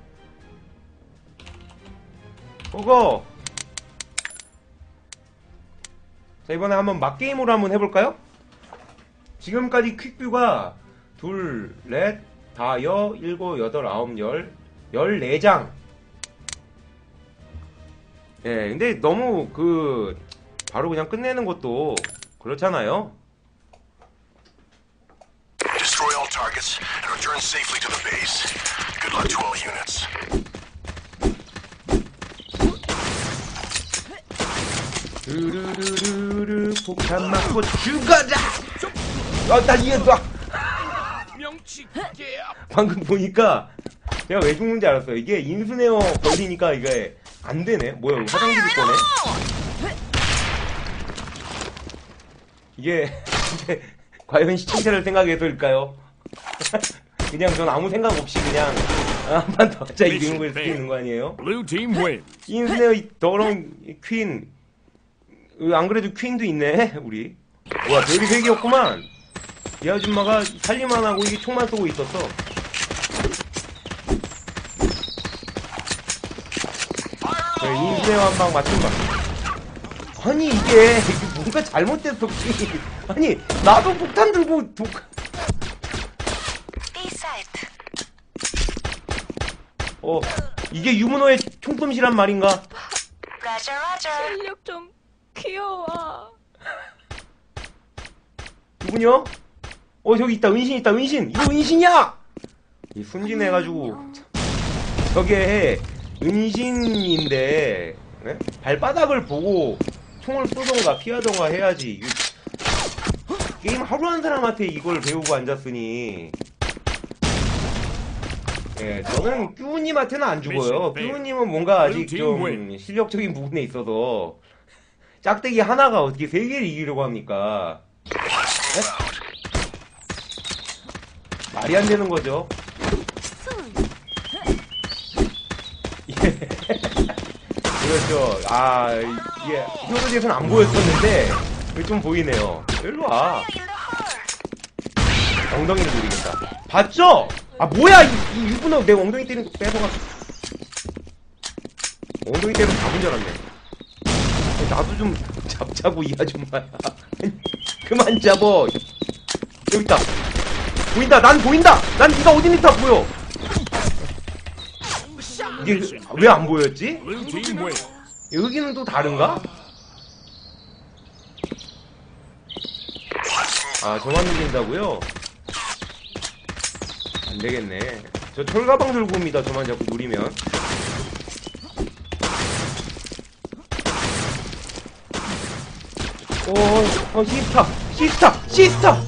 그거. 자, 이번에 한번 막게임으로 한번 해볼까요? 지금까지 퀵뷰가 둘, 넷, 다, 여, 일곱, 여덟, 아홉, 열, 열네 장. 예, 근데 너무 그, 바로 그냥 끝내는 것도 그렇잖아요. Destroy all targets and return safely to the base. Good luck to all units. 르르르르르 폭탄 맞고 죽어자! 아, 나 이게 나 명치 개 방금 보니까 내가 왜 죽는지 알았어요. 이게 인수네어 걸리니까 이게 안 되네. 뭐야, 이거 화장실 거네. 이게 이게 과연 시청자를 생각해서일까요? <laughs> 그냥 전 아무 생각 없이 그냥 한 판 더 하자 이기는 걸 수도 있는 거 아니에요? 이 더러운 이 퀸. 으, 안 그래도 퀸도 있네, <laughs> 우리. 와, 별이 세 개였구만. 이 아줌마가 살림만 하고 이게 총만 쏘고 있었어. 자, 인스네어 한방 맞춘 방. 아니, 이게, 이게 뭔가 잘못됐어. <laughs> 아니, 나도 폭탄 들고 독, B 사이트. 어, 이게 유문호의 총솜씨란 말인가? <gasps> 라저 라저. 실력 좀 귀여워. 누구냐? 어 저기 있다 은신 있다 은신 이거 은신이야 이 순진해가지고 참. 저게 은신인데 네? 발바닥을 보고 총을 쏘던가 피하던가 해야지 이거 게임 하루 한 사람한테 이걸 배우고 앉았으니 예, 저는 큐우님한테는 안 죽어요. 큐우님은 뭔가 아직 좀 실력적인 부분에 있어서 짝대기 하나가 어떻게 세 개를 이기려고 합니까? 네? 말이 안 되는 거죠. <laughs> 예. 그렇죠. 아, 이게 히어로즈에서는 안 보였었는데 좀 보이네요. 일로 와. 엉덩이를 노리겠다. 봤죠? 아 뭐야 이, 이 유부너 내 엉덩이 때리는 거 뺏어가. 엉덩이 때리는 거 잡은 줄 알았네. 어, 나도 좀 잡자고 이 아줌마야. <laughs> 그만 잡어. 여기 있다. 보인다. 난 보인다. 난 네가 어디 있다 보여. 이게 왜 안 보였지? 여기는 또 다른가? 아, 저만 누린다고요? 안 되겠네. 저 철가방 들고 옵니다. 저만 자꾸 누리면. 오, 어, 시스타! 시스타! 시스타!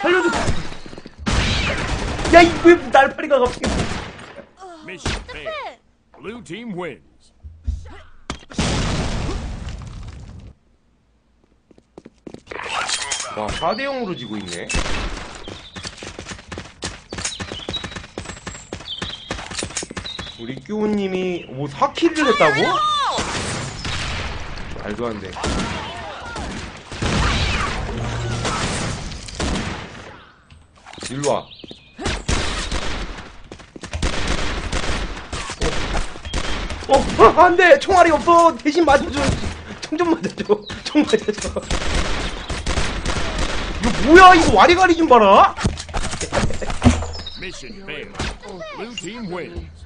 살려줘! 야, 이왜 날파리가 갑자기. Mission failed. Blue team wins. 와, 4대 0으로 지고 있네. 우리 끼우님이, 오, 4킬을 했다고? 말도 안 돼. 일로 와. 어, 어, 어, 안 돼! 총알이 없어! 대신 맞아줘! 총 좀 맞아줘! 총 맞아줘! 이거 뭐야 이거 와리가리 좀 봐라 Mission failed. Blue team wins.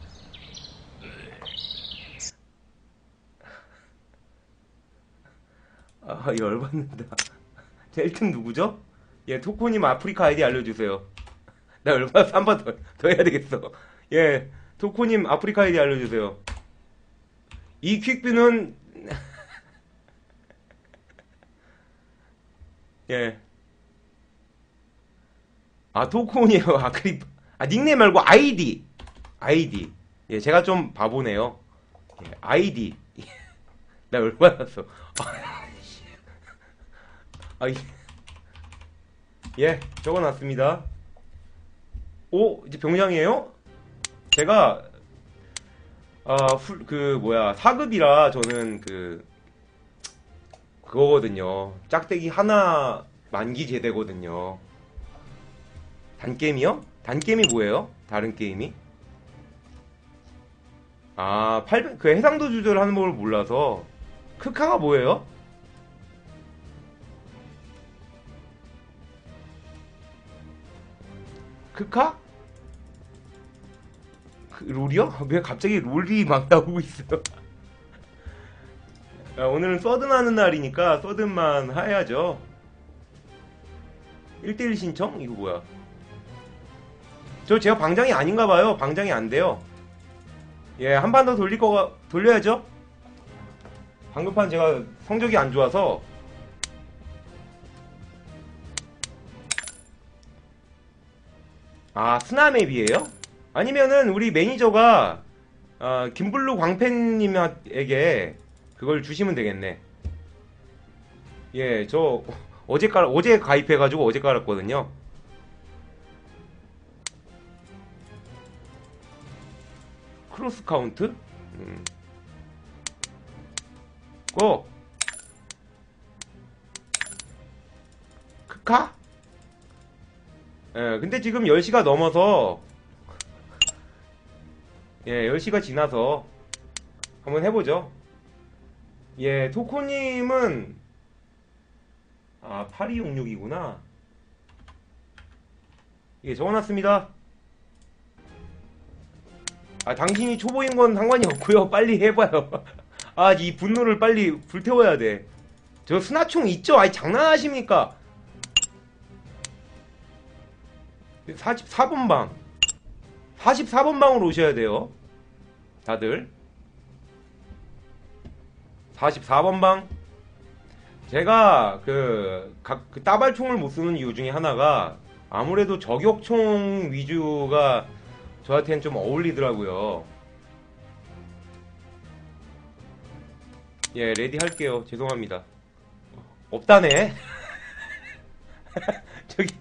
아 열받는다 <laughs> 자 1등 누구죠? 예 토코님 아프리카 아이디 알려주세요 나 열받아서 한 번 더 더 해야 되겠어 예 토코님 아프리카 아이디 알려주세요 이 퀵뷰는 <laughs> 예. 아, 토콘이에요. 아, 크립. 아, 닉네임 말고 아이디. 아이디. 예, 제가 좀 바보네요. 예, 아이디. <laughs> 나 열받았어. 아, 이- 예, 적어놨습니다. 오, 이제 병장이에요? 제가, 아, 훌, 그, 뭐야, 사급이라 저는 그, 그거거든요. 짝대기 하나 만기 제대거든요. 단게임이요? 단게임이 뭐예요? 다른 게임이? 아, 800, 그 해상도 조절하는 법을 몰라서. 크카가 뭐예요? 크카? 그, 롤이요? 왜 갑자기 롤이 막 나오고 있어요? 아, 오늘은 서든 하는 날이니까 서든만 해야죠. 1대1 신청? 이거 뭐야? 저 제가 방장이 아닌가 봐요. 방장이 안 돼요. 예, 한 판 더 돌릴 거가 돌려야죠. 방금 판 제가 성적이 안 좋아서 아 스나맵이에요? 아니면은 우리 매니저가 아, 김블루 광팬님에게 그걸 주시면 되겠네. 예, 저 어제 깔 어제 가입해가지고 어제 깔았거든요. 크로스 카운트? 음. go! 크카? 예, 근데 지금 10시가 넘어서 예, 10시가 지나서 한번 해보죠. 예, 토코님은 아, 8266이구나. 예, 적어놨습니다. 아, 당신이 초보인 건 상관이 없고요. <laughs> 빨리 해봐요. 아, 이 분노를 빨리 불태워야 돼. 저 스나총 있죠? 아니, 장난하십니까? 44번 방. 44번 방으로 오셔야 돼요. 다들. 44번 방. 제가 그, 각, 그 따발총을 못 쓰는 이유 중에 하나가 아무래도 저격총 위주가 저한테는 좀 어울리더라고요. 예, ready 할게요. 죄송합니다. 없다네. <laughs> 저기,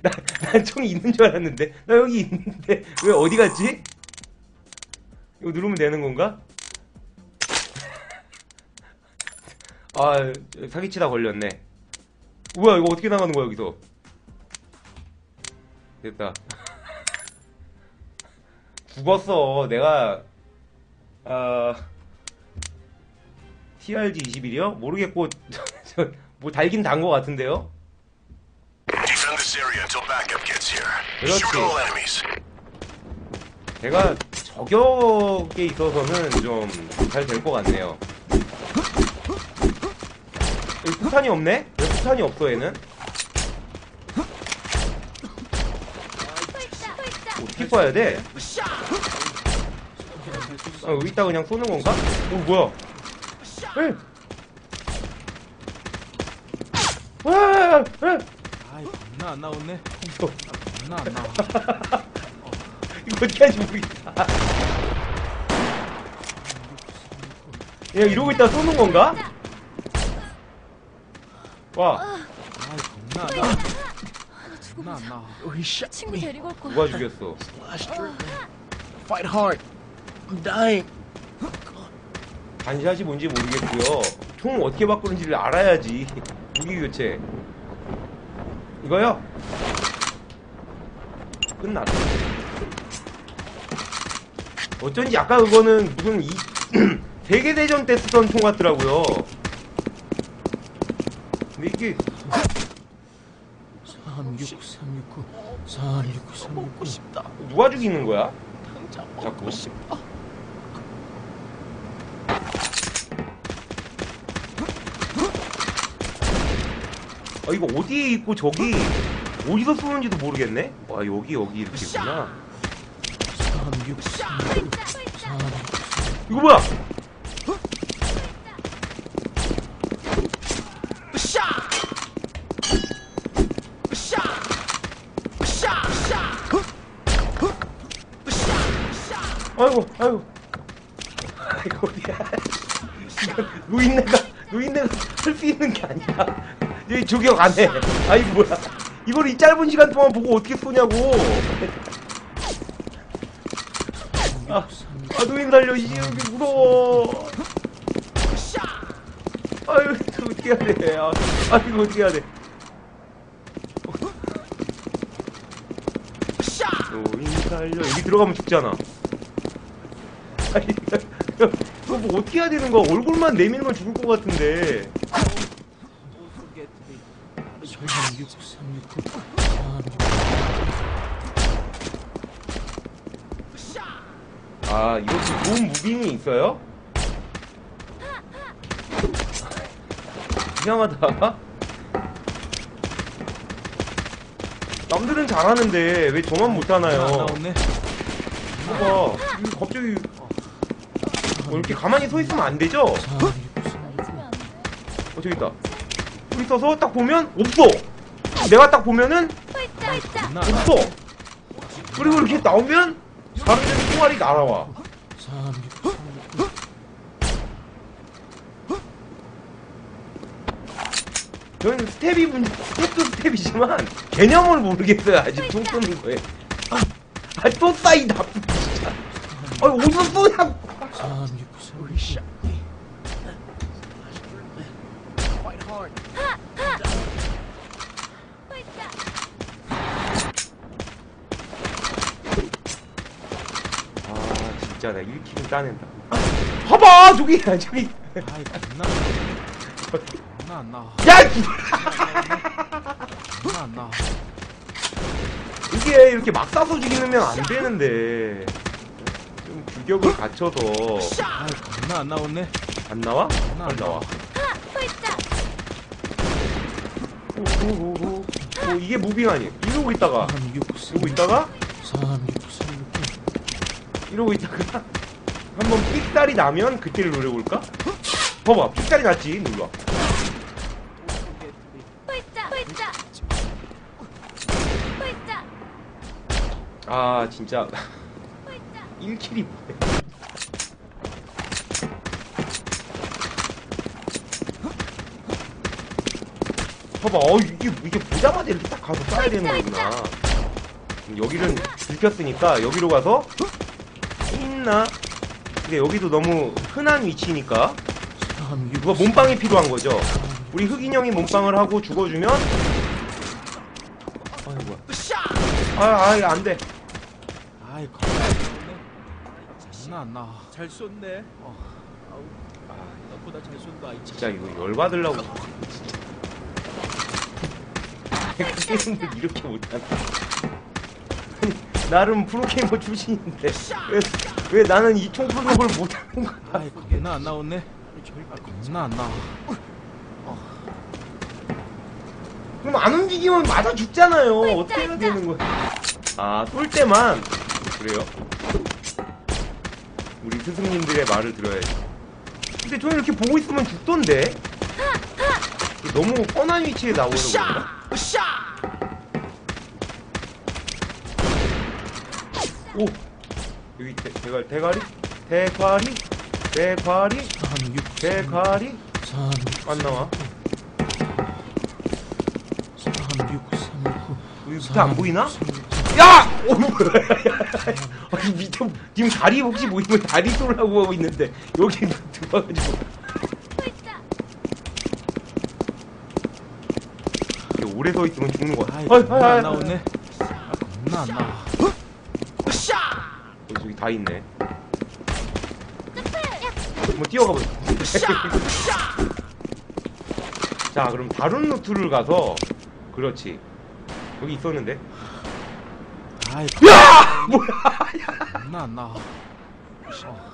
<laughs> 나, 난 총이 있는 줄 알았는데. 나 여기 있는데. 왜 어디 갔지? 이거 누르면 되는 건가? <laughs> 아, 사기치다 걸렸네. 뭐야, 이거 어떻게 나가는 거야, 여기서? 됐다. <laughs> 죽었어. 내가, 아, TRG 21이요? 모르겠고, 저, 뭐 달긴 단 거 같은데요? Until backup gets here. 그렇지. Shoot all enemies. 제가 저격에 있어서는 좀 잘 될 것 같네요. 여기 폭탄이 없네? 왜 폭탄이 없어, 얘는? 어떻게 쏴야 돼? 아, 여기 있다 그냥 쏘는 건가? 어, 뭐야? 에! 와! 에! 겁나 안 나오네 이거, 겁나 안 나와 <laughs> 이거 어떻게 하는지 모르겠다. 얘 이러고 있다 쏘는 건가? 와, 아이 겁나 안 나와 겁나 안 나와 Oh, 친구 데리고 올 거야. 누가 죽였어? Fight hard I'm dying 반샷이 뭔지 모르겠고요. 총 어떻게 바꾸는지를 알아야지. 무기 교체. 이거요? 끝났어. 어쩐지 아까 그거는 무슨 이 <clears throat> 세계대전 때 쓰던 총 같더라고요. 근데 이게 369 369 419 369 싶다 누가 죽이는 거야? 당장 자꾸. 먹고 싶다 아 이거 어디에 있고 저기 어디서 쏘는지도 모르겠네. 와 여기 여기 이렇게 있구나. 369 369 이거 뭐야? 아이고 아이고 아이고 어디야? 노인네가 노인네가 할 수 있는 게 아니야. 여기 저격 안 해. 아이 뭐야? 이걸 이 짧은 시간 동안 보고 어떻게 쏘냐고. 아, 아 노인 달려 이 여기 무서워. 아유 이거 어떻게 해야 돼? 아, 아 이거 어떻게 해야 돼? 노인 달려 여기 들어가면 죽잖아. 아니 이거 뭐 어떻게 해야 되는 거야? 얼굴만 건 죽을 것 같은데. 아 이것도 좋은 무빙이 있어요? 이상하다. 남들은 잘하는데 왜 저만 못하나요? 나오네. 봐봐, 이거 갑자기 뭐 이렇게 가만히 서 있으면 안 되죠? 어 저기 있다. 있어서 딱 보면 없어. 내가 딱 보면은 없어. 그리고 이렇게 나오면 다른 데서 총알이 날아와. 저는 스텝이 문, 스텝도 스텝이지만 개념을 모르겠어요. 아직 총 쏘는 거에. 아, 아, 또 싸이 나쁜 진짜. 아, 어디서 쏘냐? 아, 나 1 kill은 따낸다. 봐봐! 저기, <laughs> 저기. 아이 겁나 겁나 안 나와. 야! 이- 겁나 안 나와. 이게 이렇게 막 쏴서 죽이면 안 되는데. 좀 규격을 갖춰서. 아이 겁나 안 나오네. 안 나와? 겁나 안안 나와. 오, 오, 오, 오. 오, 이게 무빙 아니에요. 이러고 있다가, 이러고 있다가, 이러고 있다가, 한번 삑살이 나면 그때를 노려볼까? 봐봐, 삑살이 났지, 눌러. 아, 진짜. 있다 1킬이 뭐야. 봐봐, 어, 이게, 이게 보자마자 이렇게 딱 가서 쏴야 되는 거구나. 여기는 들켰으니까 여기로 가서 있나? 근데 여기도 너무 흔한 위치니까 누가 몸빵이 필요한 거죠. 우리 흑인 형이 몸빵을 하고 죽어주면 아이 뭐야? 아, 아, 안 돼. 아이 겁나 안안 나와. 잘 쏜네. 어. 아우. 아, 나보다 잘 쏜다. 이 진짜 이거 열 받으려고 게임을 <laughs> 이렇게 못하나 아니, 나름 프로게이머 출신인데 왜, 왜 나는 이 총프로를 못하는 거야? 아이 겁나 안 나오네. 아, 겁나 안 나와. 그럼 안 움직이면 맞아 죽잖아요. 어떻게 해야 되는 거야? 아쏠 때만. 그래요? 우리 스승님들의 말을 들어야지. 근데 저는 이렇게 보고 있으면 죽던데? 너무 뻔한 위치에 나오는 건가? 오 여기 대, 대가리 대가리 대가리 대가리 대가리 안 나와 여기 밑에 안 보이나? 야! 오, 뭐야? <laughs> 아니, 밑에 지금 다리 혹시 보이면 다리 쏠라고 하고 있는데 여기 들어와가지고 오래 서 있으면 죽는 거야. 아이 아이, 아이, 안 나오네. 아, 겁나 안 나와. 어, 저기 다 있네. 뭐 뛰어가 버려. 자, 그럼 다른 루트를 가서 그렇지. 여기 있었는데. 아이 야! 뭐야? 겁나 안 나와. 어.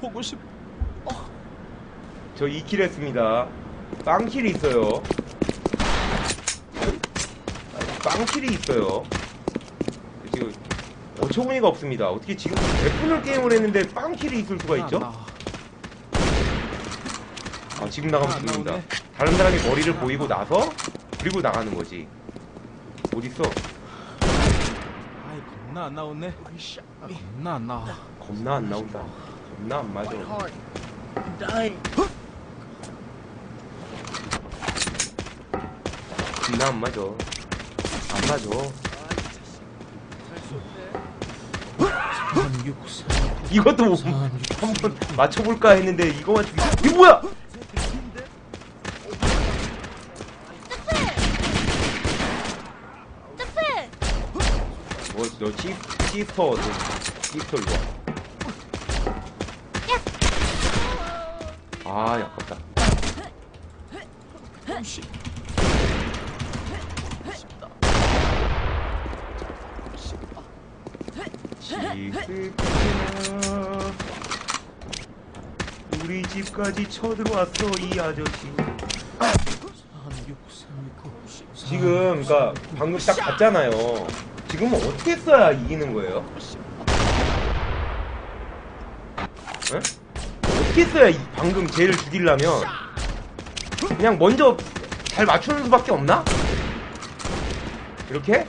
보고 싶. 저 2킬 했습니다. 빵킬이 있어요. 빵킬이 있어요. 지금 어처구니가 없습니다. 어떻게 지금 100분을 게임을 했는데 빵킬이 있을 수가 아, 있죠? 아, 지금 나가면 아, 죽는다. 다른 사람이 머리를 보이고 나서 그리고 나가는 거지. 어딨어? 아이 겁나 안 나오네. 아, 겁나 안 나와. 겁나 안 나온다. 겁나 안 맞아. 겁나 안 맞아. 안 맞아. 잘 쏜네. 363. 이것도 뭐 한번 맞춰볼까 했는데 이거 맞추기 이거 뭐야? 뭐너 시 시스터 너 시스터 이거. 아 아깝다. 지금이야 우리 집까지 쳐들어왔어 이 아저씨. 363. 지금 그러니까 방금 딱 봤잖아요. 지금은 어떻게 써야 이기는 거예요? 에? 어떻게 써야 이- 방금 쟤를 죽이려면 그냥 먼저 잘 맞추는 수밖에 없나? 이렇게?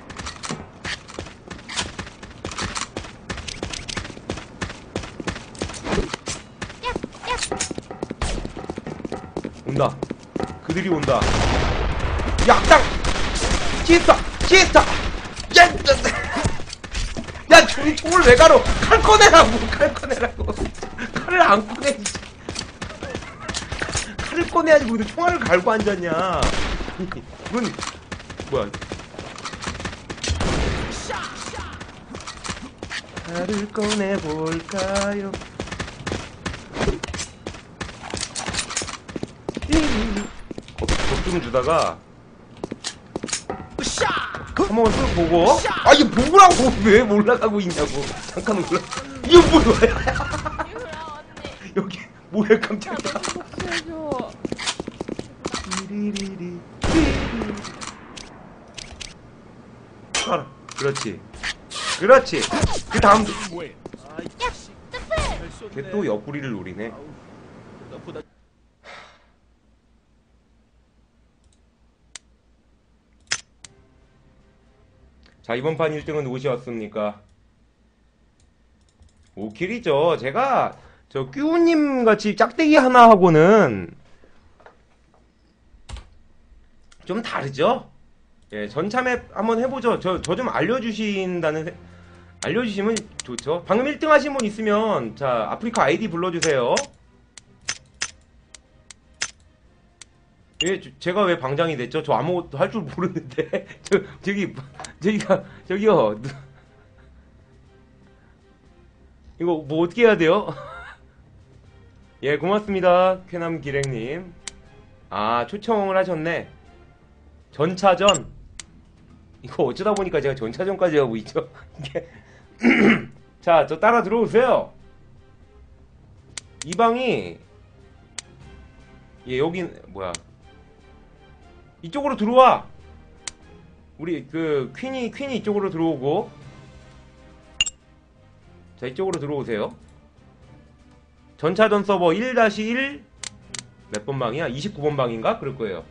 그들이 온다. 약당! 시스타! 시스타! 야! 야! 야! 총, 총을 왜 가로! 칼 꺼내라고! 칼 꺼내라고! 칼을 안 꺼내. 칼을 꺼내야지, 거기서 총알을 갈고 앉았냐. 이건, 뭐야. 칼을 꺼내볼까요? 거- 겁 좀 주다가 한번 쓱 보고. 아 이게 보라고 <laughs> 왜 올라가고 있냐고. 잠깐 올라. 이거 뭐야. 여기 뭐야 나 깜짝이야. 복수해줘. 리리리리. 봐라 그렇지. 그렇지. 그 다음 쏜네. 걔또 옆구리를 노리네 아우, 나보다 자 이번 판 1등은 누구시었습니까? 오킬이죠 제가 저 끼우님 같이 짝대기 하나 하고는 좀 다르죠? 예, 전참에 한번 해보죠. 저, 저 좀 알려주신다는, 세- 알려주시면 좋죠. 방금 1등 하신 분 있으면, 자, 아프리카 아이디 불러주세요. 예, 저- 제가 왜 방장이 됐죠? 저 아무것도 할 줄 모르는데. <laughs> 저, 저기, 저기가, 저기요. 누- 이거 뭐 어떻게 해야 돼요? <laughs> 예, 고맙습니다. 쾌남 기랭님. 아, 초청을 하셨네. 전차전. 이거 어쩌다 보니까 제가 전차전까지 하고 있죠. 이게. <laughs> 자, 저 따라 들어오세요. 이 방이, 예, 여긴, 뭐야. 이쪽으로 들어와! 우리, 그, 퀸이, 퀸이 이쪽으로 들어오고. 자, 이쪽으로 들어오세요. 전차전 서버 1-1 몇 번 방이야? 29번 방인가? 그럴 거예요.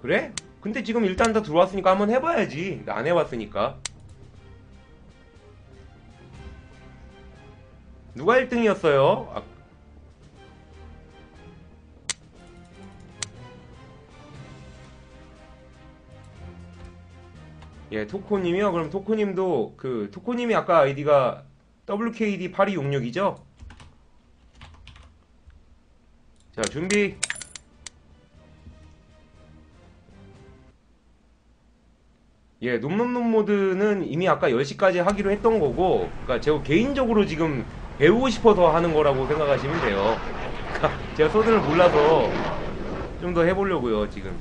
그래? 근데 지금 일단 다 들어왔으니까 한번 해봐야지. 나안 해봤으니까. 누가 1등이었어요? 아, 예, 토코님이요? 그럼 토코님도, 그, 토코님이 아까 아이디가 WKD8266이죠? 자, 준비. 예, 놈놈놈 모드는 이미 아까 10시까지 하기로 했던 거고, 그니까 제가 개인적으로 지금 배우고 싶어서 하는 거라고 생각하시면 돼요. <laughs> 제가 소드를 몰라서 좀 더 해보려고요, 지금.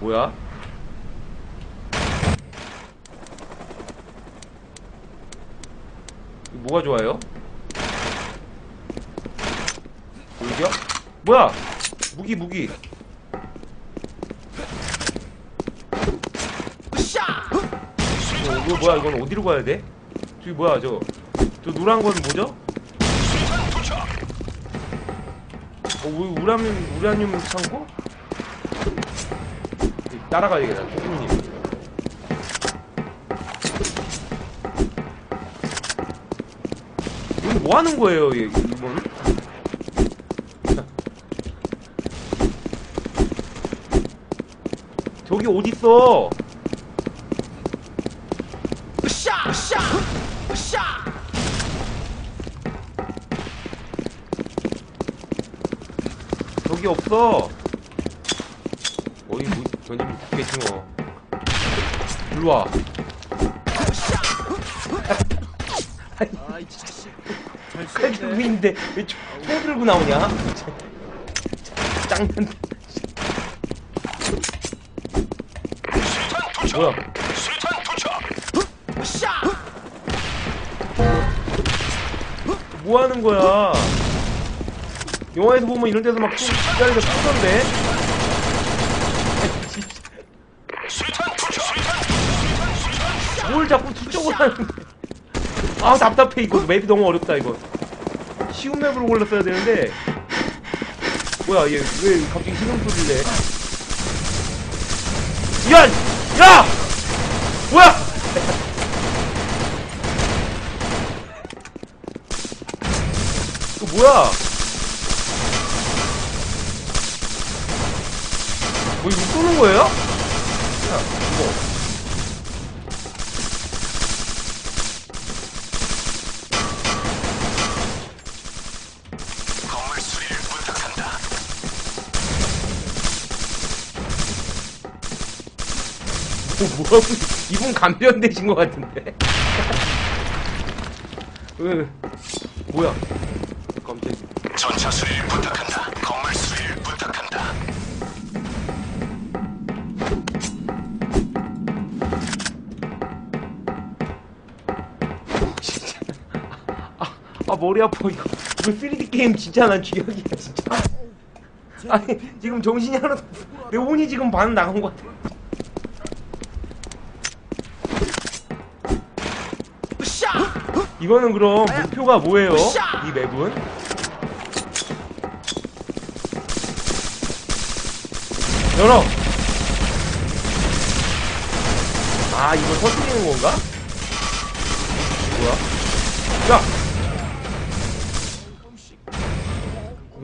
뭐야? 뭐가 좋아요? 돌격? 뭐야? 무기 무기 이거 뭐야 이건 어디로 가야 돼? 저기 뭐야 저저 저 노란 건 뭐죠? 어, 우라늄 우라늄 창고? 따라가야겠다 조금님 이건 뭐 하는 거예요 얘, 이건? 저기 어딨어 저기 없어. 어이, 뭐, 던지면 죽겠지 뭐. 일로 와. 아이 자식. 잘칼 들고 왜 총, 나오냐? 짱난. 뭐야? 뭐 하는 거야? 영화에서 보면 이런 데서 막 쏘자리가 쏘던데? 뭘 자꾸 투척을 하는데? 아 답답해 이거 맵이 너무 어렵다 이거. 쉬운 맵으로 골랐어야 되는데. 뭐야 얘 왜 갑자기 신음 소리를 내? 야! 야! 이거 뭐야? 뭐 이거 쏘는 거예요? 야, 이거. 건물 수리를 부탁한다. 뭐, 뭐하고, 감변되신 것 같은데? <laughs> 왜, 뭐야? 깜짝이야. 전차 수리를 부탁한다. 건물 수리를 부탁한다. 아, 머리 아파, 이거. 이거 3D 게임 진짜 난 주역이야, 진짜. 아니, 지금 정신이 하나도, 내 혼이 지금 반 나간 것 같아. 이거는 그럼 목표가 뭐예요? 이 맵은? 열어! 아, 이거 터뜨리는 건가? 뭐야? 야!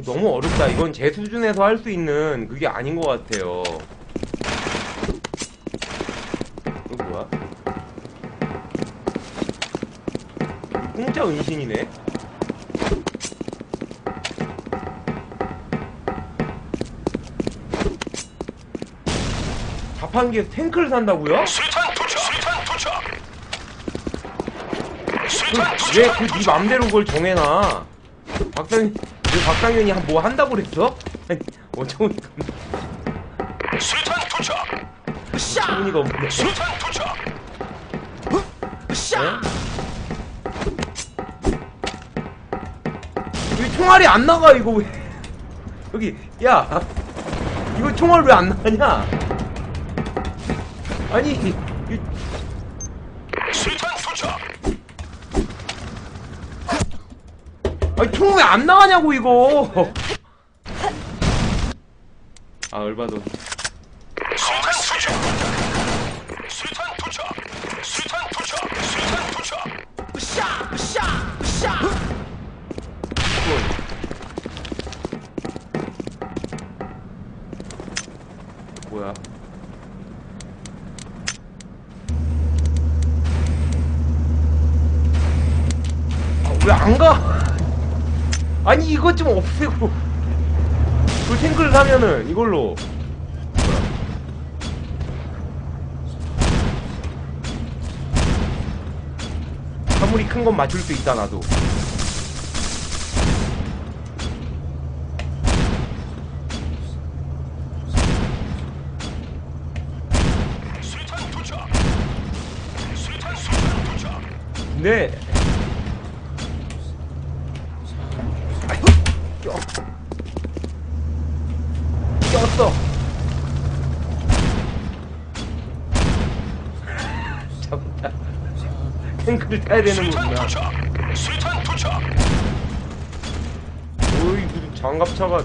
너무 어렵다. 이건 제 수준에서 할 수 있는 그게 아닌 것 같아요. 은신이네? 자판기에서 탱크를 산다고요? 수탄 투척. 수탄 투척. 수탄 투척. 왜그네 맘대로 그걸 정해놔? 박상 왜 박상현이 한- 뭐 한다고 그랬어? 아니, 어처구니가 없네. 수탄 투척. 어처구니가 없네. 수탄 투척. 총알이 안 나가 이거 왜? 여기 야 이거 총알 왜 안 나가냐? 아니 이- 수탄 투척. 아니 총 왜 안 나가냐고 이거. 아 얼마도 건 맞출 수 있다 나도 되는구나. 투척. 수탄 투척. 오이 무슨 장갑차가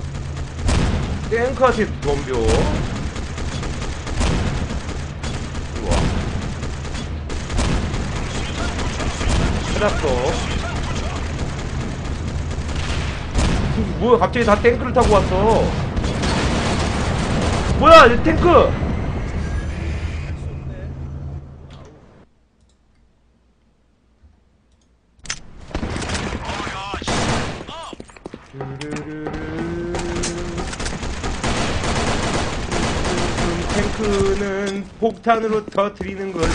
탱크한테 덤벼. 우와. 찾았어. 뭐야 갑자기 다 탱크를 타고 왔어. 뭐야 이 탱크 폭탄으로 터트리는 것이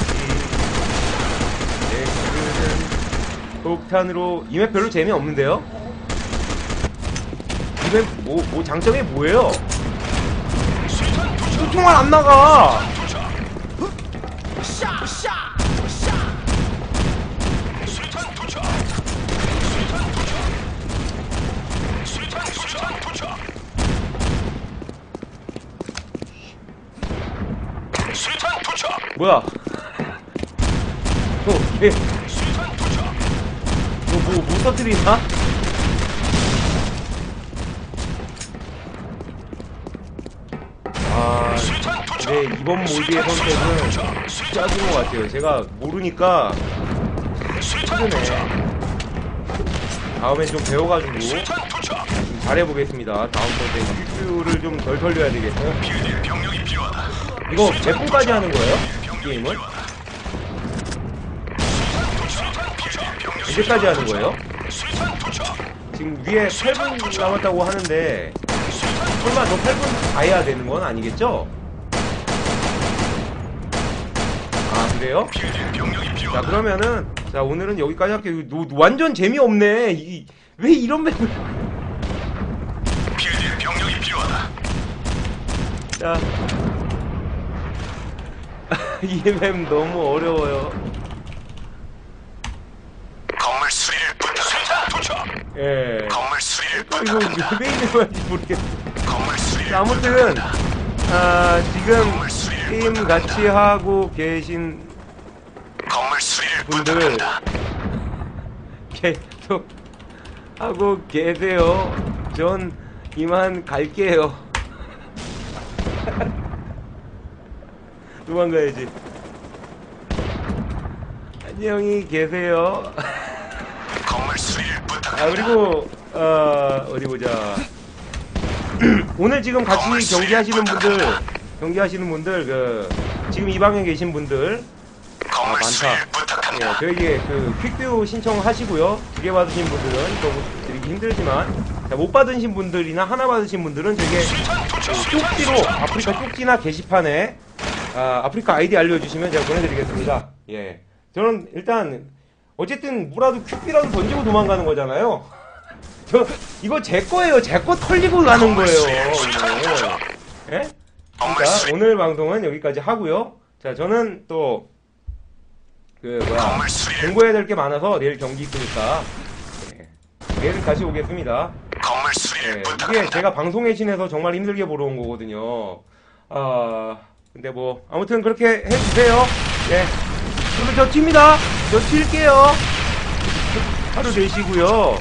탱크는 폭탄으로 이맵 별로 재미없는데요? 이맵 뭐, 뭐 장점이 뭐예요? 총알 안 나가 뭐야 어, 투척! 너 뭐, 뭐 터뜨리나? 아! 네, 이번 모드의 선택은 짜증인 것 같아요. 제가 모르니까! 힘드네. 다음엔 좀 배워가지고! 좀 잘해보겠습니다. 다음 번에 큐큐를 좀 덜 털려야 되겠어요. 이거 몇 분까지 하는 거예요? 이 게임은? 언제까지 하는 거예요? 지금 위에 8분 남았다고 하는데 설마 너 8분 다 해야 되는 건 아니겠죠? 아 그래요? 자. 그러면은 자 오늘은 여기까지 할게요 노, 완전 재미없네 이, 왜 이런 맵을. 자 <laughs> 이맵 너무 어려워요 건물 수리를 부탁. 수탄 투척! 예 건물 수리를 이거 부탁한다. 왜 있는 건지 모르겠어 건물 수리를 자, 아무튼 부탁한다. 아 지금 건물 수리를 게임 부탁한다. 같이 하고 계신 건물 수리를 분들 부탁한다. 계속 하고 계세요. 전 이만 갈게요. <laughs> 도망가야지. 안녕히 계세요. 건물 수리를 아 부탁한다. 그리고 어, 어디 보자. <clears throat> 오늘 지금 같이 경기하시는 분들, 경기하시는 분들, 그 지금 이 방에 계신 분들, 건물 많다. 예. 저에게 그 퀵뷰 신청하시고요. 두 개 받으신 분들은 조금 드리기 힘들지만 자, 못 받으신 분들이나 하나 받으신 분들은 수탄 투척! 쪽지로 아프리카 쪽지나 게시판에 아, 아프리카 아이디 알려주시면 제가 보내드리겠습니다. 예, 저는 일단 어쨌든 뭐라도 퀵뷰라도 던지고 도망가는 거잖아요. 저 이거 제 거예요. 제 거 털리고 가는 거예요. 오늘. 예? 수리. 오늘 방송은 여기까지 하고요. 자, 저는 또, 그, 뭐야, 공부해야 될 게 많아서 내일 경기 있으니까, 예. 내일 다시 오겠습니다. 예, 이게. 제가 방송의 신에서 정말 힘들게 보러 온 거거든요. 아, 근데 뭐, 아무튼 그렇게 해주세요. 예. 그러면 저 튑니다. 저 튈게요. 하루 되시고요.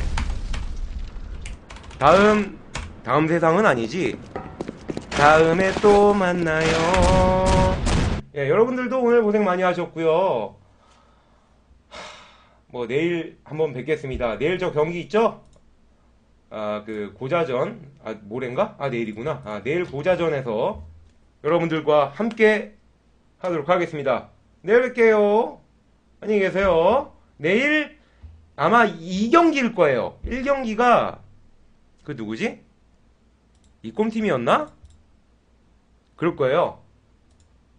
다음, 다음 세상은 아니지. 다음에 또 만나요. 예, 여러분들도 오늘 고생 많이 하셨고요. 하, 뭐 내일 한번 뵙겠습니다. 내일 저 경기 있죠? 아, 그 고자전, 아 모레인가? 아 내일이구나. 아 내일 고자전에서 여러분들과 함께 하도록 하겠습니다. 내일 뵐게요. 안녕히 계세요. 내일 아마 2경기일 거예요. 1경기가 그 누구지? 이 꼼팀이었나? 그럴 거예요.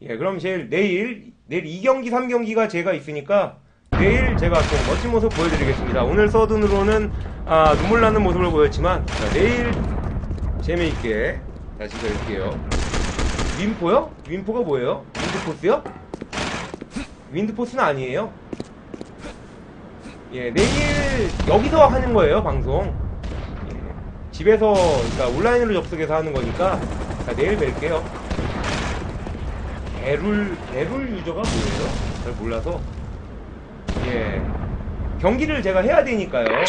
예, 그럼 제일 내일 내일 2경기, 3경기가 제가 있으니까 내일 제가 좀 멋진 모습 보여드리겠습니다. 오늘 서든으로는 아, 눈물 나는 모습을 보였지만 자, 내일 재미있게 다시 뵐게요. 윈포요? 윈포가 뭐예요? 윈드포스요? 윈드포스는 아니에요. 예, 내일 여기서 하는 거예요, 방송. 예, 집에서 그러니까 온라인으로 접속해서 하는 거니까 자, 내일 뵐게요. 에룰 에룰 유저가 뭐예요? 잘 몰라서 예 경기를 제가 해야 되니까요. <clears throat>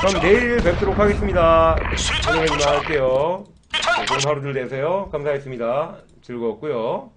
그럼! 내일 뵙도록 하겠습니다. 투척! 할게요. 좋은! 하루들 되세요. 감사했습니다. 즐거웠고요.